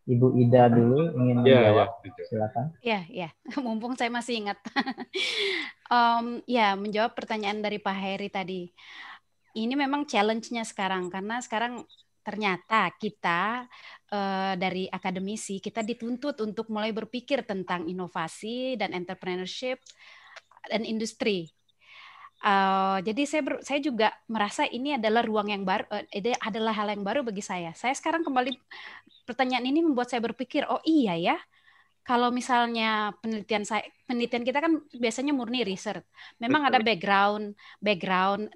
Speaker 5: Ibu Ida dulu ingin iya, menjawab. Ya, ya. Silakan.
Speaker 7: Ya, ya. Mumpung saya masih ingat. um, ya, menjawab pertanyaan dari Pak Heri tadi. Ini memang challenge-nya sekarang karena sekarang ternyata kita uh, dari akademisi kita dituntut untuk mulai berpikir tentang inovasi dan entrepreneurship dan industri. Uh, jadi saya ber, saya juga merasa ini adalah ruang yang baru, uh, ini adalah hal yang baru bagi saya. Saya sekarang kembali pertanyaan ini membuat saya berpikir, oh iya ya, kalau misalnya penelitian saya penelitian kita kan biasanya murni research. Memang ada background background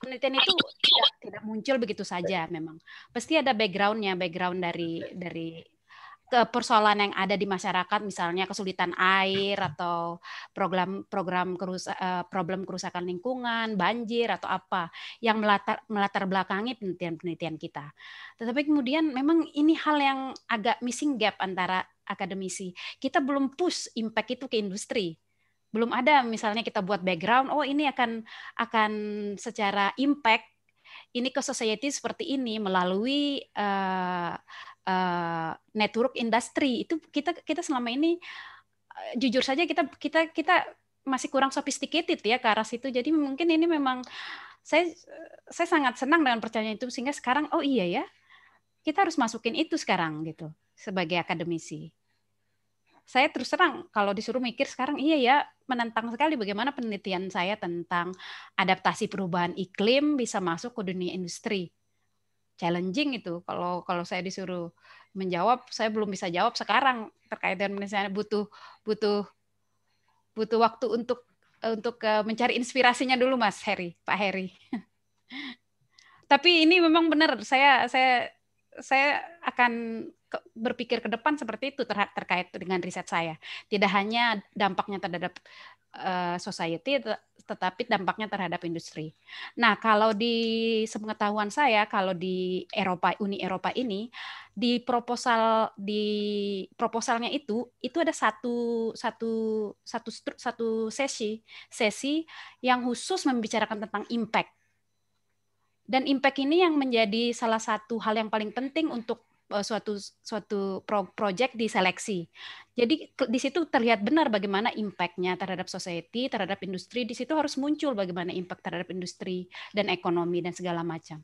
Speaker 7: penelitian itu tidak tidak muncul begitu saja memang pasti ada backgroundnya background dari dari persoalan yang ada di masyarakat misalnya kesulitan air atau program program kerusa, eh, problem kerusakan lingkungan banjir atau apa yang melatar melatar belakangi penelitian-penelitian kita. Tetapi kemudian memang ini hal yang agak missing gap antara akademisi. Kita belum push impact itu ke industri. Belum ada misalnya kita buat background oh ini akan akan secara impact ini ke society seperti ini melalui uh, uh, network industri itu kita kita selama ini uh, jujur saja kita kita kita masih kurang sophisticated ya ke arah situ. Jadi mungkin ini memang saya saya sangat senang dengan percayaan itu sehingga sekarang oh iya ya kita harus masukin itu sekarang gitu sebagai akademisi. Saya terus terang kalau disuruh mikir sekarang iya ya menantang sekali bagaimana penelitian saya tentang adaptasi perubahan iklim bisa masuk ke dunia industri. Challenging itu kalau kalau saya disuruh menjawab saya belum bisa jawab sekarang terkait dengan penelitian butuh butuh butuh waktu untuk untuk eh, mencari inspirasinya dulu Mas Heri, Pak Heri. Tapi ini memang benar saya saya saya akan berpikir ke depan seperti itu ter terkait dengan riset saya. Tidak hanya dampaknya terhadap uh, society, tetapi dampaknya terhadap industri. Nah, kalau di sepengetahuan saya, kalau di Eropa, Uni Eropa ini, di proposal di proposalnya itu, itu ada satu satu satu satu sesi sesi yang khusus membicarakan tentang impact. Dan impact ini yang menjadi salah satu hal yang paling penting untuk Eh, suatu suatu pro, project diseleksi. Jadi di situ terlihat benar bagaimana impact-nya terhadap society, terhadap industri. Di situ harus muncul bagaimana impact terhadap industri dan ekonomi dan segala macam.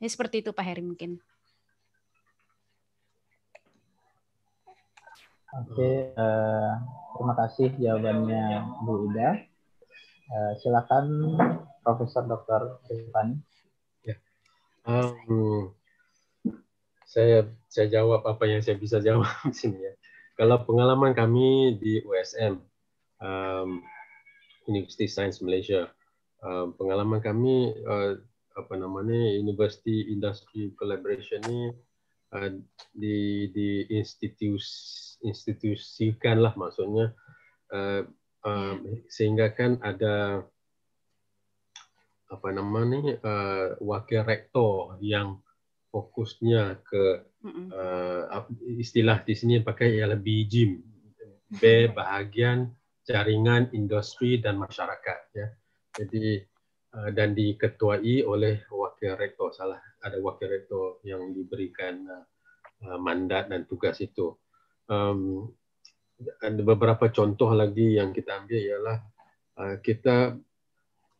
Speaker 7: Ini seperti itu Pak Heri mungkin.
Speaker 5: Oke, uh, terima kasih jawabannya Bu Ida. Uh, silakan Profesor Dr. Rifani.
Speaker 6: Ya. Um, saya saya jawab apa yang saya bisa jawab di sini ya. Kalau pengalaman kami di USM, um, University Science Malaysia, um, pengalaman kami uh, apa namanya University Industry Collaboration ini uh, di di institus institusikan lah maksudnya uh, um, sehingga kan ada apa namanya uh, wakil rektor yang fokusnya ke uh, istilah di sini pakai ialah BGIM, B bahagian jaringan industri dan masyarakat ya. Jadi uh, dan diketuai oleh wakil rektor salah ada wakil rektor yang diberikan uh, mandat dan tugas itu. Um, ada beberapa contoh lagi yang kita ambil ialah uh, kita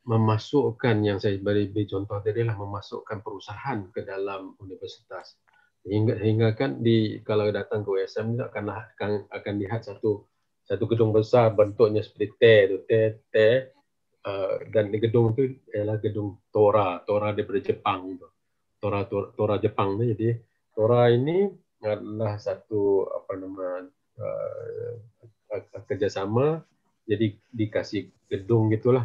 Speaker 6: memasukkan yang saya beri, beri contoh tadi adalah memasukkan perusahaan ke dalam universitas. Hingga hingga kan di kalau datang ke USM itu akan akan akan lihat satu satu gedung besar bentuknya seperti T itu T T uh, dan di gedung itu adalah gedung Tora Tora daripada Jepang itu Tora Tora, Tora Jepang itu jadi Tora ini adalah satu apa nama uh, kerjasama. Jadi dikasih gedung gitulah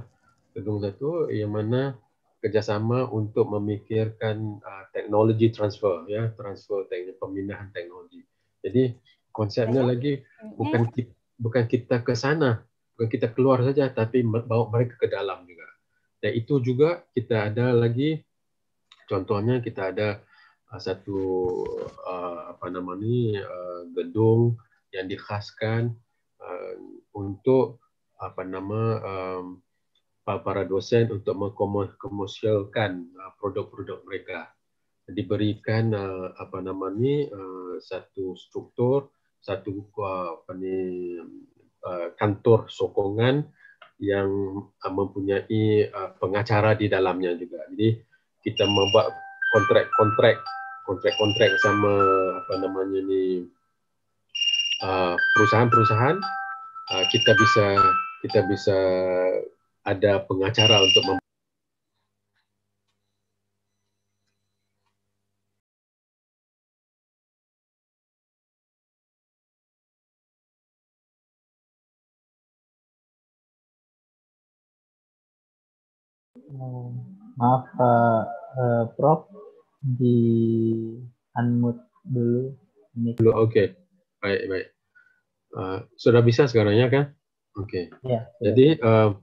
Speaker 6: gedung satu yang mana kerjasama untuk memikirkan uh, teknologi transfer ya transfer teknologi pemindahan teknologi. Jadi konsepnya lagi bukan kita, bukan kita ke sana bukan kita keluar saja tapi bawa mereka ke dalam juga. Dan itu juga kita ada lagi contohnya kita ada uh, satu uh, apa nama ni uh, gedung yang dikhaskan uh, untuk apa nama um, para dosen untuk mengkomersialkan uh, produk-produk mereka. Diberikan uh, apa nama ni uh, satu struktur satu apa ni kantor sokongan yang mempunyai pengacara di dalamnya juga. Jadi kita membuat kontrak-kontrak kontrak-kontrak sama apa namanya ni perusahaan-perusahaan. Kita bisa kita bisa ada pengacara untuk mem
Speaker 5: maaf uh, uh, Prof di unmute dulu
Speaker 6: dulu oke okay. baik baik uh, sudah bisa sekarang ya kan Oke. Okay. Ya, jadi uh,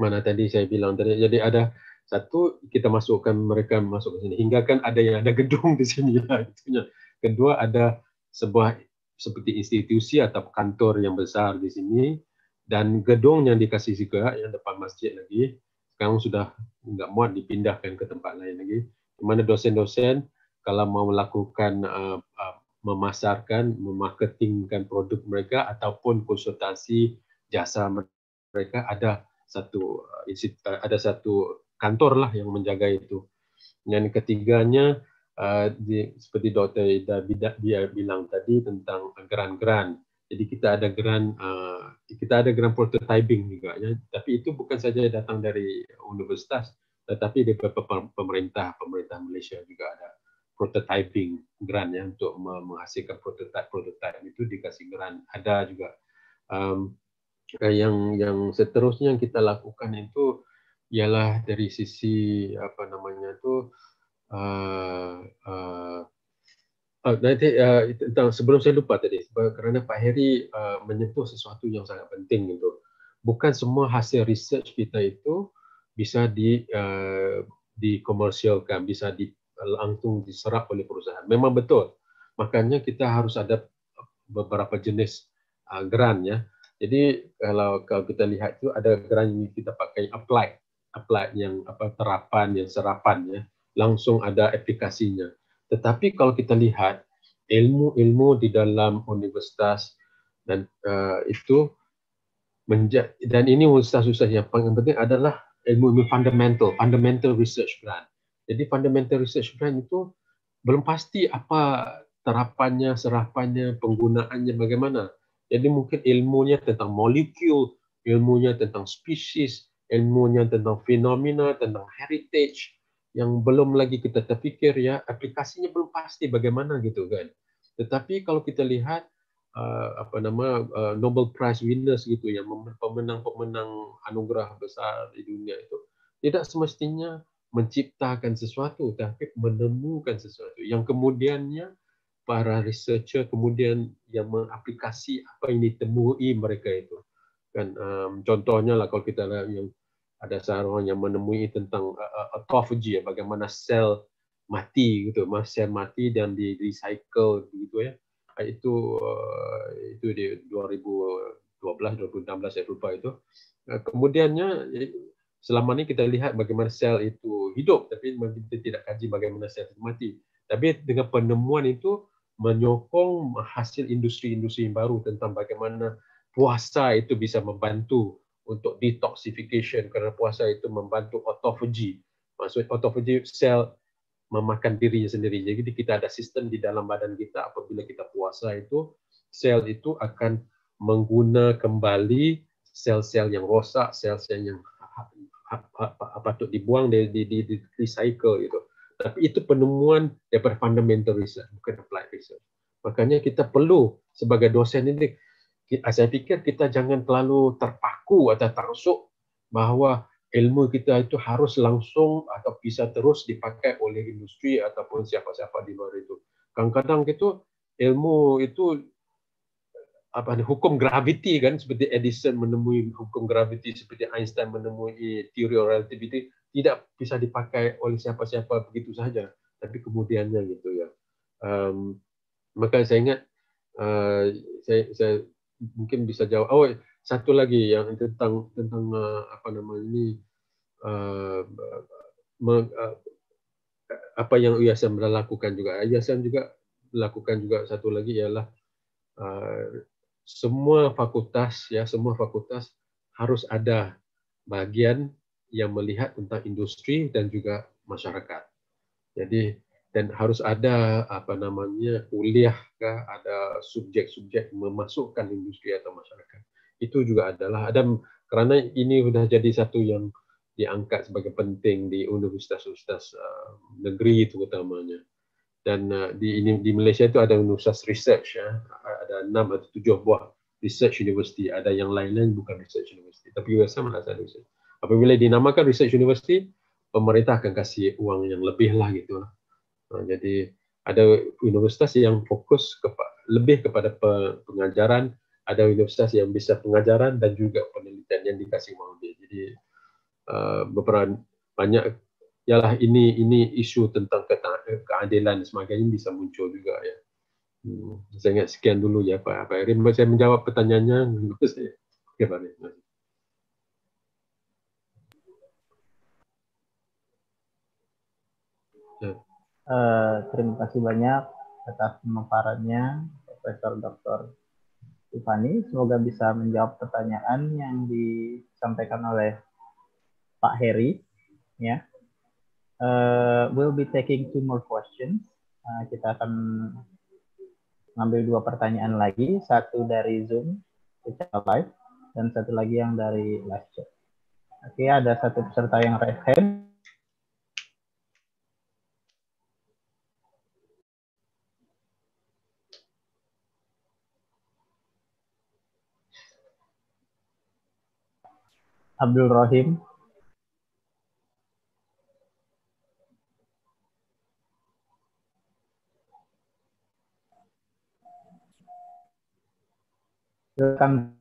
Speaker 6: mana tadi saya bilang tadi, jadi ada satu kita masukkan mereka masuk ke sini. Hingga kan ada yang ada gedung di sini. Itunya. Kedua ada sebuah seperti institusi atau kantor yang besar di sini dan gedung yang dikasih juga yang depan masjid lagi sekarang sudah nggak muat dipindahkan ke tempat lain lagi. Di mana dosen-dosen kalau mau melakukan uh, uh, memasarkan, memarketingkan produk mereka ataupun konsultasi jasa mereka ada satu uh, uh, ada satu kantor lah yang menjaga itu. Yang ketiganya uh, di, seperti Dr. Ida dia bilang tadi tentang geran-geran. Jadi kita ada geran kita ada geran prototyping juga ya. Tapi itu bukan saja datang dari universitas, tetapi dari pemerintah pemerintah Malaysia juga ada prototyping geran ya untuk menghasilkan prototype prototype itu dikasih geran ada juga. Um, yang yang seterusnya yang kita lakukan itu ialah dari sisi apa namanya itu uh, uh, nanti uh, sebelum saya lupa tadi kerana Pak Heri uh, menyentuh sesuatu yang sangat penting itu bukan semua hasil research kita itu bisa di uh, dikomersialkan bisa di langsung diserap oleh perusahaan. Memang betul. Makanya kita harus ada beberapa jenis uh, grant ya jadi kalau kalau kita lihat itu ada geran yang kita pakai apply, apply yang apa terapan yang serapan ya, langsung ada aplikasinya. Tetapi kalau kita lihat ilmu-ilmu di dalam universitas dan uh, itu menja- dan ini universitas-universitas yang paling penting adalah ilmu-ilmu fundamental, fundamental research grant. Jadi fundamental research grant itu belum pasti apa terapannya, serapannya, penggunaannya bagaimana. Jadi mungkin ilmunya tentang molekul, ilmunya tentang spesies, ilmunya tentang fenomena, tentang heritage yang belum lagi kita terfikir ya, aplikasinya belum pasti bagaimana gitu kan. Tetapi kalau kita lihat uh, apa nama uh, Nobel Prize winners gitu yang pemenang-pemenang anugerah besar di dunia itu tidak semestinya menciptakan sesuatu tapi menemukan sesuatu yang kemudiannya para researcher kemudian yang mengaplikasi apa yang ditemui mereka itu. Kan um, contohnya lah kalau kita lihat yang ada seorang yang menemui tentang uh, autophagy ya bagaimana sel mati gitu sel mati dan di recycle gitu ya. Itu uh, itu di 2012 2016 saya lupa itu. Uh, kemudiannya selama ini kita lihat bagaimana sel itu hidup tapi kita tidak kaji bagaimana sel itu mati. Tapi dengan penemuan itu menyokong hasil industri-industri baru tentang bagaimana puasa itu bisa membantu untuk detoxification kerana puasa itu membantu autophagy. Maksud autophagy sel memakan dirinya sendiri. Jadi kita ada sistem di dalam badan kita apabila kita puasa itu sel itu akan mengguna kembali sel-sel yang rosak, sel-sel yang patut dibuang di, di, di, di recycle gitu. Tapi itu penemuan daripada fundamental research, bukan applied research. Makanya kita perlu sebagai dosen ini, saya pikir kita jangan terlalu terpaku atau taksub bahawa ilmu kita itu harus langsung atau bisa terus dipakai oleh industri ataupun siapa-siapa di luar itu. Kadang-kadang itu ilmu itu apa hukum graviti kan seperti Edison menemui hukum graviti seperti Einstein menemui teori relativity tidak bisa dipakai oleh siapa-siapa begitu saja tapi kemudiannya gitu ya. Um, maka saya ingat uh, saya, saya mungkin bisa jawab. Oh satu lagi yang tentang tentang uh, apa namanya ini uh, me, uh, apa yang UIASM lakukan juga. UIASM juga lakukan juga satu lagi ialah uh, semua fakultas ya semua fakultas harus ada bagian yang melihat tentang industri dan juga masyarakat. Jadi dan harus ada apa namanya kuliah kah ada subjek-subjek memasukkan industri atau masyarakat. Itu juga adalah ada kerana ini sudah jadi satu yang diangkat sebagai penting di universitas-universitas uh, negeri terutamanya. Dan uh, di ini di Malaysia itu ada universitas research ya. Ada enam atau tujuh buah research university. Ada yang lain-lain bukan research university. Tapi USM ada research apabila dinamakan research university pemerintah akan kasih uang yang lebih lah gitu lah. Nah, jadi ada universitas yang fokus kepa lebih kepada pengajaran, ada universitas yang bisa pengajaran dan juga penelitian yang dikasih uang dia. Jadi uh, beberapa banyak ialah ini ini isu tentang keadilan dan sebagainya bisa muncul juga ya. Hmm, saya ingat sekian dulu ya Pak Pak Erin. Saya menjawab pertanyaannya. Terima kasih.
Speaker 5: Uh, terima kasih banyak atas pemaparannya Profesor Dr. Tiffany. Semoga bisa menjawab pertanyaan yang disampaikan oleh Pak Heri. Ya, uh, we'll be taking two more questions. Uh, kita akan mengambil dua pertanyaan lagi, satu dari Zoom secara live dan satu lagi yang dari live chat. Oke, ada satu peserta yang raise hand. Abdul Rahim. Silakan.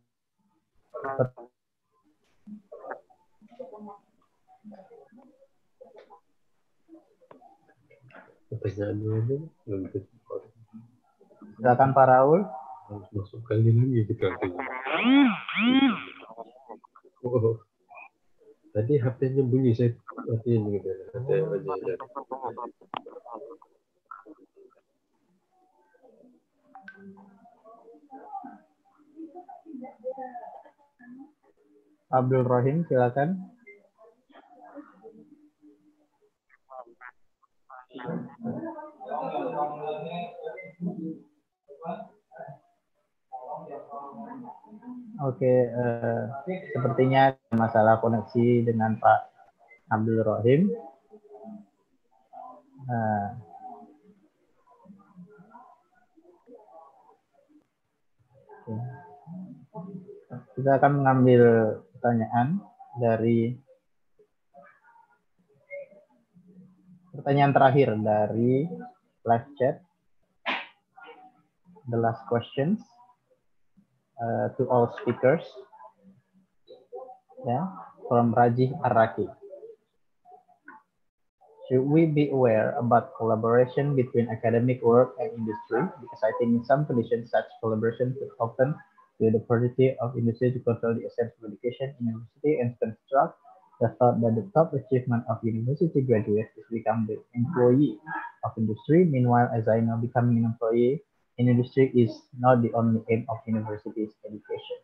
Speaker 5: Silakan Pak Raul.
Speaker 6: Harus masuk kali lagi kita. Oh. Tadi HP-nya bunyi, saya matiin gitu. Saya aja, aja.
Speaker 5: Abdul Rahim, silakan. Oke, uh, sepertinya masalah koneksi dengan Pak Abdul Rohim. Uh, kita akan mengambil pertanyaan dari pertanyaan terakhir dari live chat. The last questions uh, to all speakers. Yeah, from Raji Araki. Should we be aware about collaboration between academic work and industry? Because I think in some conditions, such collaboration could open to the opportunity of industry to control the essence of education in university and construct the thought that the top achievement of university graduates is become the employee of industry. Meanwhile, as I know, becoming an employee industry is not the only aim of university's education.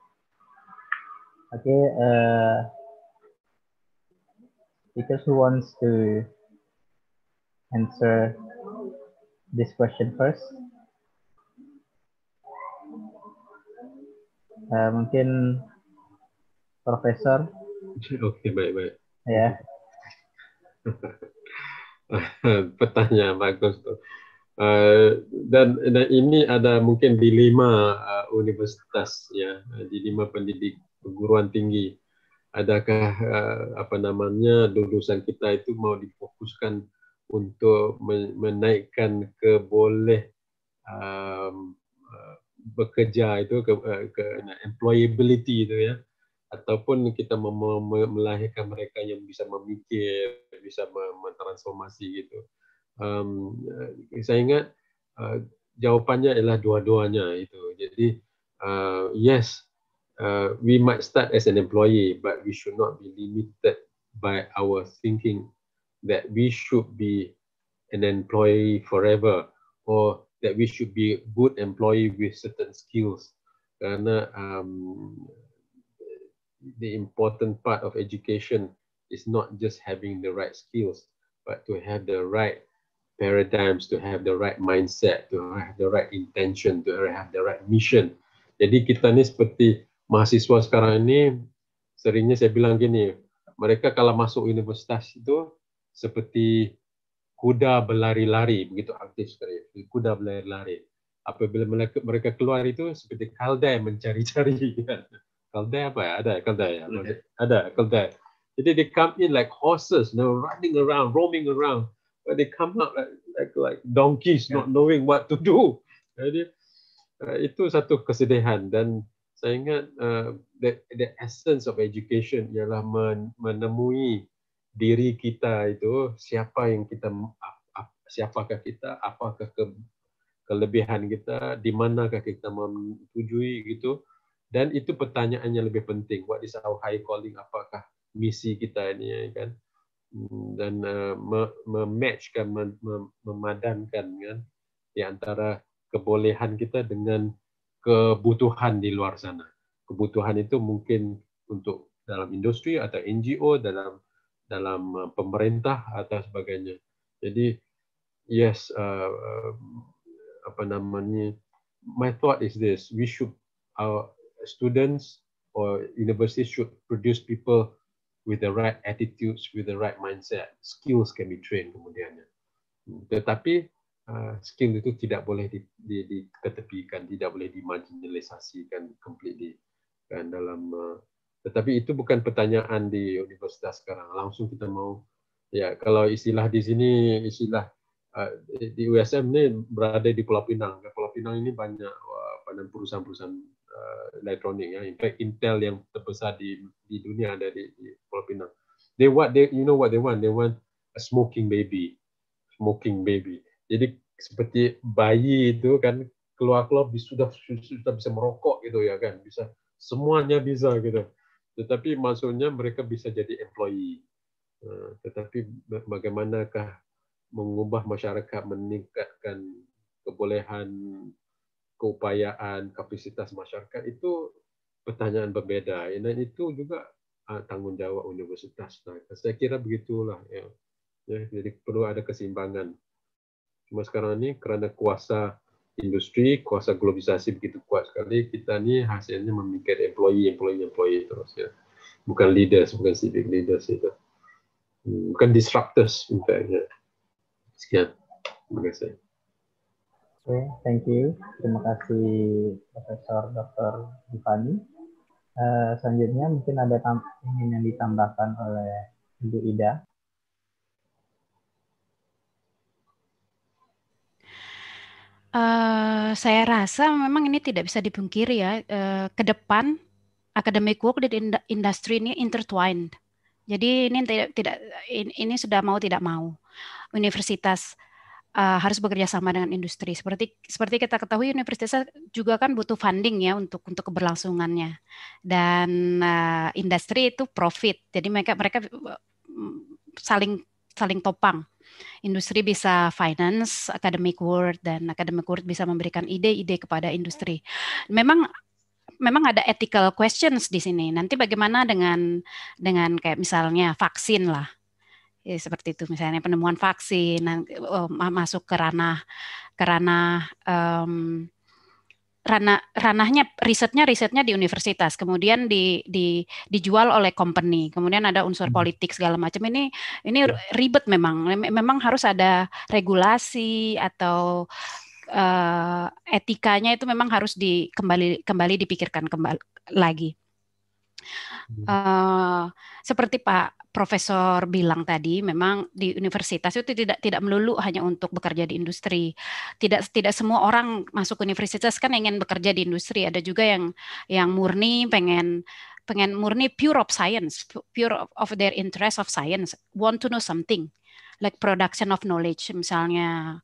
Speaker 5: Okay, uh, because who wants to answer this question first? Uh, mungkin Profesor.
Speaker 6: Oke, okay, baik-baik.
Speaker 5: Ya.
Speaker 6: Pertanyaan bagus tuh. Uh, dan, dan ini ada mungkin di lima uh, universitas ya di lima pendidik perguruan tinggi. Adakah uh, apa namanya lulusan kita itu mau difokuskan untuk menaikkan keboleh um, bekerja itu ke, ke employability itu ya? Ataupun kita melahirkan mereka yang bisa memikir bisa mentransformasi gitu um, saya ingat uh, jawapannya adalah dua-duanya itu jadi uh, yes uh, we might start as an employee, but we should not be limited by our thinking that we should be an employee forever or that we should be good employee with certain skills. Karena um, the important part of education is not just having the right skills, but to have the right paradigms, to have the right mindset, to have the right intention, to have the right mission. Jadi kita ni seperti mahasiswa sekarang ini seringnya saya bilang gini, mereka kalau masuk universitas itu seperti kuda berlari-lari, begitu aktif sekali. Kuda berlari-lari. Apabila mereka, mereka keluar itu seperti kaldai mencari-cari. Kaldai apa ya? Ada kaldai ya? Ada kaldai. Jadi they come in like horses, you know, running around, roaming around. But they come out like like, like donkeys, not knowing what to do. Jadi uh, itu satu kesedihan. Dan saya ingat uh, the, the essence of education ialah men, menemui diri kita itu siapa yang kita siapakah kita apakah ke, kelebihan kita di manakah kita menyetujui gitu. Dan itu pertanyaannya lebih penting. What is our high calling? Apakah misi kita ini kan dan uh, mematchkan mem, memadankan kan di antara kebolehan kita dengan kebutuhan di luar sana. Kebutuhan itu mungkin untuk dalam industri atau NGO, dalam dalam uh, pemerintah atau sebagainya. Jadi yes, uh, apa namanya? My thought is this: we should our students or universities should produce people with the right attitudes, with the right mindset. Skills can be trained kemudiannya. Tetapi Uh, skill itu tidak boleh di, di, diketepikan, tidak boleh dimarginalisasikan completely kan dalam uh, tetapi itu bukan pertanyaan di universitas sekarang. Langsung kita mau ya kalau istilah di sini istilah uh, di USM ini berada di Pulau Pinang. Pulau Pinang ini banyak uh, perusahaan-perusahaan uh, elektronik ya. In fact Intel yang terbesar di di dunia ada di, di Pulau. They what they you know what they want? They want a smoking baby. Smoking baby jadi seperti bayi itu kan keluar-keluar sudah sudah bisa merokok gitu ya kan bisa semuanya bisa gitu tetapi maksudnya mereka bisa jadi employee eh, tetapi bagaimanakah mengubah masyarakat meningkatkan kebolehan keupayaan kapasitas masyarakat itu pertanyaan berbeda dan itu juga ah, tanggungjawab universitas nah, saya kira begitulah ya. ya jadi perlu ada keseimbangan Cuma sekarang ini kerana kuasa industri, kuasa globalisasi begitu kuat sekali, kita ni hasilnya memikir employee, employee, employee terus ya. Bukan leaders, bukan civic leaders itu. Hmm, bukan disruptors, in. Ya. Sekian. Terima kasih.
Speaker 5: Oke, okay, thank you. Terima kasih Profesor Dr. Ivani. Uh, selanjutnya mungkin ada ingin yang ditambahkan oleh Ibu Ida.
Speaker 7: Uh, saya rasa memang ini tidak bisa dipungkiri ya, uh, ke depan academic work dan industri ini intertwined. Jadi ini tidak tidak ini sudah mau tidak mau universitas uh, harus bekerja sama dengan industri. Seperti seperti kita ketahui universitas juga kan butuh funding ya untuk untuk keberlangsungannya. Dan uh, industri itu profit. Jadi mereka mereka saling saling topang industri bisa finance, academic world dan academic world bisa memberikan ide-ide kepada industri. Memang memang ada ethical questions di sini. Nanti bagaimana dengan dengan kayak misalnya vaksin lah. Ya, seperti itu. Misalnya penemuan vaksin oh, masuk ke ranah ke ranah um, ranah ranahnya risetnya risetnya di universitas. Kemudian di, di dijual oleh company. Kemudian ada unsur hmm. politik segala macam. Ini ini ya. ribet memang. Memang harus ada regulasi atau uh, etikanya itu memang harus di kembali kembali dipikirkan kembali lagi. Uh, seperti Pak Profesor bilang tadi, memang di universitas itu tidak tidak melulu hanya untuk bekerja di industri. Tidak tidak semua orang masuk universitas kan ingin bekerja di industri. Ada juga yang yang murni pengen pengen murni pure of science, pure of, of their interest of science, want to know something, like production of knowledge, misalnya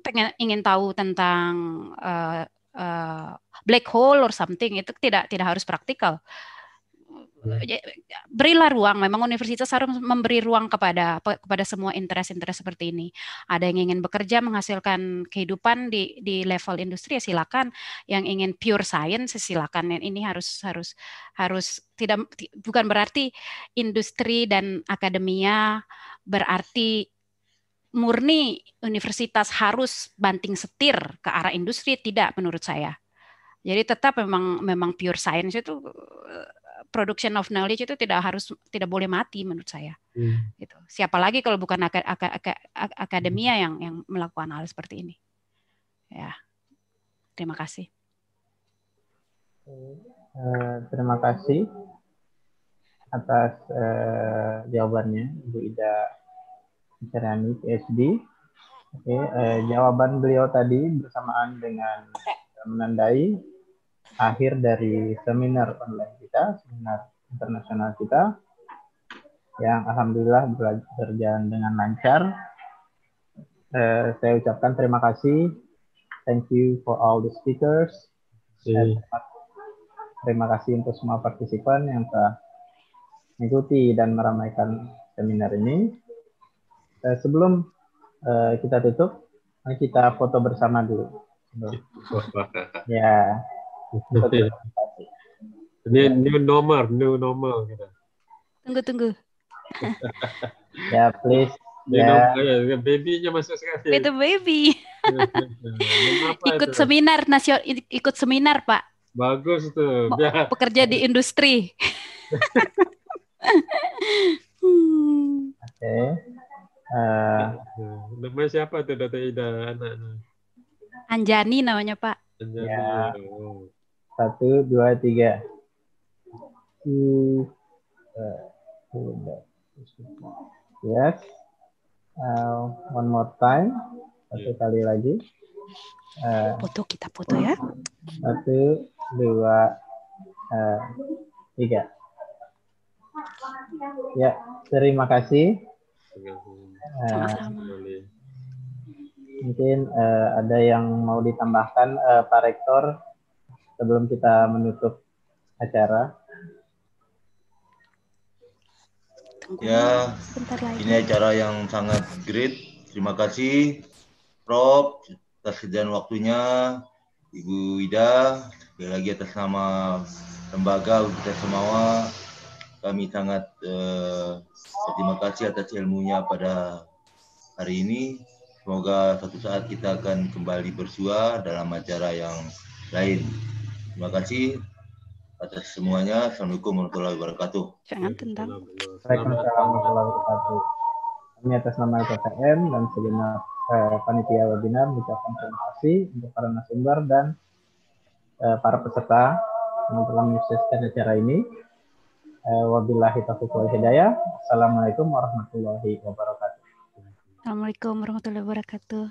Speaker 7: pengen ingin tahu tentang uh, uh, black hole or something itu tidak tidak harus praktikal berilah ruang. Memang universitas harus memberi ruang kepada kepada semua interest-interest seperti ini. Ada yang ingin bekerja menghasilkan kehidupan di di level industri ya silakan. Yang ingin pure science ya silakan. Ini harus harus harus tidak bukan berarti industri dan akademia berarti murni universitas harus banting setir ke arah industri tidak menurut saya. Jadi tetap memang memang pure science itu production of knowledge itu tidak harus tidak boleh mati menurut saya. Hmm. Gitu. Siapa lagi kalau bukan ak ak ak ak akademia yang yang melakukan hal seperti ini. Ya. Terima kasih.
Speaker 5: Uh, terima kasih atas uh, jawabannya Ibu Ida Cerani PhD. Oke, okay, uh, jawaban beliau tadi bersamaan dengan menandai akhir dari seminar online kita, seminar internasional kita, yang alhamdulillah berjalan dengan lancar. Uh, saya ucapkan terima kasih. Thank you for all the speakers. Dan terima kasih untuk semua partisipan yang telah mengikuti dan meramaikan seminar ini. Uh, sebelum uh, kita tutup, mari kita foto bersama dulu. ya.
Speaker 6: Ini new normal, new normal kita.
Speaker 7: Tunggu tunggu.
Speaker 5: ya please.
Speaker 6: Ya. Normal, ya. Babynya masuk sekali.
Speaker 7: Itu baby. ikut itu? seminar nasional, ikut seminar pak.
Speaker 6: Bagus tuh.
Speaker 7: Ya. Pekerja di industri.
Speaker 5: hmm. Oke. Okay. Uh,
Speaker 6: Namanya siapa tuh Data Ida anaknya?
Speaker 7: Anjani namanya Pak.
Speaker 6: Anjani. Ya.
Speaker 5: Satu, dua, tiga. Yes. Uh, one more time. Satu kali lagi.
Speaker 7: Uh, foto kita foto ya.
Speaker 5: Satu, dua, uh, tiga. Ya, terima kasih. Uh, mungkin uh, ada yang mau ditambahkan uh, Pak Rektor sebelum kita menutup acara?
Speaker 2: Ya, ini acara yang sangat great. Terima kasih, Prof, atas kejadian waktunya, Ibu Ida, sekali lagi atas nama lembaga kita semua. Kami sangat eh, berterima kasih atas ilmunya pada hari ini. Semoga suatu saat kita akan kembali bersua dalam acara yang lain. Terima kasih atas semuanya. Assalamualaikum warahmatullahi wabarakatuh.
Speaker 7: Jangan tentang.
Speaker 5: Assalamualaikum warahmatullahi wabarakatuh. Kami atas nama LPTM dan segenap eh, panitia webinar mengucapkan terima kasih untuk para narasumber dan eh, para peserta yang telah menyukseskan acara ini. Eh, wabillahi taufiq wal hidayah. Assalamualaikum warahmatullahi wabarakatuh.
Speaker 7: Assalamualaikum warahmatullahi wabarakatuh.